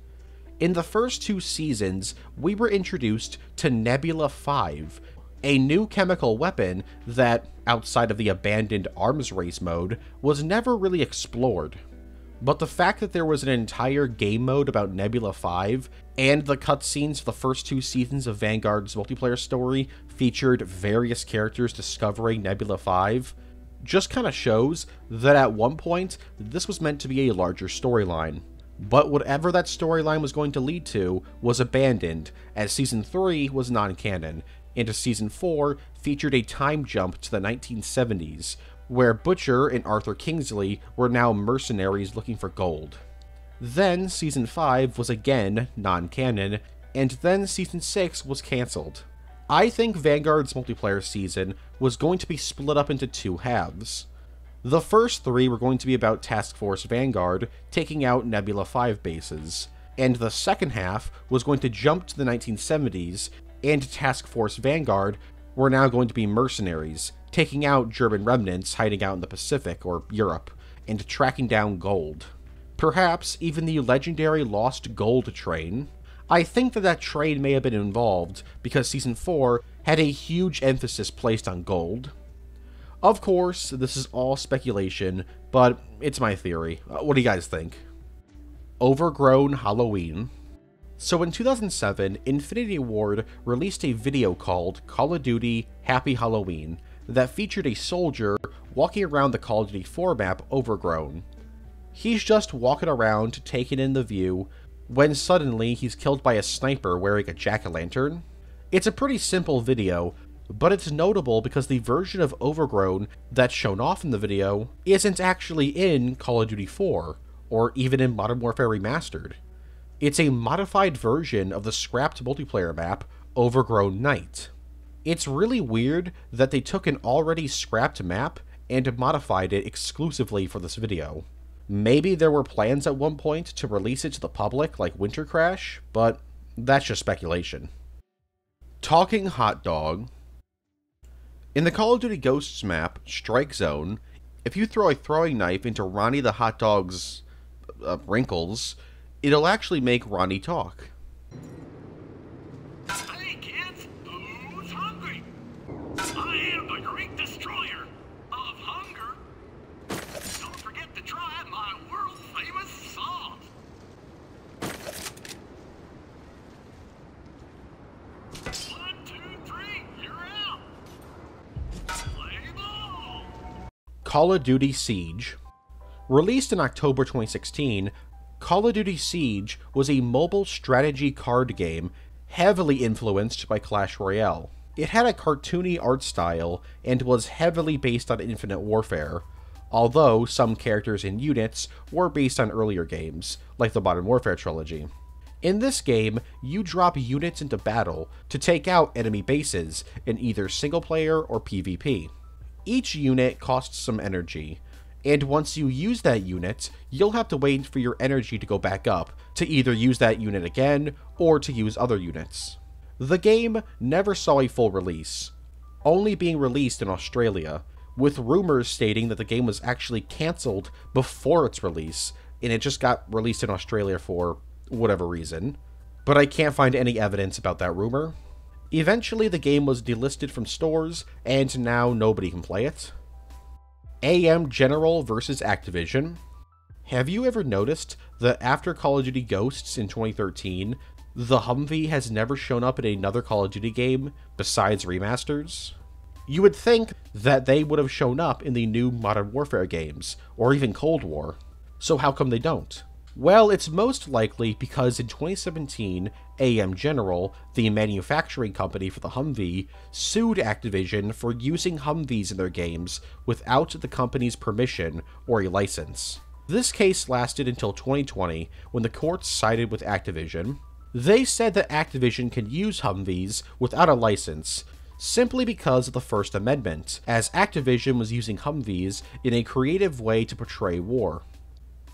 A: In the first two seasons, we were introduced to Nebula 5, a new chemical weapon that, outside of the abandoned arms race mode, was never really explored. But the fact that there was an entire game mode about Nebula 5 and the cutscenes for the first two seasons of Vanguard's multiplayer story featured various characters discovering Nebula 5 just kind of shows that at one point this was meant to be a larger storyline. But whatever that storyline was going to lead to was abandoned, as Season 3 was non canon, and Season 4 featured a time jump to the 1970s, where Butcher and Arthur Kingsley were now mercenaries looking for gold. Then Season 5 was again non canon, and then Season 6 was cancelled. I think Vanguard's multiplayer season was going to be split up into two halves. The first three were going to be about Task Force Vanguard taking out Nebula 5 bases, and the second half was going to jump to the 1970s, and Task Force Vanguard were now going to be mercenaries, taking out German remnants hiding out in the Pacific or Europe, and tracking down gold. Perhaps even the legendary Lost Gold train. I think that that trade may have been involved because Season 4 had a huge emphasis placed on gold. Of course, this is all speculation, but it's my theory. Uh, what do you guys think? Overgrown Halloween. So in 2007, Infinity Ward released a video called Call of Duty Happy Halloween that featured a soldier walking around the Call of Duty 4 map Overgrown. He's just walking around taking in the view when suddenly he's killed by a sniper wearing a jack-o'-lantern. It's a pretty simple video, but it's notable because the version of Overgrown that's shown off in the video isn't actually in Call of Duty 4, or even in Modern Warfare Remastered. It's a modified version of the scrapped multiplayer map, Overgrown Night. It's really weird that they took an already scrapped map and modified it exclusively for this video. Maybe there were plans at one point to release it to the public like Winter Crash, but that's just speculation. Talking Hot Dog In the Call of Duty Ghosts map, Strike Zone, if you throw a throwing knife into Ronnie the Hot Dog's uh, wrinkles, it'll actually make Ronnie talk.
J: Hey kids, who's hungry? I am the Greek destroyer of hunger. Don't forget to try my world famous sauce. One, two, three, you're out. Play ball.
A: Call of Duty Siege. Released in October 2016, Call of Duty Siege was a mobile strategy card game heavily influenced by Clash Royale. It had a cartoony art style and was heavily based on Infinite Warfare, although some characters and units were based on earlier games, like the Modern Warfare trilogy. In this game, you drop units into battle to take out enemy bases in either single player or PvP. Each unit costs some energy, and once you use that unit, you'll have to wait for your energy to go back up to either use that unit again or to use other units. The game never saw a full release, only being released in Australia, with rumors stating that the game was actually cancelled before its release, and it just got released in Australia for whatever reason. But I can't find any evidence about that rumor. Eventually, the game was delisted from stores, and now nobody can play it. AM General versus Activision. Have you ever noticed that after Call of Duty Ghosts in 2013, the Humvee has never shown up in another Call of Duty game besides remasters? You would think that they would have shown up in the new Modern Warfare games, or even Cold War. So how come they don't? Well, it's most likely because in 2017, AM General, the manufacturing company for the Humvee, sued Activision for using Humvees in their games without the company's permission or a license. This case lasted until 2020 when the courts sided with Activision. They said that Activision can use Humvees without a license simply because of the First Amendment, as Activision was using Humvees in a creative way to portray war.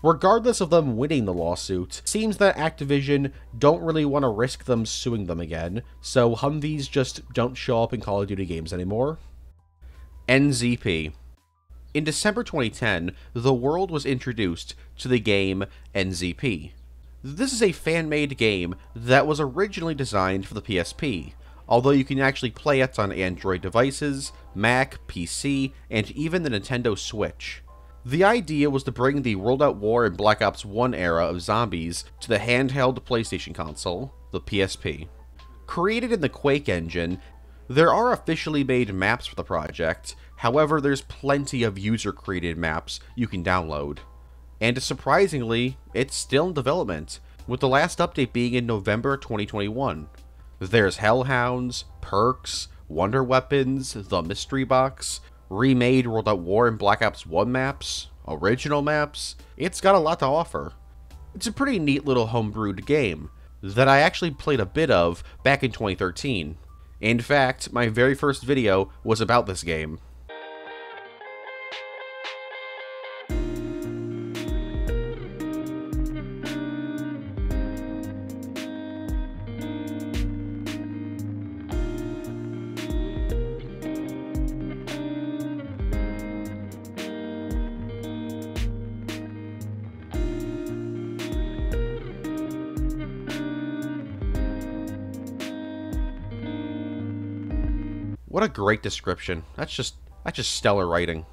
A: Regardless of them winning the lawsuit, seems that Activision don't really want to risk them suing them again, so Humvees just don't show up in Call of Duty games anymore. NZP. In December 2010, the world was introduced to the game NZP. This is a fan-made game that was originally designed for the PSP, although you can actually play it on Android devices, Mac, PC, and even the Nintendo Switch. The idea was to bring the World at War and Black Ops 1 era of zombies to the handheld PlayStation console, the PSP. Created in the Quake engine, there are officially made maps for the project, however there's plenty of user-created maps you can download. And surprisingly, it's still in development, with the last update being in November 2021. There's Hellhounds, Perks, Wonder Weapons, the Mystery Box, remade World at War and Black Ops 1 maps, original maps. It's got a lot to offer. It's a pretty neat little homebrewed game that I actually played a bit of back in 2013. In fact, my very first video was about this game. Great description. That's just that's just stellar writing.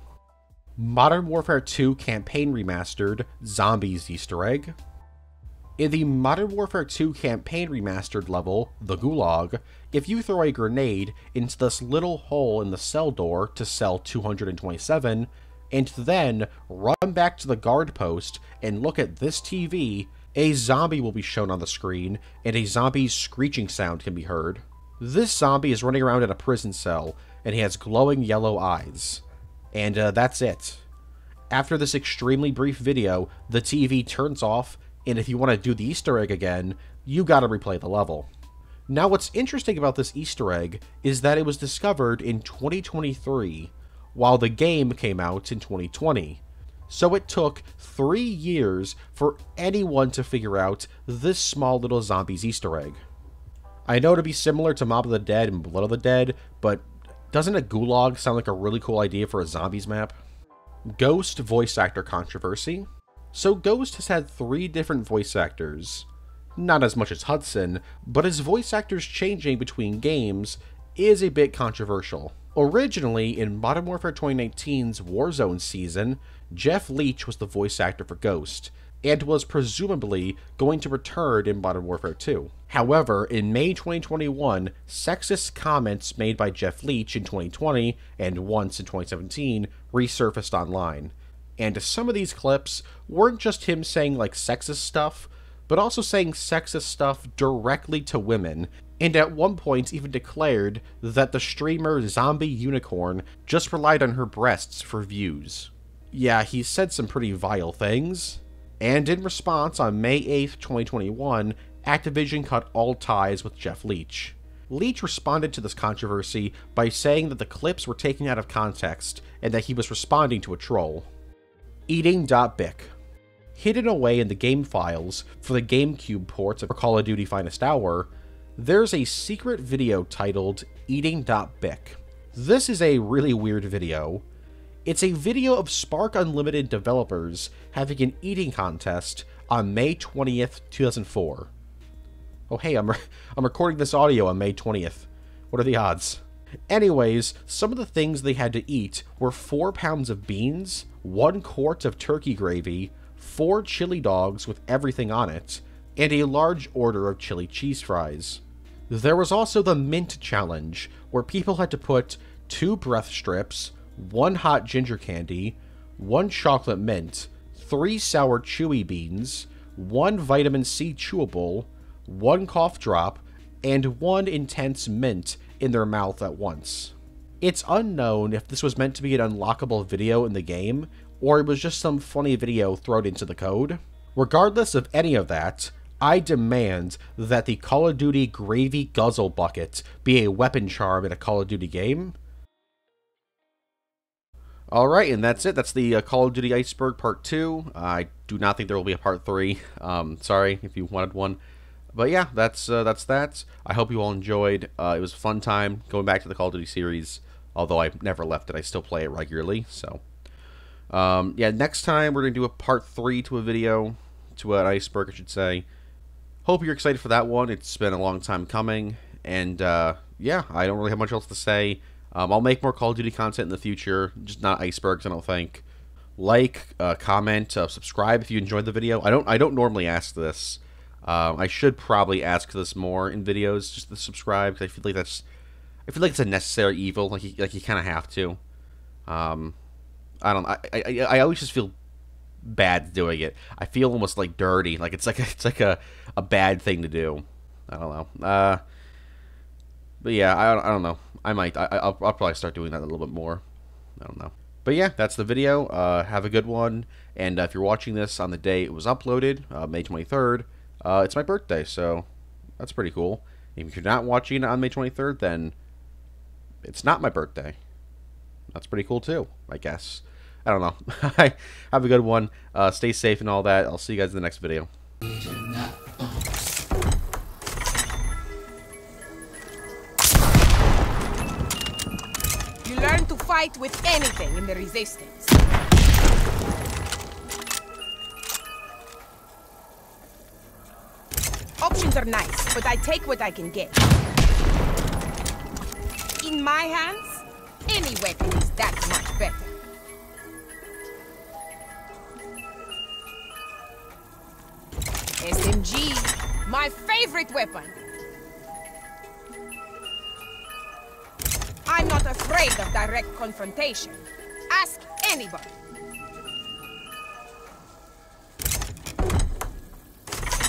A: Modern Warfare 2 Campaign Remastered Zombies Easter egg. In the Modern Warfare 2 Campaign Remastered level, the Gulag, if you throw a grenade into this little hole in the cell door to cell 227, and then run back to the guard post and look at this TV, a zombie will be shown on the screen, and a zombie's screeching sound can be heard. This zombie is running around in a prison cell, and he has glowing yellow eyes. And uh, that's it. After this extremely brief video, the TV turns off, and if you want to do the Easter egg again, you gotta replay the level. Now what's interesting about this Easter egg is that it was discovered in 2023, while the game came out in 2020. So it took three years for anyone to figure out this small little zombie's Easter egg. I know to be similar to Mob of the Dead and Blood of the Dead, but doesn't a gulag sound like a really cool idea for a zombies map? Ghost voice actor controversy. So Ghost has had three different voice actors. Not as much as Hudson, but his voice actors changing between games is a bit controversial. Originally, in Modern Warfare 2019's Warzone season, Jeff Leach was the voice actor for Ghost, and was presumably going to return in Modern Warfare 2. However, in May 2021, sexist comments made by Jeff Leach in 2020 and once in 2017 resurfaced online. And some of these clips weren't just him saying like sexist stuff, but also saying sexist stuff directly to women, and at one point even declared that the streamer ZombiUnicorn just relied on her breasts for views. Yeah, he said some pretty vile things. And in response, on May 8, 2021, Activision cut all ties with Jeff Leach. Leach responded to this controversy by saying that the clips were taken out of context and that he was responding to a troll. Eating.bik Hidden away in the game files for the GameCube ports of Call of Duty Finest Hour, there's a secret video titled Eating.bik. This is a really weird video, it's a video of Spark Unlimited developers having an eating contest on May 20th, 2004. Oh, hey, I'm, re I'm recording this audio on May 20th. What are the odds? Anyways, some of the things they had to eat were 4 pounds of beans, 1 quart of turkey gravy, 4 chili dogs with everything on it, and a large order of chili cheese fries. There was also the mint challenge, where people had to put 2 breath strips, one hot ginger candy, one chocolate mint, three sour chewy beans, one vitamin C chewable, one cough drop, and one intense mint in their mouth at once. It's unknown if this was meant to be an unlockable video in the game, or it was just some funny video thrown into the code. Regardless of any of that, I demand that the Call of Duty Gravy Guzzle Bucket be a weapon charm in a Call of Duty game, Alright, and that's it. That's the uh, Call of Duty Iceberg Part 2. Uh, I do not think there will be a Part 3. Um, sorry if you wanted one. But yeah, that's uh, that's that. I hope you all enjoyed. Uh, it was a fun time going back to the Call of Duty series. Although I've never left it, I still play it regularly. So, um, yeah, next time we're going to do a Part 3 to a video, to an Iceberg, I should say. Hope you're excited for that one. It's been a long time coming. And uh, yeah, I don't really have much else to say. Um, I'll make more Call of Duty content in the future, just not icebergs. I don't think. Like, uh, comment, uh, subscribe if you enjoyed the video. I don't. I don't normally ask this. Um, I should probably ask this more in videos, just to subscribe, because I feel like that's. I feel like it's a necessary evil. Like you, like you kind of have to. Um, I don't. I, I I always just feel bad doing it. I feel almost like dirty. Like it's like a, it's like a a bad thing to do. I don't know. Uh, but yeah, I, I don't know. I might. I, will I'll probably start doing that a little bit more. I don't know. But yeah, that's the video. Uh, have a good one. And uh, if you're watching this on the day it was uploaded, uh, May 23rd, uh, it's my birthday, so that's pretty cool. If you're not watching it on May 23rd, then it's not my birthday. That's pretty cool too, I guess. I don't know. have a good one. Uh, stay safe and all that. I'll see you guys in the next video.
K: To fight with anything in the Resistance. Options are nice, but I take what I can get. In my hands, any weapon is that much better. SMG, my favorite weapon. I'm not afraid of direct confrontation. Ask anybody.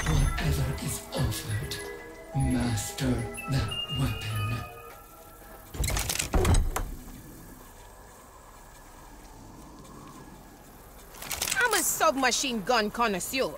L: Whatever is offered, master that weapon.
K: I'm a submachine gun connoisseur.